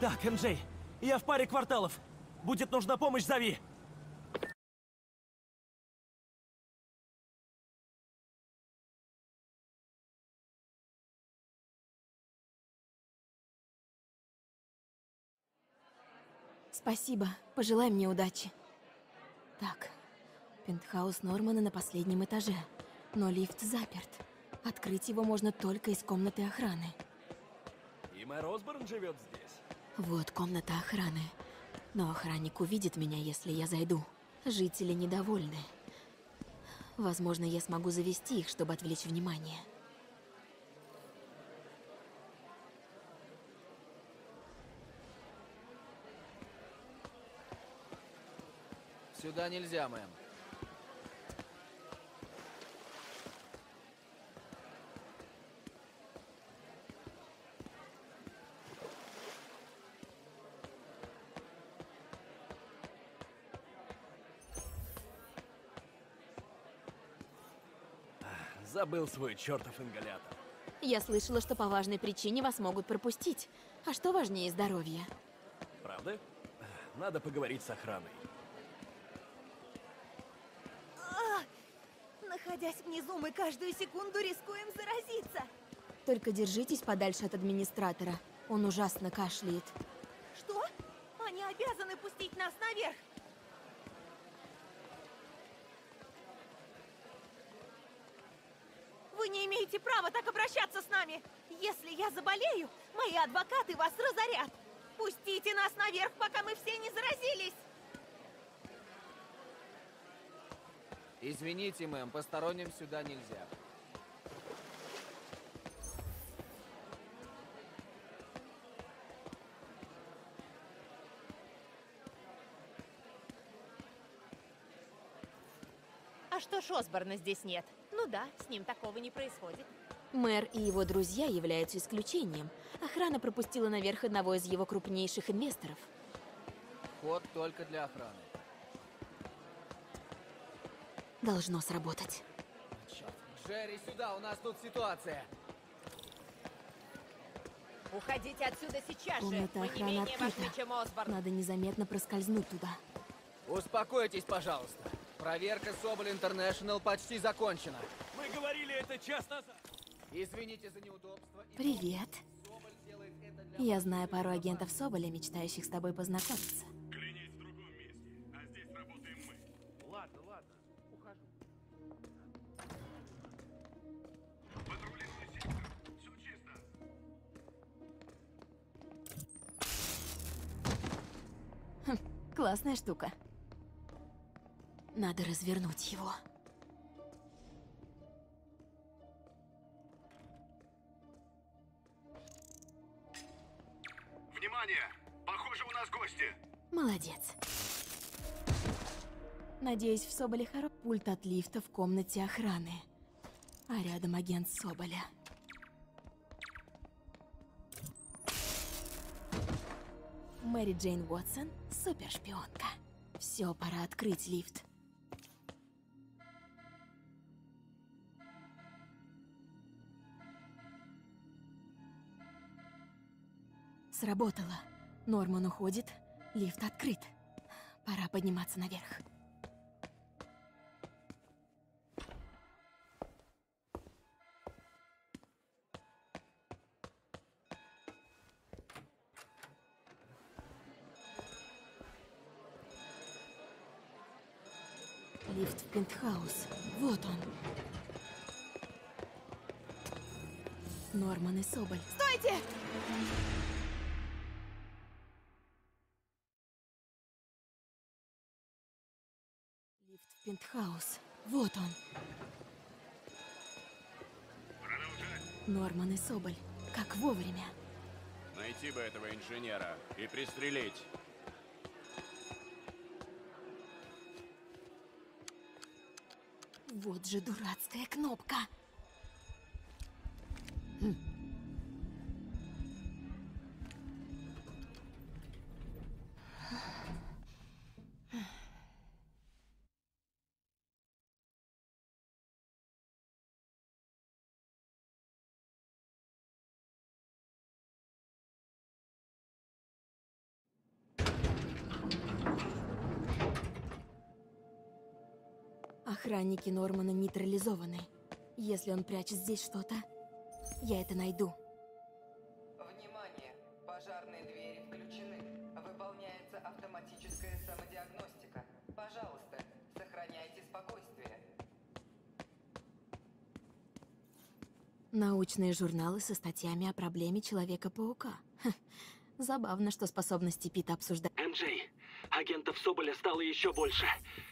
Так, МД, я в паре кварталов. Будет нужна помощь, зови. Спасибо. Пожелай мне удачи. Так, пентхаус Нормана на последнем этаже, но лифт заперт. Открыть его можно только из комнаты охраны. И мэр Осборн живет здесь. Вот комната охраны. Но охранник увидит меня, если я зайду. Жители недовольны. Возможно, я смогу завести их, чтобы отвлечь внимание. Сюда нельзя, мэм. Забыл свой чертов ингалятор. Я слышала, что по важной причине вас могут пропустить. А что важнее здоровья? Правда? Надо поговорить с охраной. А! Находясь внизу, мы каждую секунду рискуем заразиться. Только держитесь подальше от администратора. Он ужасно кашляет. Что? Они обязаны пустить нас наверх. Вы не имеете права так обращаться с нами. Если я заболею, мои адвокаты вас разорят. Пустите нас наверх, пока мы все не заразились. Извините, мэм, посторонним сюда нельзя. А что ж Осборна здесь нет? Да, с ним такого не происходит. Мэр и его друзья являются исключением. Охрана пропустила наверх одного из его крупнейших инвесторов. Ход только для охраны. Должно сработать. Джерри, сюда, у нас тут ситуация. Уходите отсюда сейчас же. Комната Мы не менее открыта. важны, чем Осборн. Надо незаметно проскользнуть туда. Успокойтесь, пожалуйста. Проверка Соболь Интернешнл почти закончена. Мы говорили это час назад. Извините за неудобство. Привет. Я знаю пару агентов Соболя, мечтающих с тобой познакомиться. Клянись в другом месте, а здесь работаем мы. Ладно, ладно. Ухожу. Патрулируй сектор. Все чисто. Хм, классная штука. Надо развернуть его. Внимание! Похоже, у нас гости. Молодец. Надеюсь, в Соболе хоро пульт от лифта в комнате охраны. А рядом агент Соболя. Мэри Джейн Уотсон — супершпионка. Все, пора открыть лифт. Сработало. Норман уходит, лифт открыт. Пора подниматься наверх. Лифт в пентхаус. Вот он. Норман и Соболь. Стойте! Пентхаус. Вот он. Норман и Соболь. Как вовремя. Найти бы этого инженера и пристрелить. Вот же дурацкая кнопка. Охранники Нормана нейтрализованы. Если он прячет здесь что-то, я это найду. Внимание! Пожарные двери включены. Выполняется автоматическая самодиагностика. Пожалуйста, сохраняйте спокойствие. Научные журналы со статьями о проблеме Человека-паука. Забавно, что способности Пита обсуждать. МJ, Агентов Соболя стало еще больше.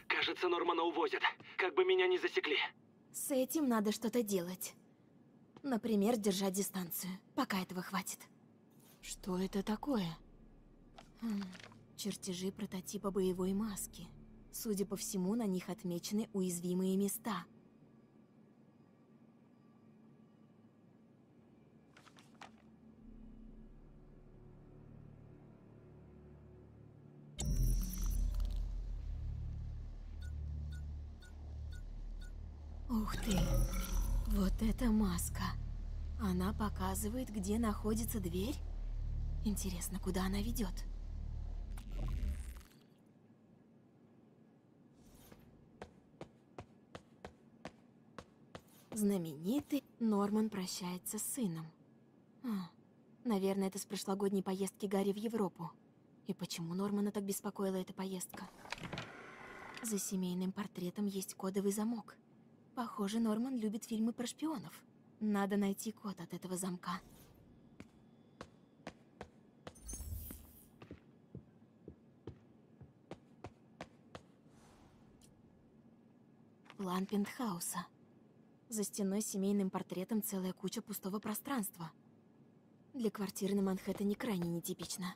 Кажется, Нормана увозят. Как бы меня не засекли. С этим надо что-то делать. Например, держать дистанцию, пока этого хватит. Что это такое? Хм, чертежи прототипа боевой маски. Судя по всему, на них отмечены уязвимые места. Ух ты! Вот эта маска. Она показывает, где находится дверь? Интересно, куда она ведет? Знаменитый Норман прощается с сыном. А, наверное, это с прошлогодней поездки Гарри в Европу. И почему Нормана так беспокоила эта поездка? За семейным портретом есть кодовый замок. Похоже, Норман любит фильмы про шпионов. Надо найти код от этого замка. План пентхауса. За стеной с семейным портретом целая куча пустого пространства. Для квартиры на Манхэттене крайне нетипично.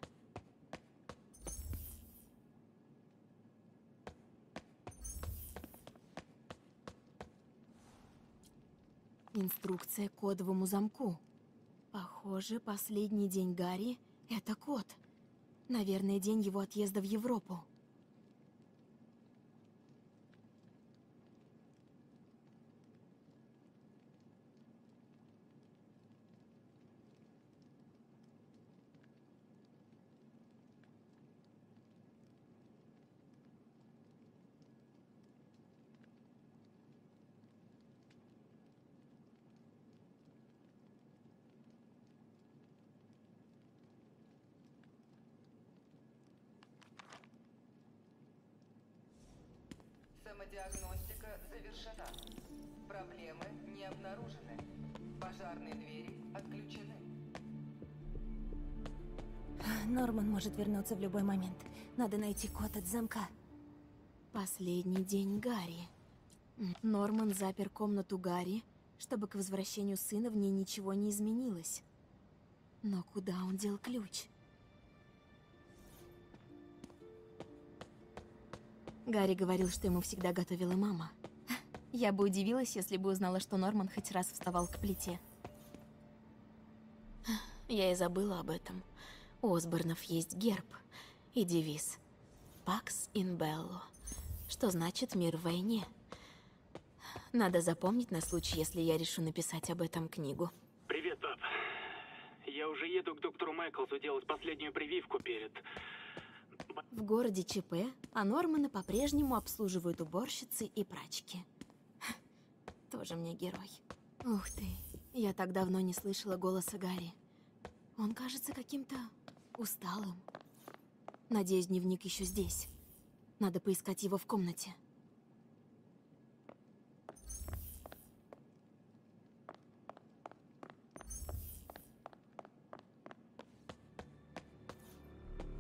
Инструкция к кодовому замку. Похоже, последний день Гарри — это код. Наверное, день его отъезда в Европу. Самодиагностика завершена. Проблемы не обнаружены. Пожарные двери отключены. Норман может вернуться в любой момент. Надо найти код от замка. Последний день Гарри. Норман запер комнату Гарри, чтобы к возвращению сына в ней ничего не изменилось. Но куда он дел ключ? Гарри говорил, что ему всегда готовила мама. Я бы удивилась, если бы узнала, что Норман хоть раз вставал к плите. Я и забыла об этом. У Осборнов есть герб и девиз «Pax in Bello», что значит «Мир в войне». Надо запомнить на случай, если я решу написать об этом книгу. Привет, пап. Я уже еду к доктору Майклсу делать последнюю прививку перед... В городе ЧП, а Нормана по-прежнему обслуживают уборщицы и прачки. Тоже мне герой. Ух ты, я так давно не слышала голоса Гарри. Он кажется каким-то усталым. Надеюсь, дневник еще здесь. Надо поискать его в комнате.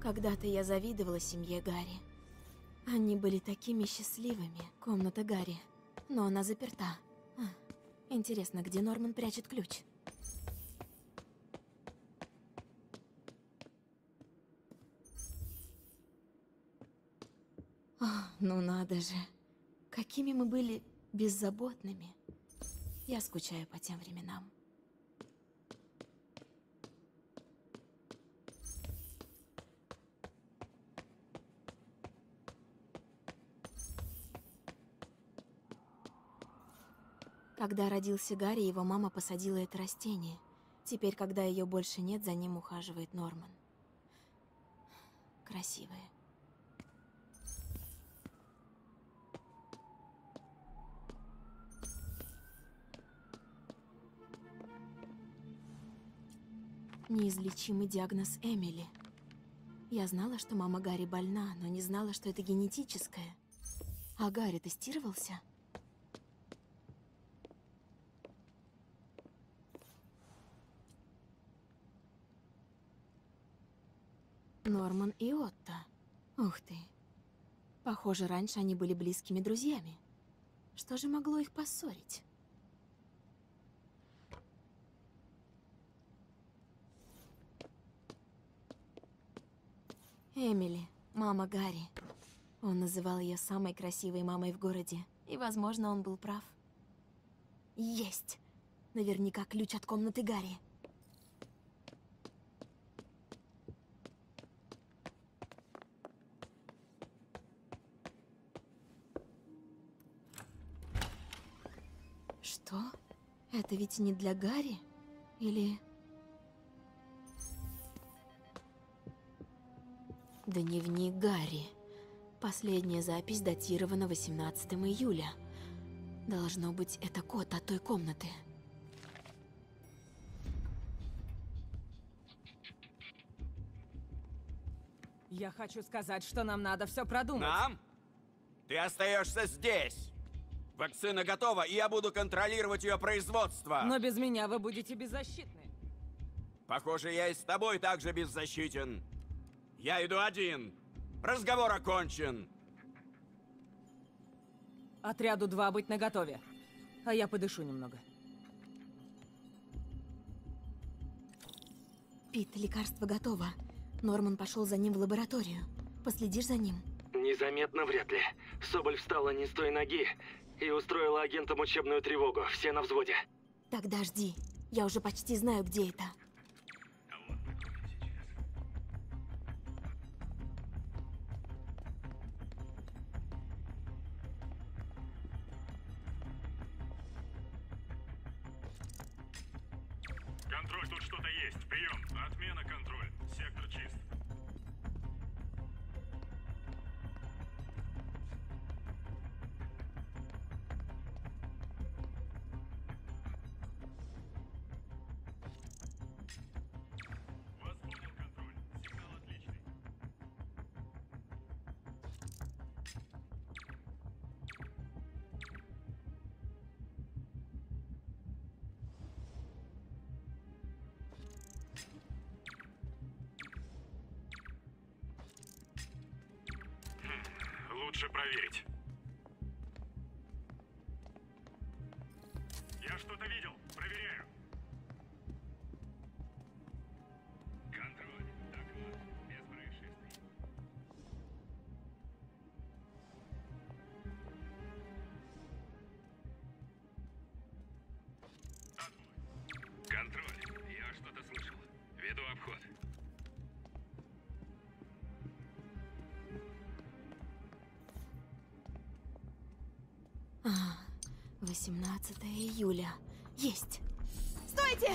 Когда-то я завидовала семье Гарри. Они были такими счастливыми. Комната Гарри. Но она заперта. А, интересно, где Норман прячет ключ? А, ну надо же. Какими мы были беззаботными. Я скучаю по тем временам. Когда родился Гарри, его мама посадила это растение. Теперь, когда ее больше нет, за ним ухаживает Норман. Красивое. Неизлечимый диагноз Эмили. Я знала, что мама Гарри больна, но не знала, что это генетическое. А Гарри тестировался? Норман и Отто. Ух ты. Похоже, раньше они были близкими друзьями. Что же могло их поссорить? Эмили, мама Гарри. Он называл ее самой красивой мамой в городе, и, возможно, он был прав. Есть! Наверняка ключ от комнаты Гарри. Что? Это ведь не для Гарри? Или... Дневник Гарри. Последняя запись датирована 18 июля. Должно быть, это код от той комнаты. Я хочу сказать, что нам надо все продумать. Нам? Ты остаешься здесь. Вакцина готова, и я буду контролировать ее производство. Но без меня вы будете беззащитны. Похоже, я и с тобой также беззащитен. Я иду один. Разговор окончен. Отряду два быть наготове. А я подышу немного. Пит, лекарство готово. Норман пошел за ним в лабораторию. Последишь за ним? Незаметно вряд ли. Соболь встала не с той ноги и устроила агентам учебную тревогу. Все на взводе. Тогда жди. Я уже почти знаю, где это. 18 июля. Есть. Стойте!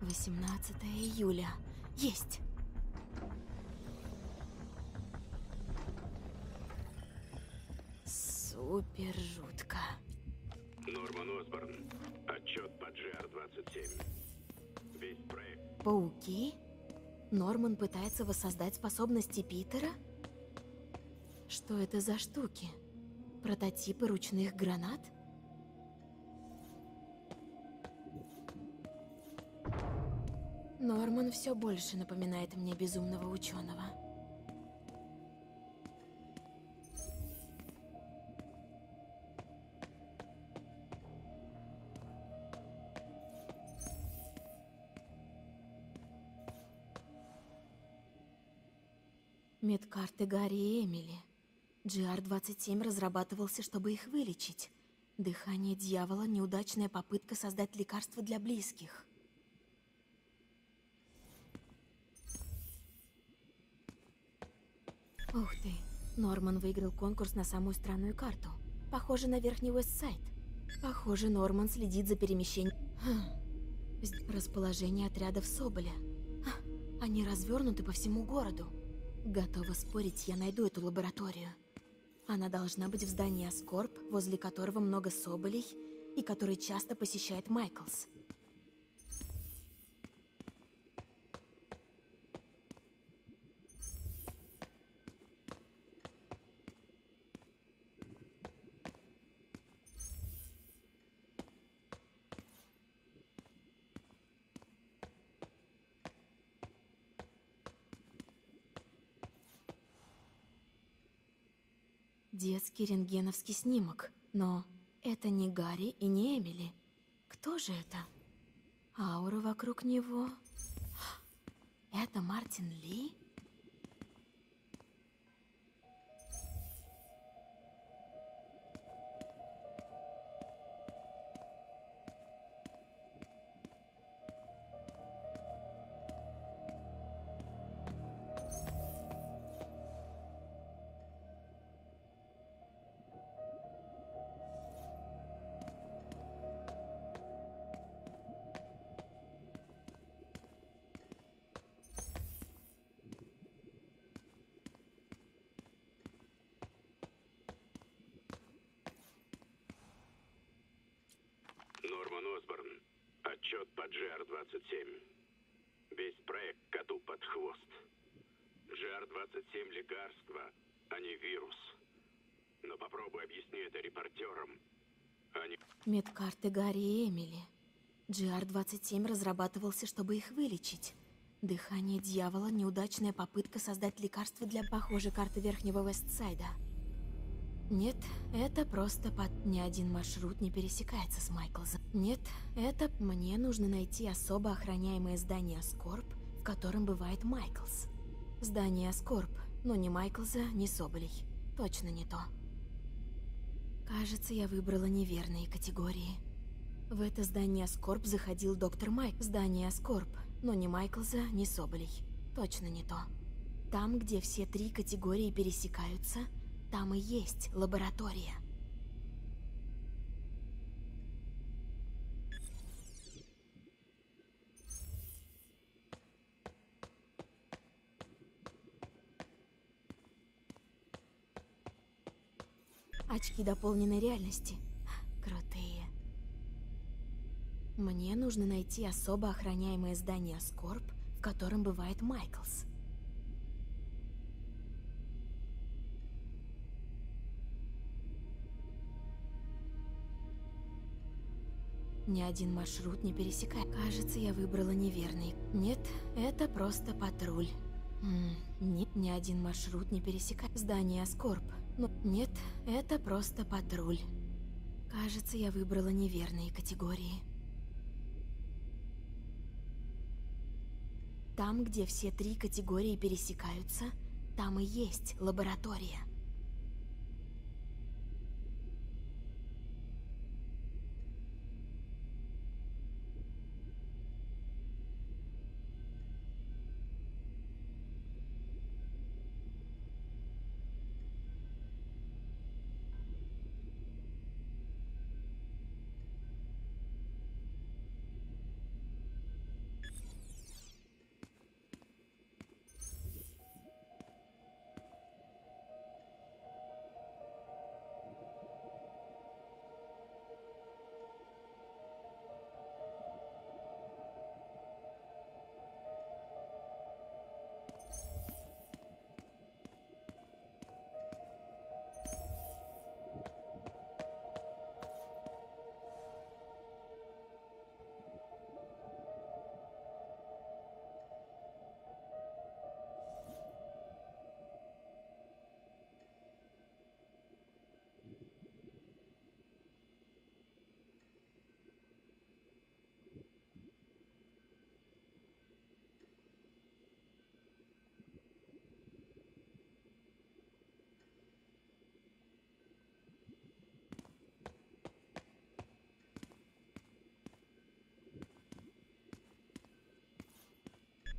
18 июля. Есть. Супер жутко. Норман Осборн. Отчет по GR-27. Весь проект. Пауки? Норман пытается воссоздать способности Питера? Что это за штуки? Прототипы ручных гранат? Норман все больше напоминает мне безумного ученого. Медкарты Гарри и Эмили. GR-27 разрабатывался, чтобы их вылечить. Дыхание дьявола – неудачная попытка создать лекарство для близких. Ух ты, Норман выиграл конкурс на самую странную карту. Похоже на Верхний Уэстсайд. Похоже, Норман следит за перемещением... Хм. Расположение отрядов Соболя. Они развернуты по всему городу. Готова спорить, я найду эту лабораторию. Она должна быть в здании Аскорб, возле которого много Соболей, и который часто посещает Майклс. Детский рентгеновский снимок. Но это не Гарри и не Эмили. Кто же это? Аура вокруг него. Это Мартин Ли? Они... Медкарты Гарри и Эмили. GR-27 разрабатывался, чтобы их вылечить. Дыхание дьявола – неудачная попытка создать лекарство для похожей карты Верхнего Вестсайда. Нет, это просто под... Ни один маршрут не пересекается с Майклзом. Нет, это... Мне нужно найти особо охраняемое здание Скорб, в котором бывает Майклс. Здание Скорб, но ни Майклза, ни Соболей. Точно не то. Кажется, я выбрала неверные категории. В это здание Скорб заходил доктор Майк. Здание Скорб, но ни Майклза, ни Соболей. Точно не то. Там, где все три категории пересекаются, там и есть лаборатория. Очки дополненной реальности. Крутые. Мне нужно найти особо охраняемое здание Скорб, в котором бывает Майклс. Ни один маршрут не пересекает. Кажется, я выбрала неверный. Нет, это просто патруль. М, Нет, ни один маршрут не пересекает. Здание Аскорб. Но нет, это просто патруль. Кажется, я выбрала неверные категории. Там, где все три категории пересекаются, там и есть лаборатория.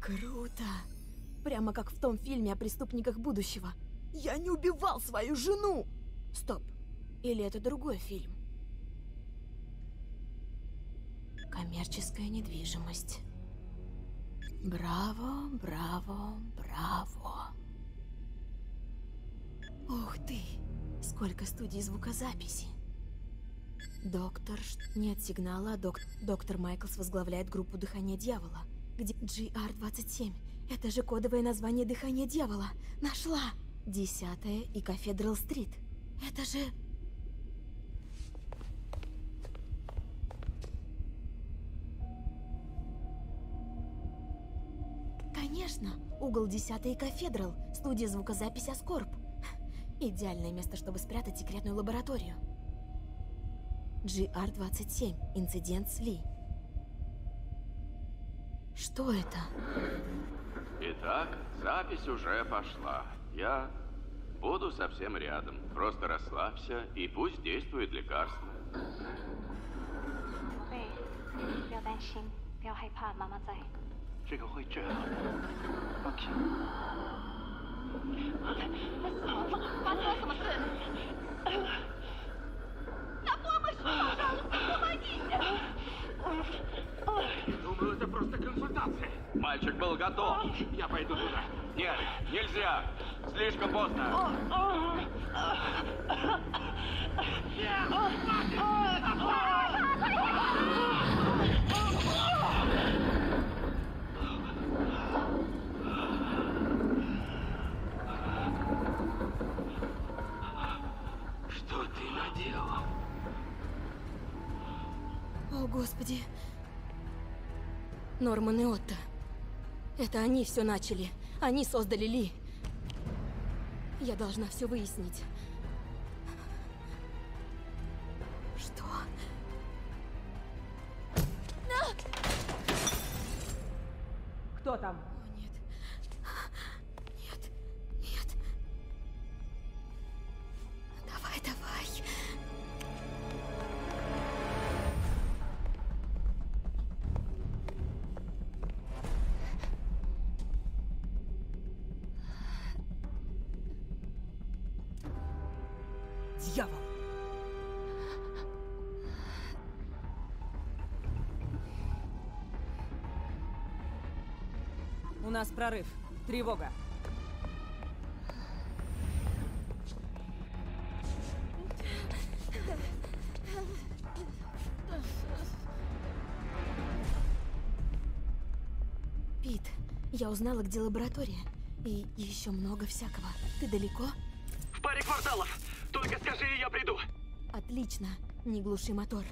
Круто. Прямо как в том фильме о преступниках будущего. Я не убивал свою жену! Стоп. Или это другой фильм? Коммерческая недвижимость. Браво, браво, браво. Ух ты! Сколько студий звукозаписи. Доктор... Нет сигнала, док... доктор Майклс возглавляет группу «Дыхание дьявола». Где GR-27? Это же кодовое название «Дыхание дьявола». Нашла! Десятая и Кафедрал-стрит. Это же... Конечно, угол 10 и Кафедрал, студия звукозаписи Аскорб. Идеальное место, чтобы спрятать секретную лабораторию. GR-27. Инцидент с Ли. Что это? Итак, запись уже пошла. Я буду совсем рядом. Просто расслабься и пусть действует лекарство. На помощь, пожалуйста, помогите! Думаю, это просто консультация. Мальчик был готов. Я пойду туда. Нет, нельзя. Слишком поздно. Что ты наделал? О, Господи. Норман и Отто. Это они все начали. Они создали Ли. Я должна все выяснить. Что? Кто там? Нас прорыв. Тревога. Пит, я узнала, где лаборатория. И еще много всякого. Ты далеко? В паре кварталов. Только скажи, и я приду. Отлично. Не глуши мотор.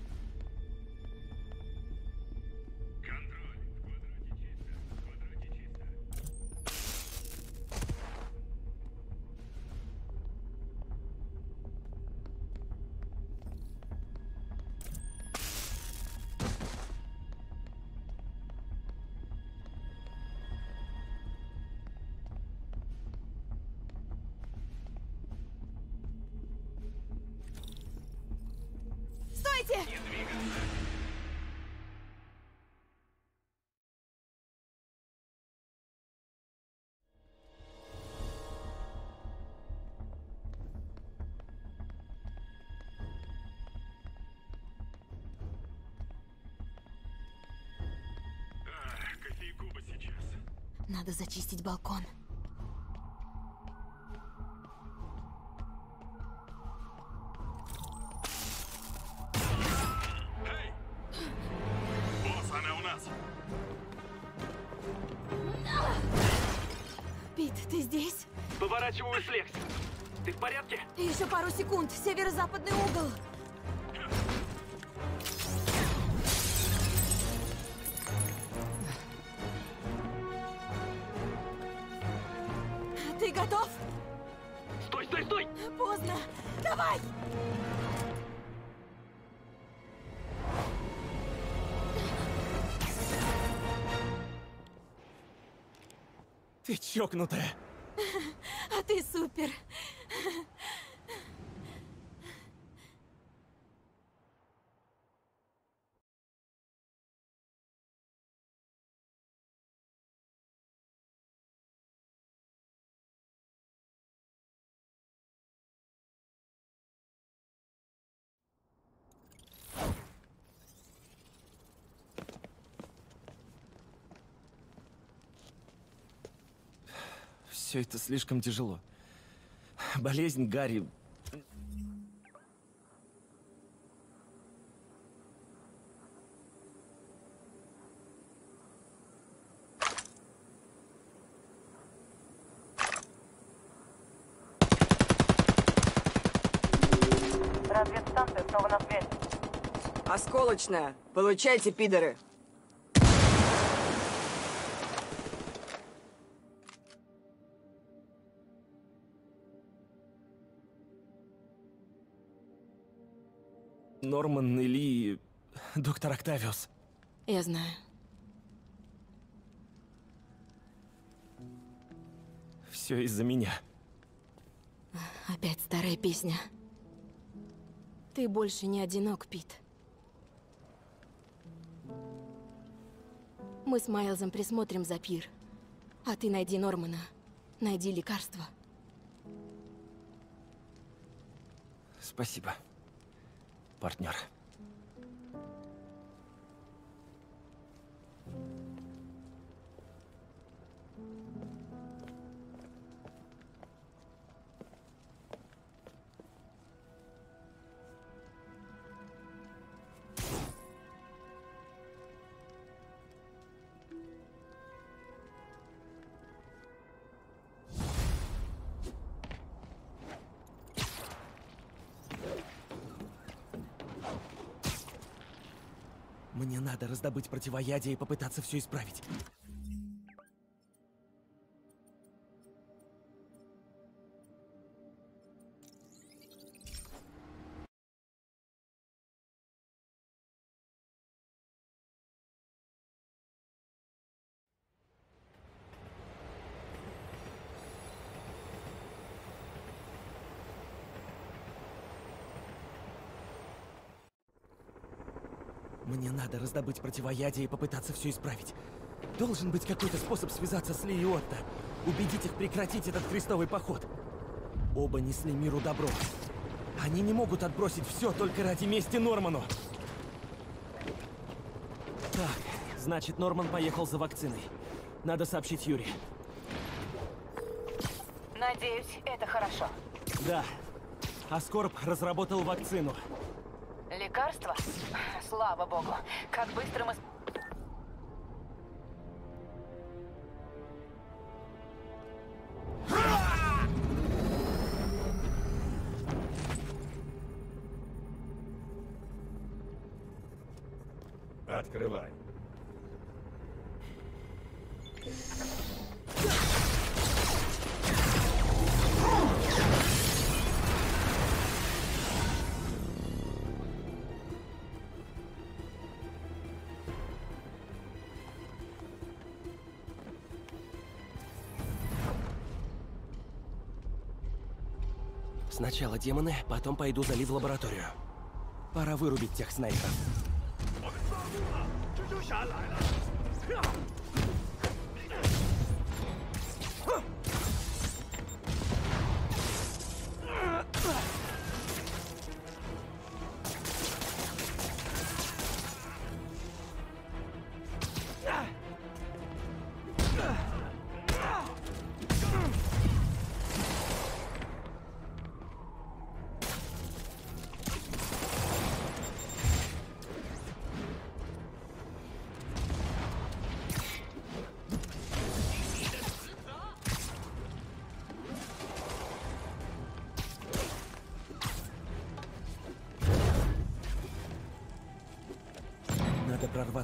Кофейку бы сейчас. Надо зачистить балкон. Секунд. Северо-западный угол. Ты готов? Стой, стой, стой! Поздно. Давай! Ты чокнутая. А ты супер. Все это слишком тяжело. Болезнь Гарри... Разведстанция снова на связи. Осколочная. Получайте, пидоры. Норман, Или... Доктор Октавиус. Я знаю. Все из-за меня. Опять старая песня. Ты больше не одинок, Пит. Мы с Майлзом присмотрим за Пир. А ты найди Нормана. Найди лекарство. Спасибо, партнер. Надо раздобыть противоядие и попытаться все исправить. Мне надо раздобыть противоядие и попытаться все исправить. Должен быть какой-то способ связаться с Ли и Отто. Убедить их прекратить этот крестовый поход. Оба несли миру добро. Они не могут отбросить все только ради мести Норману. Так, значит, Норман поехал за вакциной. Надо сообщить Юре. Надеюсь, это хорошо. Да. Аскорб разработал вакцину. Лекарство? Слава богу. Как быстро мы... Сначала демоны, потом пойду за Ли в лабораторию. Пора вырубить тех снайперов.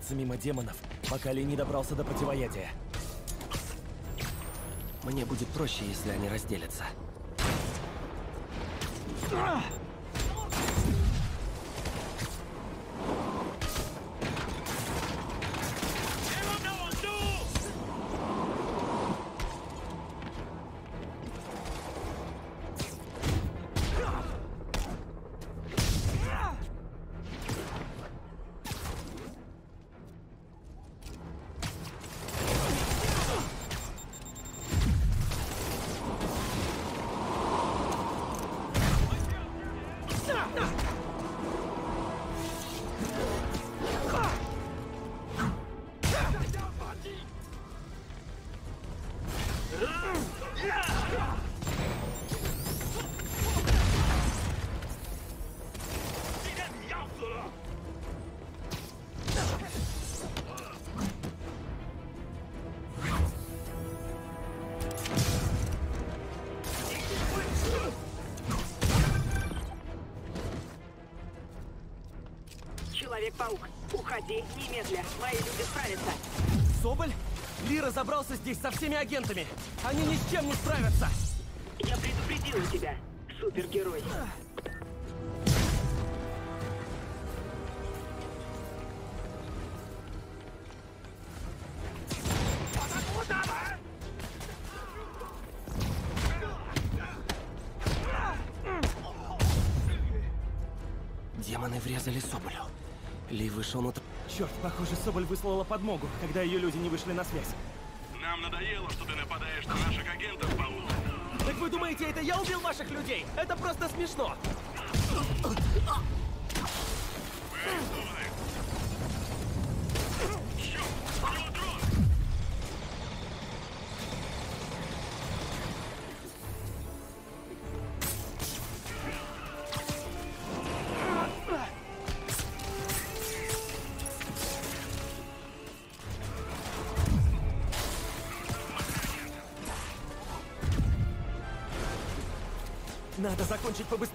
пробираться мимо демонов, пока Ли не добрался до противоядия. Мне будет проще, если они разделятся. Лира забрался здесь со всеми агентами. Они ни с чем не справятся. Я предупредила тебя, супергерой. Демоны врезали Соболю. Ли вышел на... Черт, похоже, Соболь выслала подмогу, когда ее люди не вышли на связь. Надоело, что ты нападаешь на наших агентов, Пауло. Так вы думаете, это я убил ваших людей? Это просто смешно.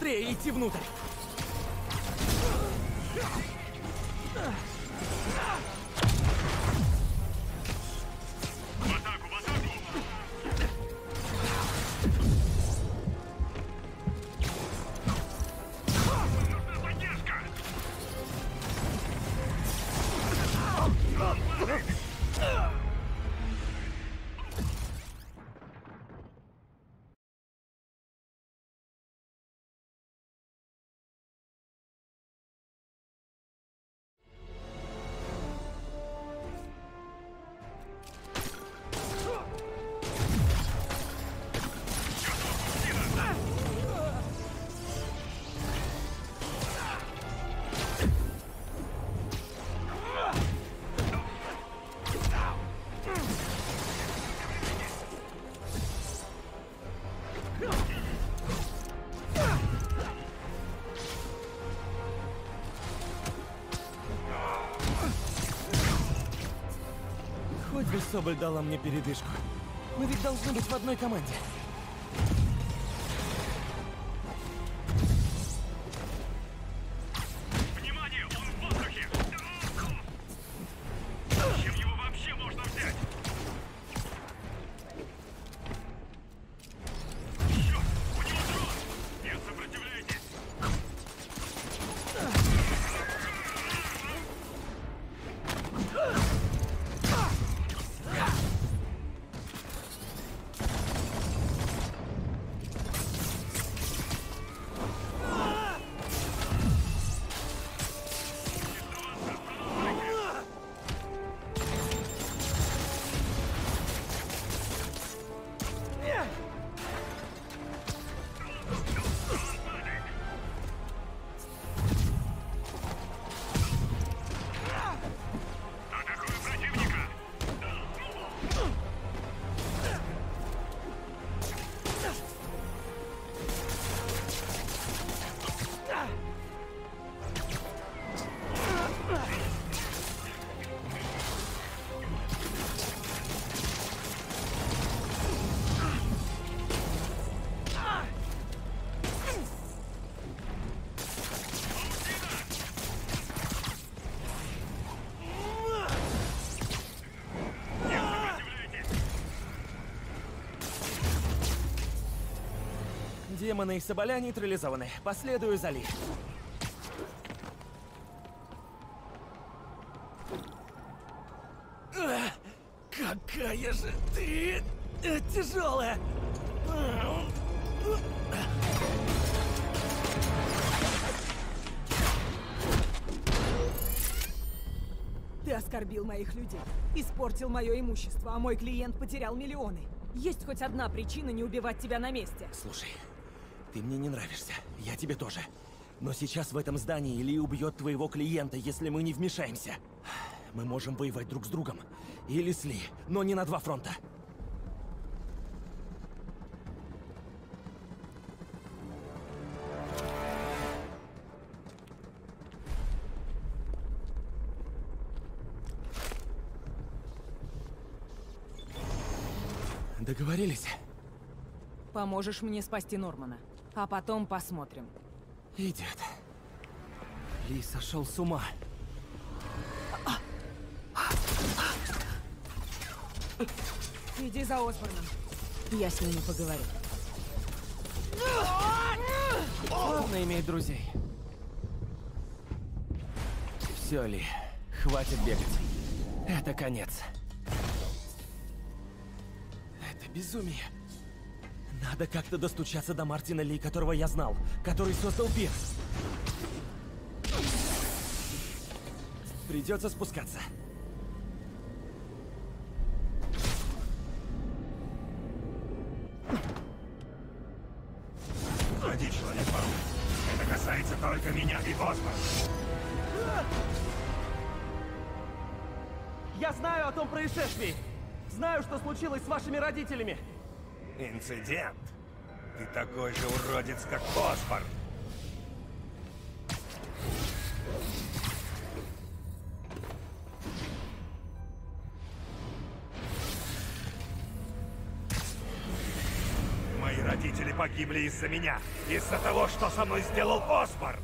И идти внутрь. Соболь дала мне передышку. Мы ведь должны быть в одной команде. Демоны и Соболя нейтрализованы. Последую за Ли. Какая же ты э, тяжелая! Ты оскорбил моих людей, испортил мое имущество, а мой клиент потерял миллионы. Есть хоть одна причина не убивать тебя на месте. Слушай, ты мне не нравишься. Я тебе тоже. Но сейчас в этом здании Ли убьет твоего клиента, если мы не вмешаемся. Мы можем воевать друг с другом. Или с Ли, но не на два фронта. Договорились? Поможешь мне спасти Нормана. А потом посмотрим. Идет. Ли сошел с ума. Иди за Осборном. Я с ними поговорю. Славно иметь друзей. Все, Ли, хватит бегать. Это конец. Это безумие. Надо как-то достучаться до Мартина Ли, которого я знал, который создал Пирс. Придется спускаться. Ходи, Человек-паук. Это касается только меня и Осборна. Я знаю о том происшествии. Знаю, что случилось с вашими родителями. Инцидент? Ты такой же уродец, как. Мои родители погибли из-за меня. Из-за того, что со мной сделал Осборн.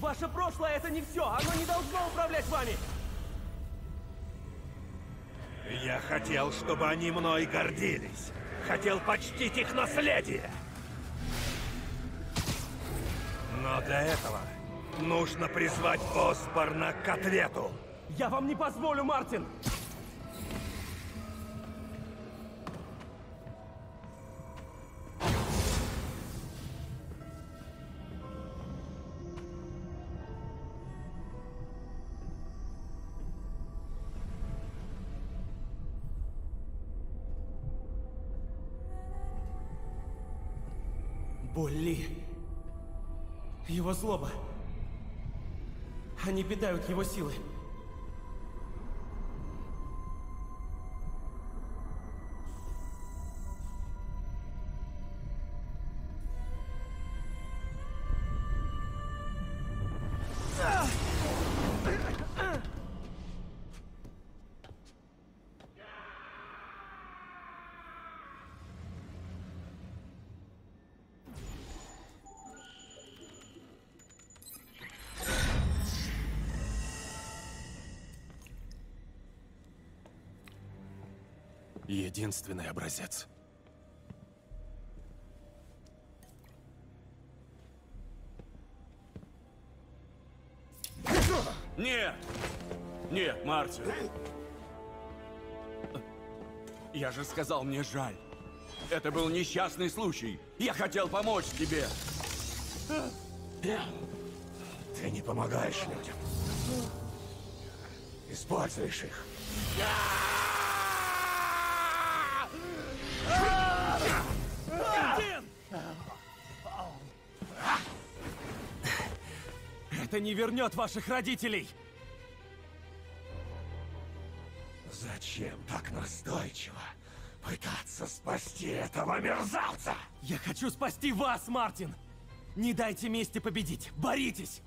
Ваше прошлое это не все. Оно не должно управлять вами. Хотел, чтобы они мной гордились. Хотел почтить их наследие. Но для этого нужно призвать Осборна к ответу. Я вам не позволю, Мартин. Его злоба. Они питают его силы. Единственный образец. Нет! Нет, Мартин. Я же сказал, мне жаль. Это был несчастный случай. Я хотел помочь тебе. Ты не помогаешь людям. Используешь их. Это не вернет ваших родителей. Зачем так настойчиво пытаться спасти этого мерзавца? Я хочу спасти вас, Мартин! Не дайте мести победить! Боритесь!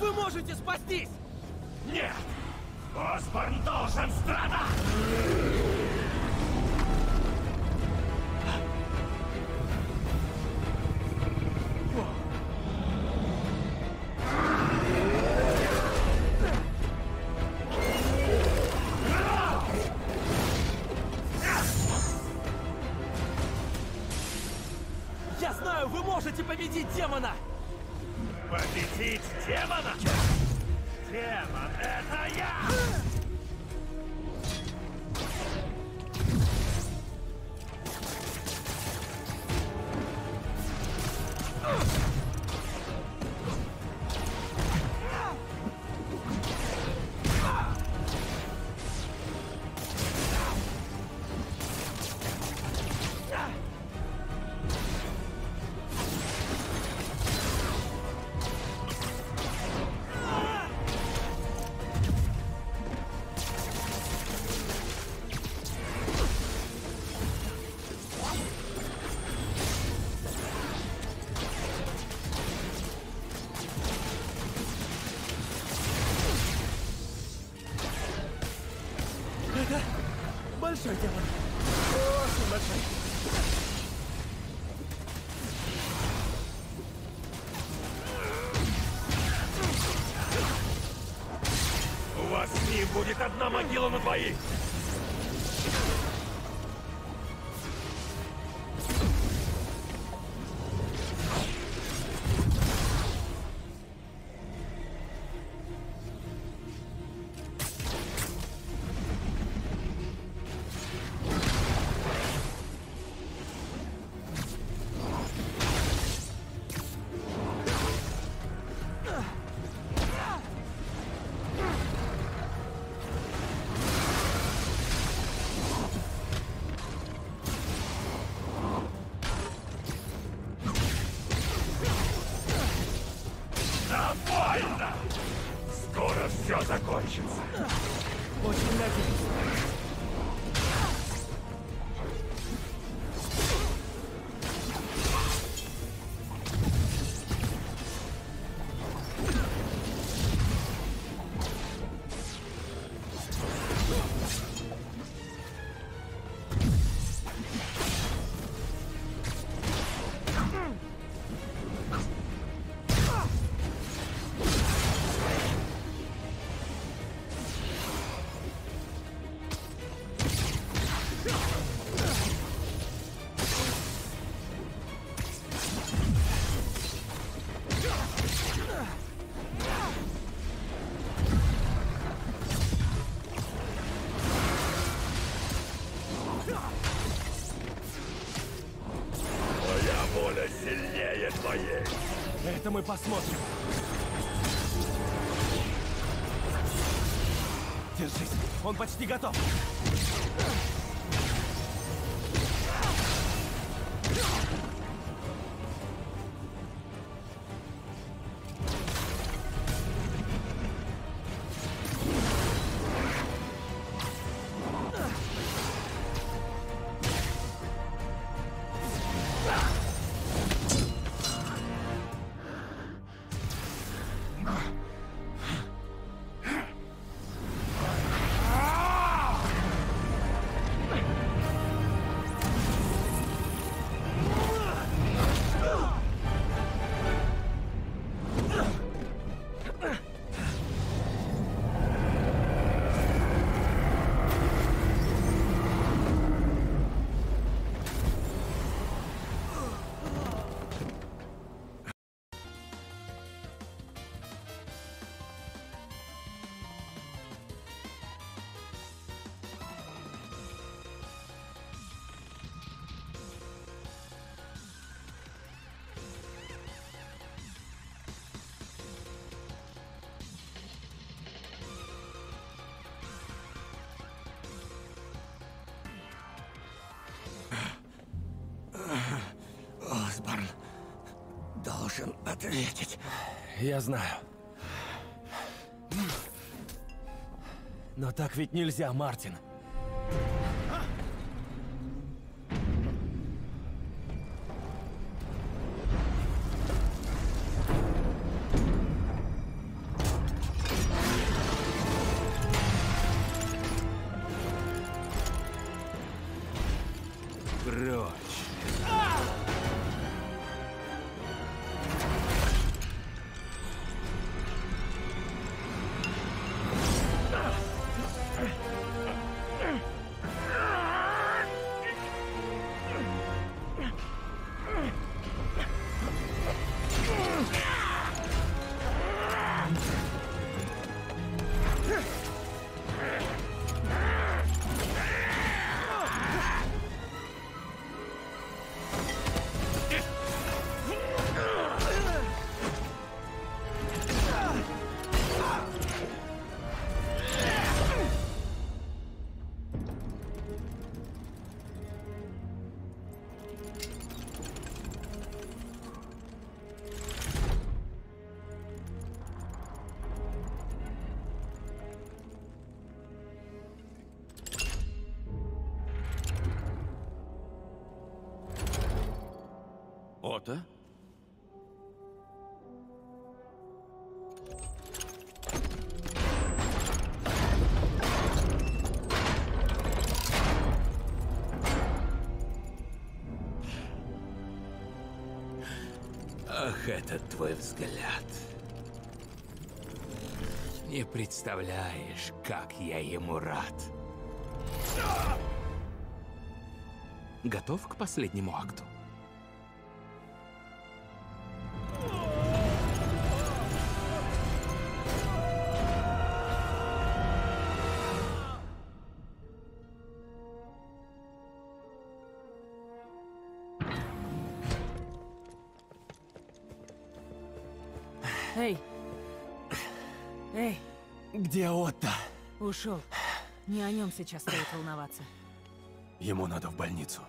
Вы можете спастись! Нет! Осборн должен страдать! Я знаю, вы можете победить демона! посмотрим. Держись, он почти готов. Должен ответить. Я знаю. Но так ведь нельзя, Мартин. Этот твой взгляд. Не представляешь, как я ему рад. Готов к последнему акту? Где Отто? Ушел. Не о нем сейчас стоит волноваться. Ему надо в больницу.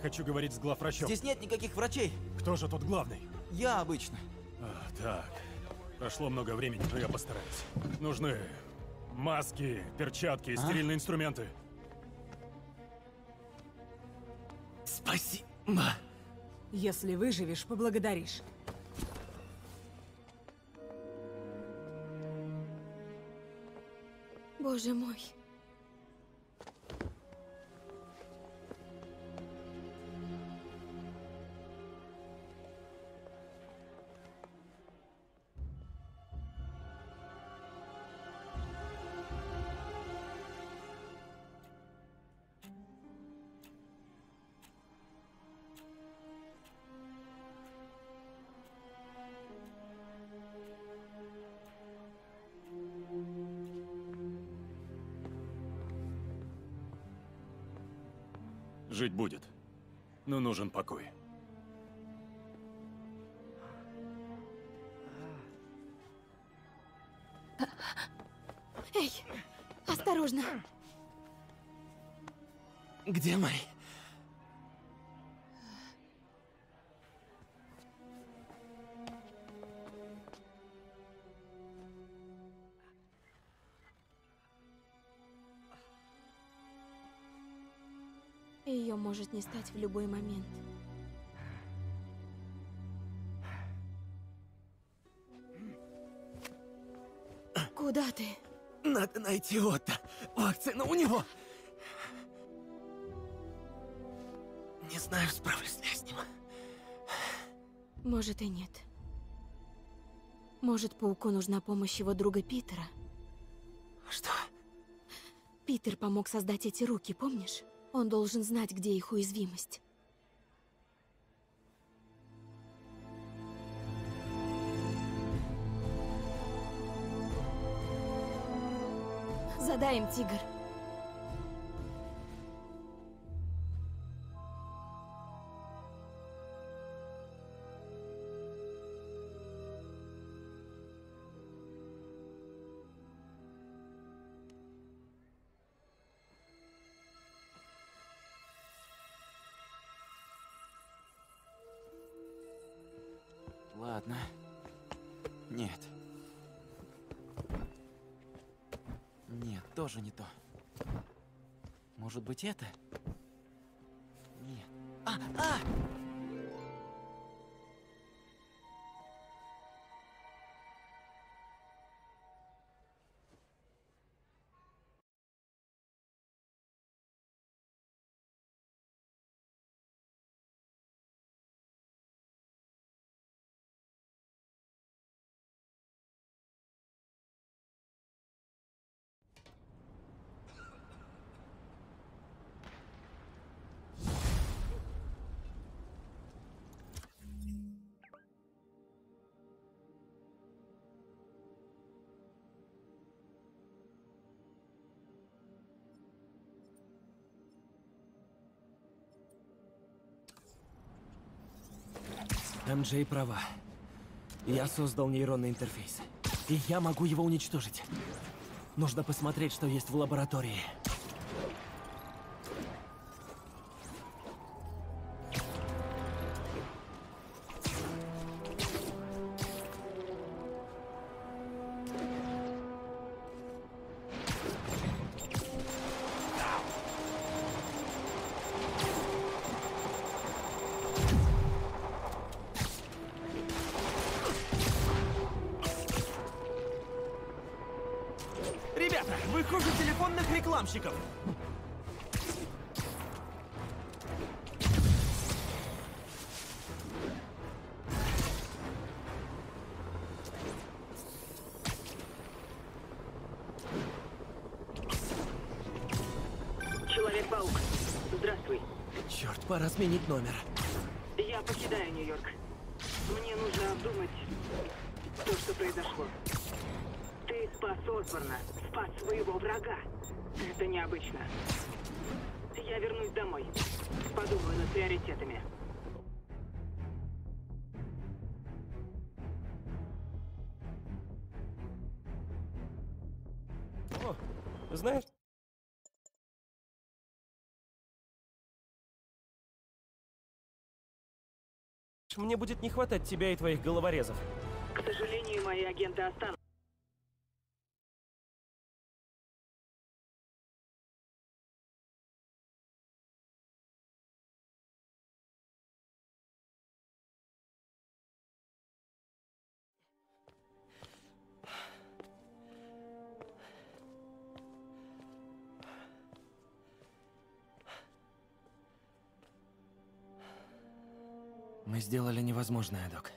Хочу говорить с главврачом. Здесь нет никаких врачей. Кто же тут главный? Я обычно. А, так. Прошло много времени, но я постараюсь. Нужны маски, перчатки, стерильные инструменты. Спасибо. Если выживешь, поблагодаришь. Боже мой. Жить будет. Но нужен покой. Эй, осторожно. Где Мэй? Может не стать в любой момент. Куда ты? Надо найти Отто. Вакцина у него. Не знаю, справлюсь ли я с ним. Может и нет. Может, пауку нужна помощь его друга Питера? Что? Питер помог создать эти руки, помнишь? Он должен знать, где их уязвимость. Задай им, тигр. Может быть, это? Нет. А, а! МJ права. Я создал нейронный интерфейс. И я могу его уничтожить. Нужно посмотреть, что есть в лаборатории. Сменить номер. Мне будет не хватать тебя и твоих головорезов. К сожалению, мои агенты останутся. Невозможное, док.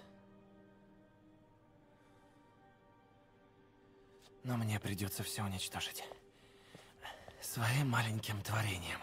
Но мне придется все уничтожить. Своим маленьким творением.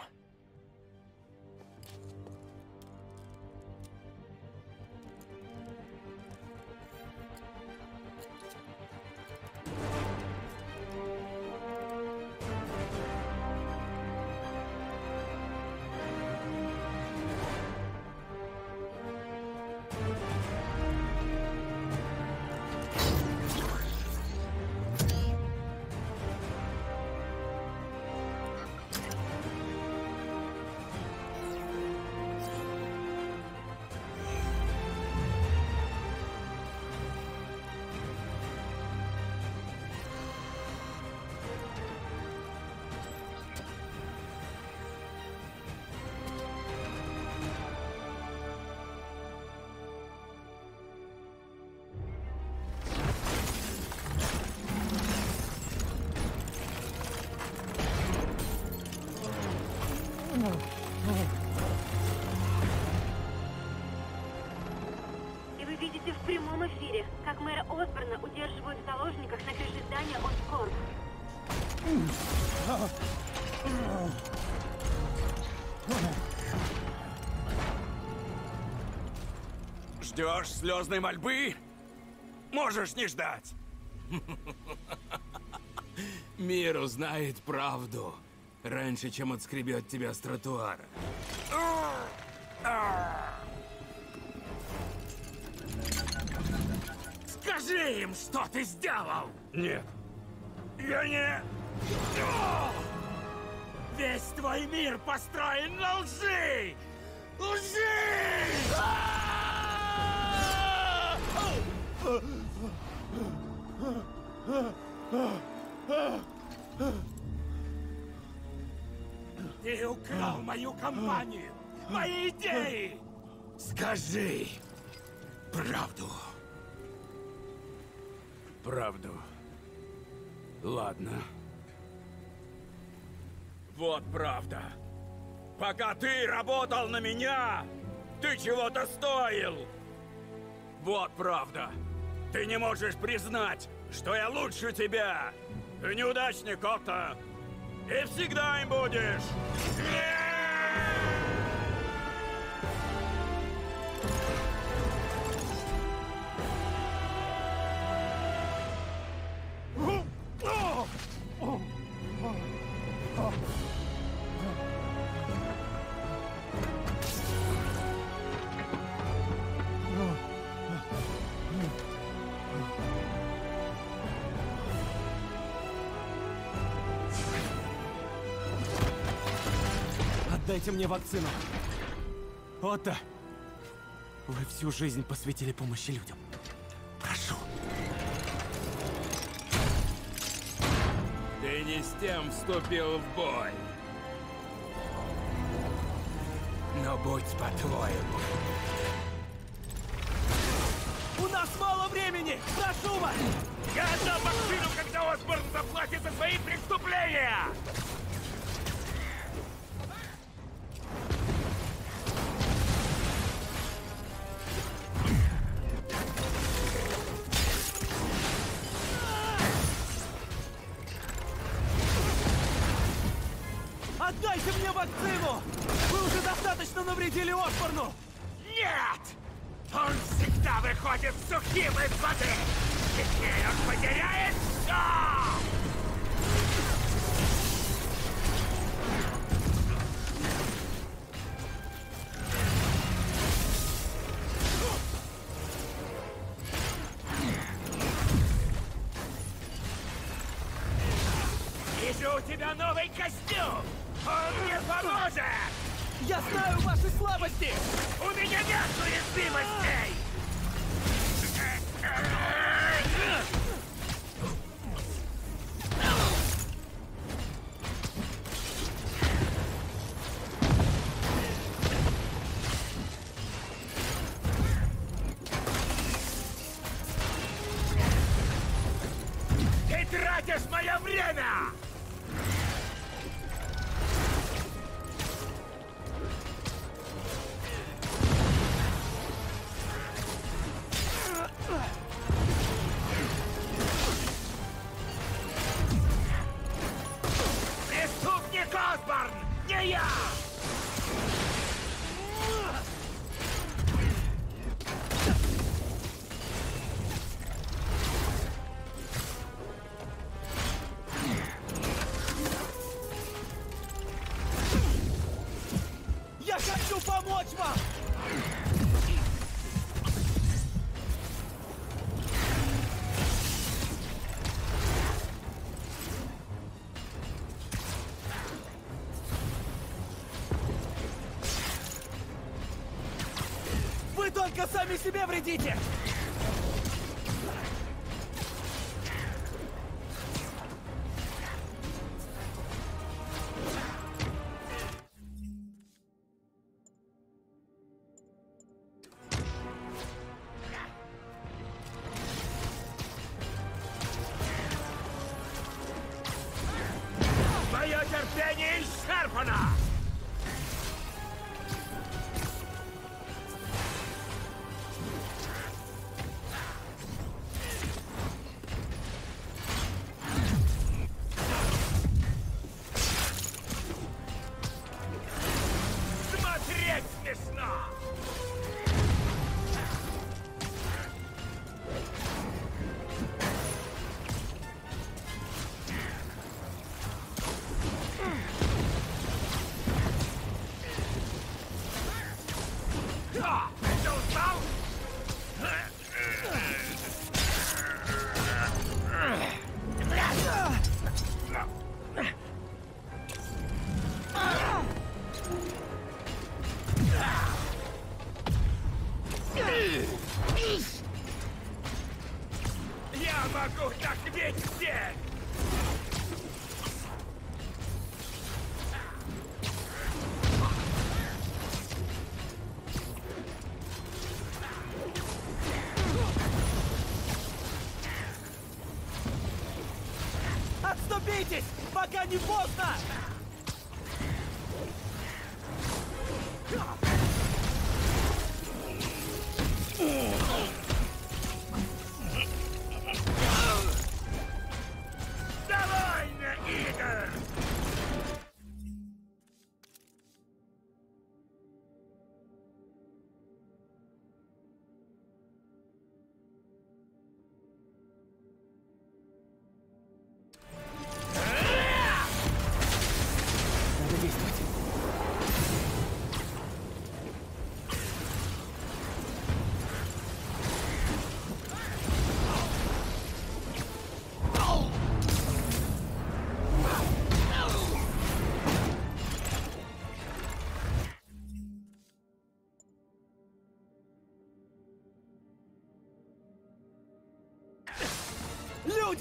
Ждешь слезной мольбы? Можешь не ждать. Мир узнает правду раньше, чем отскребет тебя с тротуара. Скажи им, что ты сделал! Нет. Я не... Весь твой мир построен на лжи! Лжи! Компанию, мои идеи! Скажи правду. Правду. Ладно. Вот правда. Пока ты работал на меня, ты чего-то стоил. Вот правда. Ты не можешь признать, что я лучше тебя. Ты неудачник, Отто. И всегда им будешь. Отдайте мне вакцину. Отто, вы всю жизнь посвятили помощи людям. Прошу. Ты не с тем вступил в бой. Но будь по-твоему. У нас мало времени! Прошу вас! Я отдам вакцину, когда Осборн заплатит за свои преступления! Вам! Вы только сами себе вредите! Пока не поздно!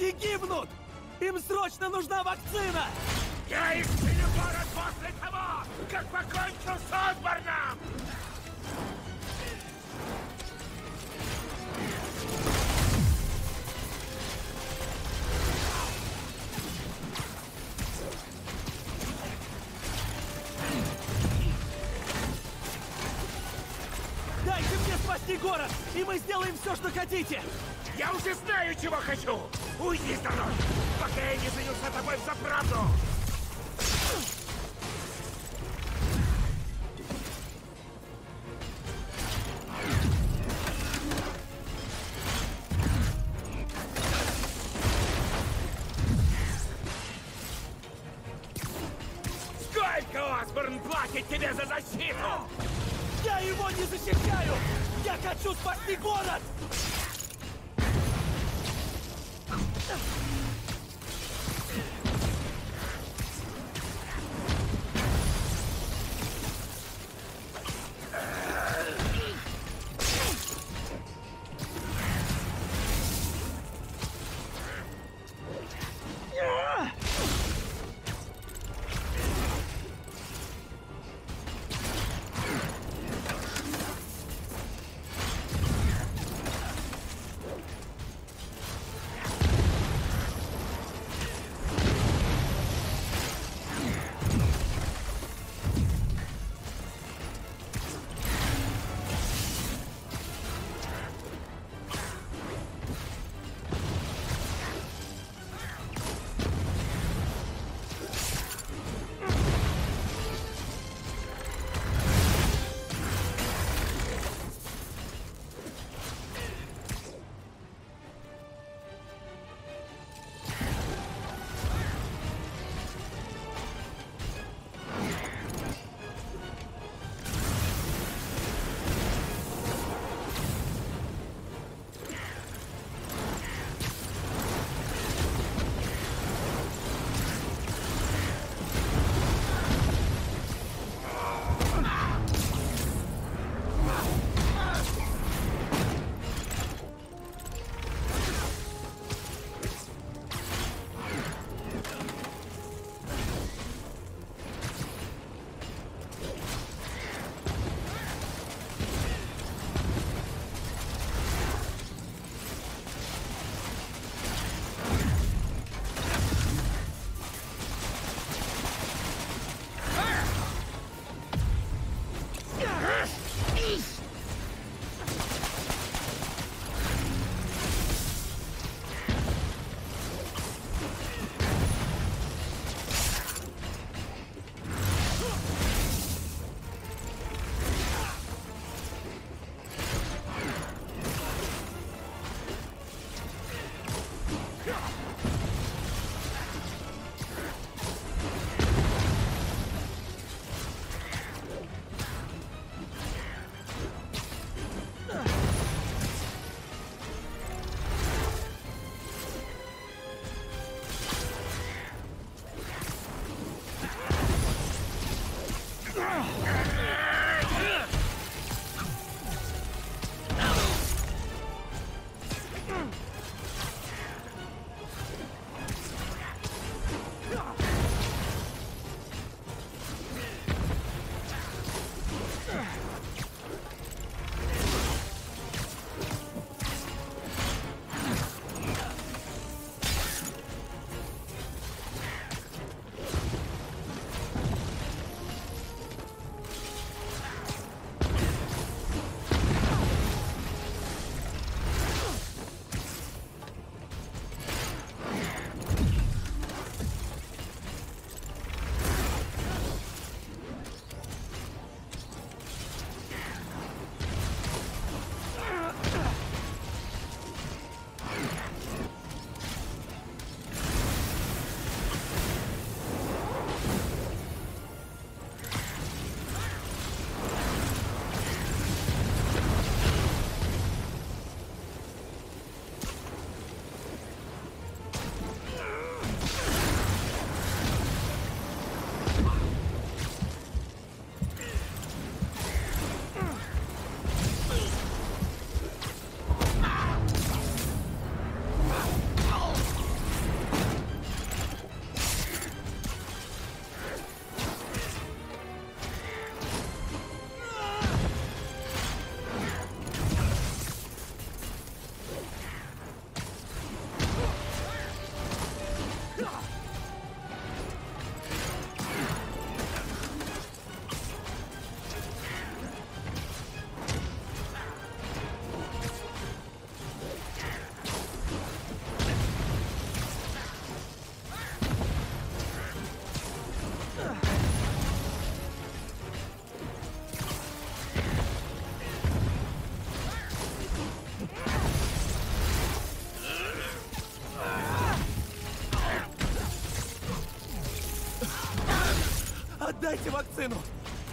Люди гибнут! Им срочно нужна вакцина! Я исцелю город после того, как покончу с Осборном! Дайте мне спасти город, и мы сделаем все, что хотите! Я уже знаю, чего хочу! Уйди с дороги, пока я не занялся тобой за правду!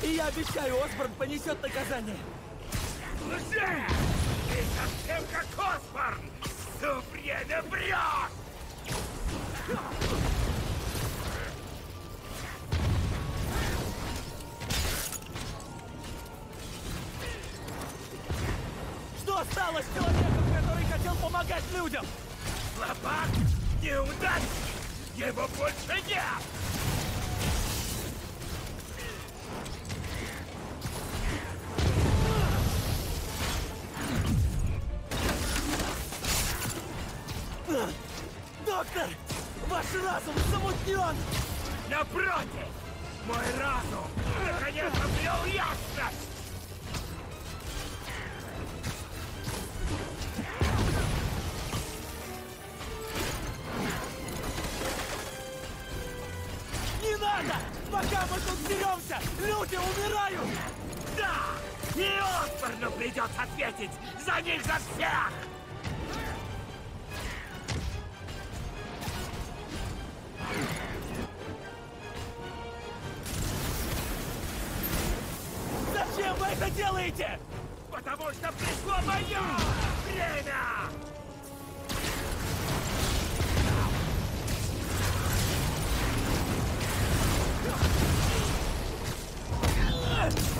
И я обещаю, Осборн понесет наказание. Лже! Ты совсем как Осборн! Все время врешь! Что стало с человеком, который хотел помогать людям? Слабак! Неудачник! Его больше нет! Доктор! Ваш разум замутнен! Напротив! Мой разум наконец обрел ясность! Не надо! Пока мы тут деремся, люди умирают! Да! И Осборну придется ответить за них за всех! Зачем вы это делаете? Потому что пришло мое время! Довольно!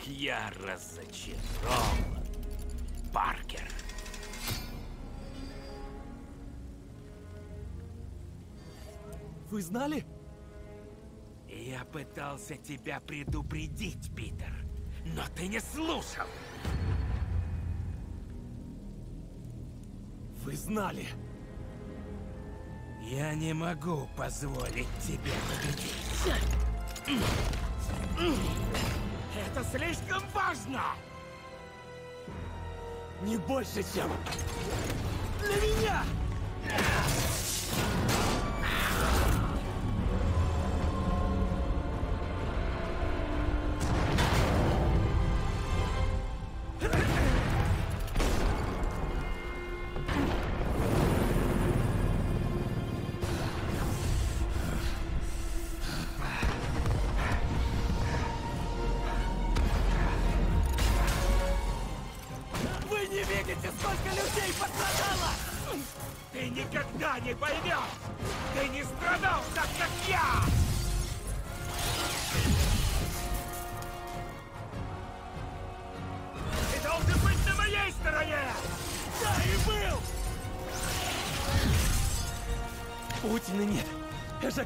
Как я разочарован, Паркер. Вы знали? Я пытался тебя предупредить, Питер, но ты не слушал. Вы знали. Я не могу позволить тебе победить. Слишком важно! Не больше, чем для меня!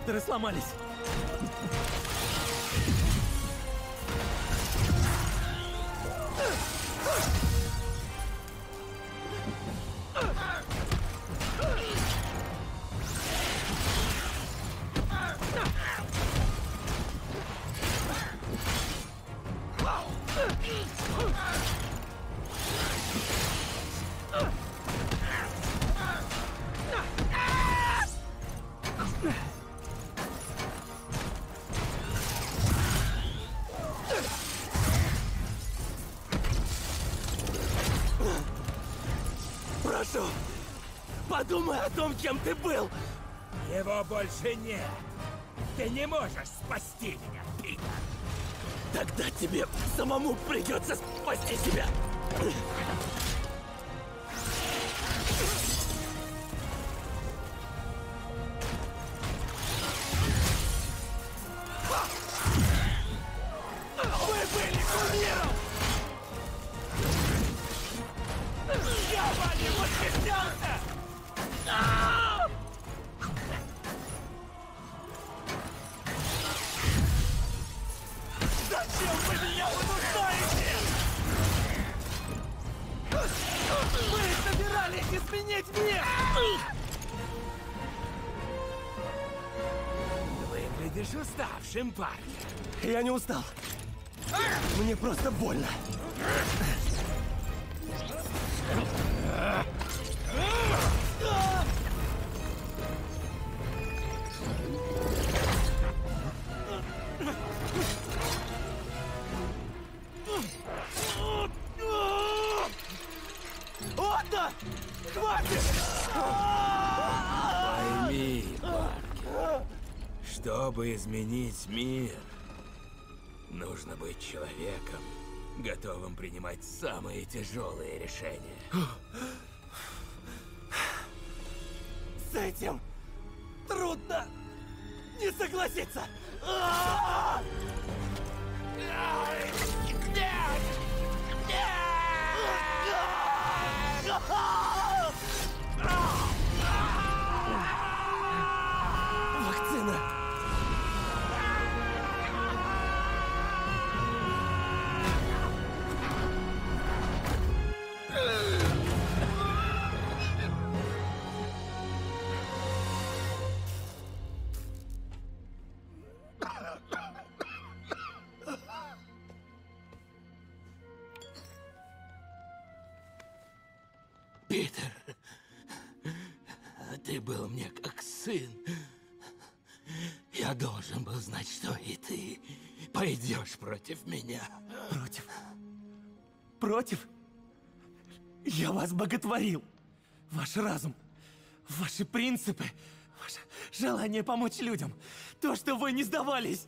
Эжекторы сломались. Том, кем ты был. Его больше нет. Ты не можешь спасти меня, Питер. Тогда тебе самому придется спасти себя. Изменить мир, нужно быть человеком, готовым принимать самые тяжелые решения. С этим трудно не согласиться. Пойдешь против меня. Против? Против? Я вас боготворил. Ваш разум, ваши принципы, ваше желание помочь людям. То, что вы не сдавались.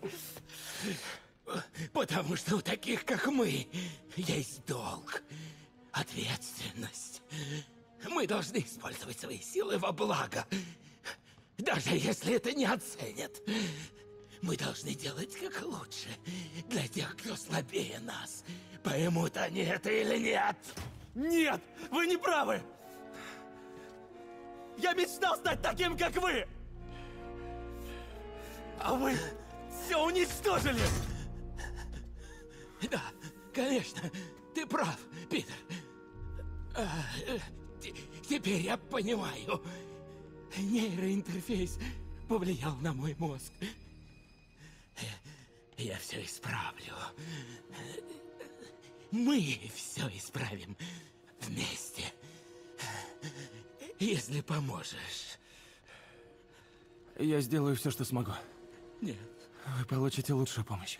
Потому что у таких, как мы, есть долг, ответственность. Мы должны использовать свои силы во благо, даже если это не оценят. Мы должны делать как лучше для тех, кто слабее нас. Поймут они это или нет? Нет, вы не правы. Я мечтал стать таким, как вы. А вы все уничтожили. Да, конечно, ты прав, Питер. А, э, Теперь я понимаю. Нейроинтерфейс повлиял на мой мозг. Я все исправлю. Мы все исправим вместе. Если поможешь. Я сделаю все, что смогу. Нет. Вы получите лучшую помощь.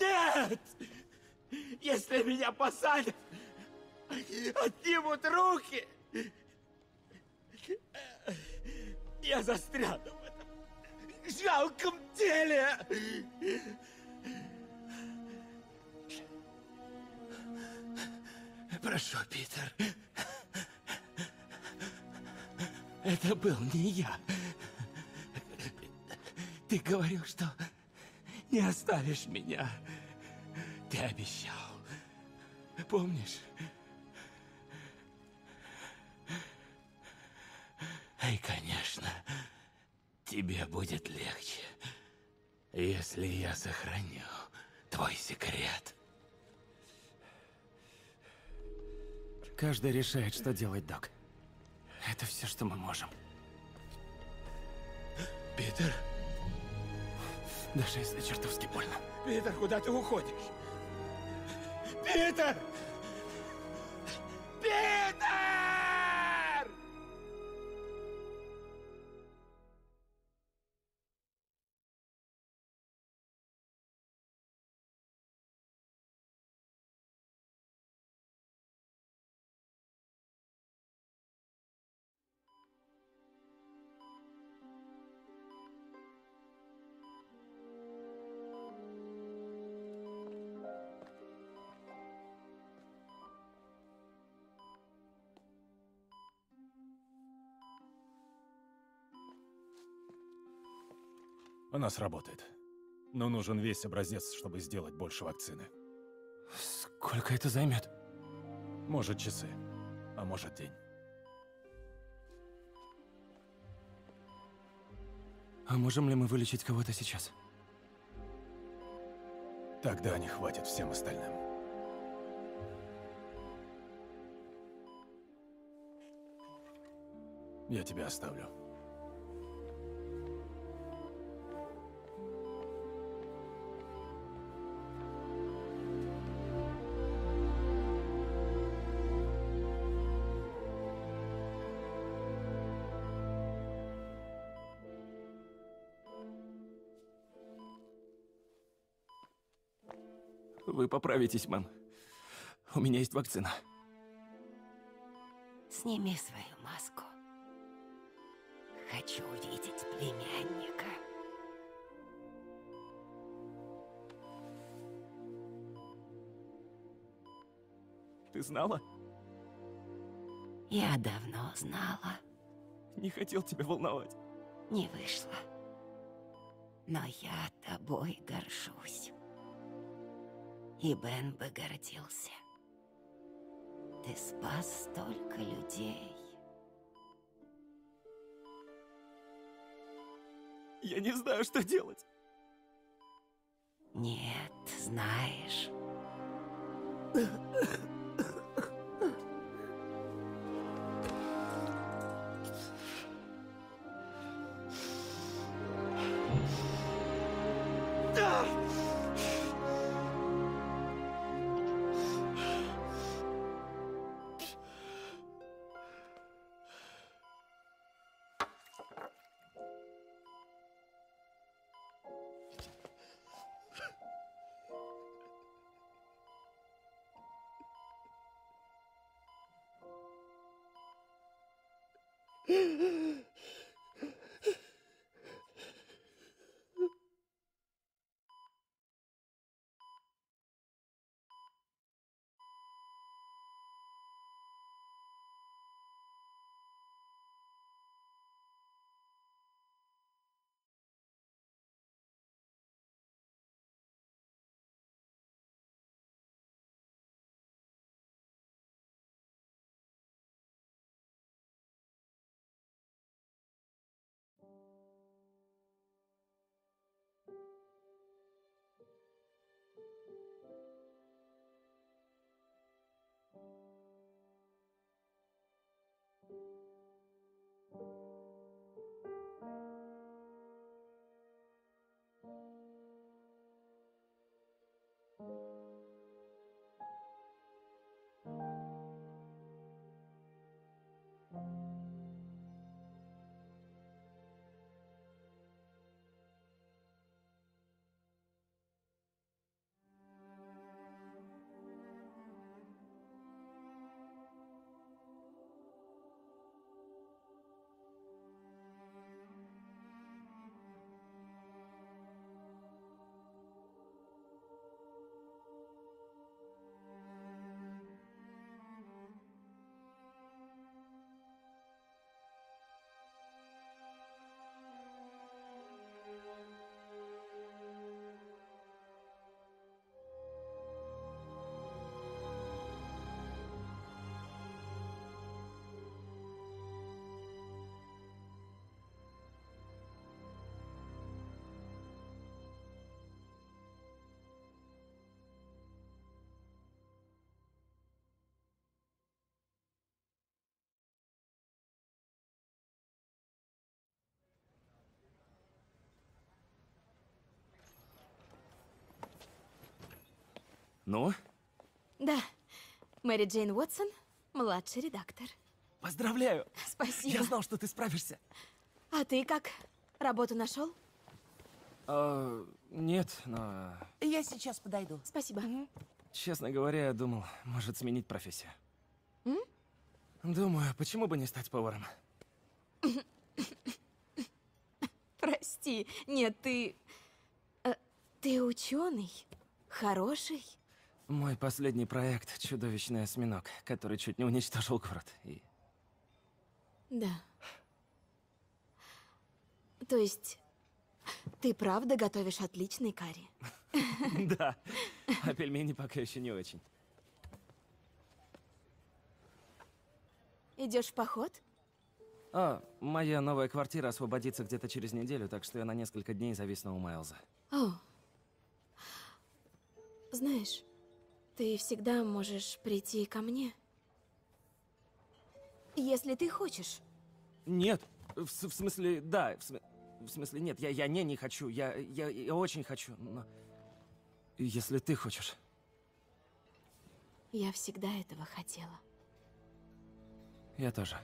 Нет! Если меня посадят, отнимут руки, я застряну жалком теле. Прошу, Питер. Это был не я. Ты говорил, что не оставишь меня. Ты обещал. Помнишь? И, конечно, тебе будет легче, если я сохраню твой секрет. Каждый решает, что делать, док. Это все, что мы можем. Питер? Даже если чертовски больно. Питер, куда ты уходишь? Питер! Питер! Она сработает. Но нужен весь образец, чтобы сделать больше вакцины. Сколько это займет? Может, часы, а может, день. А можем ли мы вылечить кого-то сейчас? Тогда не хватит всем остальным. Я тебя оставлю. Вы поправитесь, мэм. У меня есть вакцина. Сними свою маску. Хочу увидеть племянника. Ты знала? Я давно знала. Не хотел тебя волновать. Не вышло. Но я тобой горжусь. И Бен бы гордился. Ты спас столько людей. Я не знаю, что делать. Нет, знаешь. Ну, Да. Мэри Джейн Уотсон, младший редактор. поздравляю. Спасибо. Я знал, что ты справишься. А ты как? Работу нашел? А, нет, но, Я сейчас подойду. Спасибо. честно говоря, я думал, может сменить профессию. М? Думаю, почему бы не стать поваром? Прости. Нет, ты... э, ты ученый? Хороший? Мой последний проект — чудовищный осьминог, который чуть не уничтожил город. И Да. То есть, ты правда готовишь отличный карри? Да, а пельмени пока еще не очень. Идешь в поход? А, моя новая квартира освободится где-то через неделю, так что я на несколько дней зависну у Майлза. О. Знаешь, ты всегда можешь прийти ко мне. Если ты хочешь. Нет, в, в смысле, да, в, см- в смысле, нет, я, я не, не хочу, я, я, я очень хочу, но... Если ты хочешь. Я всегда этого хотела. Я тоже.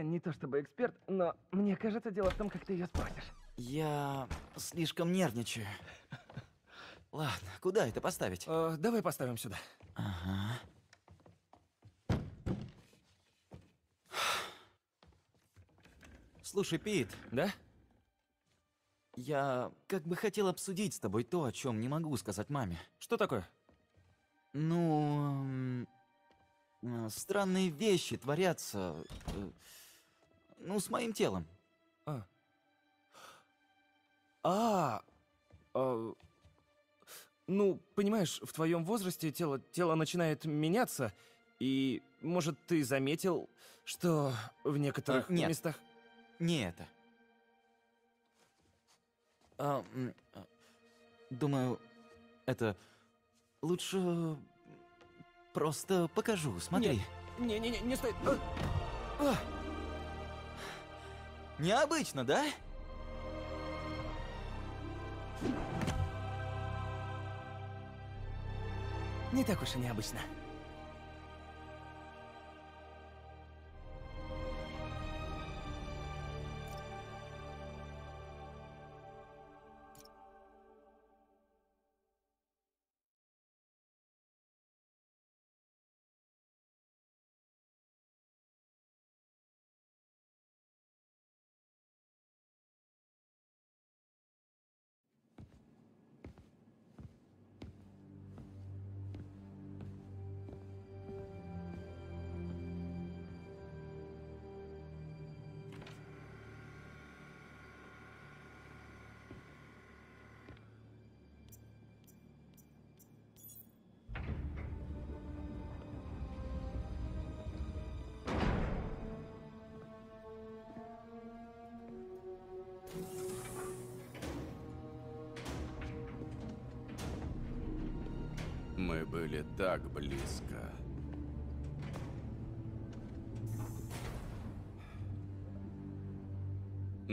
Я не то чтобы эксперт, но мне кажется, дело в том, как ты ее спросишь. Я слишком нервничаю. Ладно, куда это поставить? Э, давай поставим сюда. Ага. Слушай, Пит. Да? Я как бы хотел обсудить с тобой то, о чем не могу сказать маме. Что такое? Ну, э, странные вещи творятся. Ну, с моим телом. А. А, а, ну, понимаешь, в твоем возрасте тело, тело начинает меняться, и, может, ты заметил, что в некоторых А, нет. местах... Не это. А, а, думаю, это лучше просто покажу. Смотри. Не-не-не, не стоит. А, а. Необычно, да? Не так уж и необычно.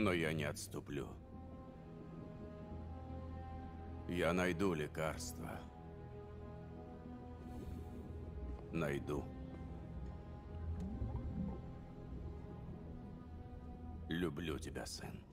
Но я не отступлю. Я найду лекарство. Найду. Люблю тебя, сын.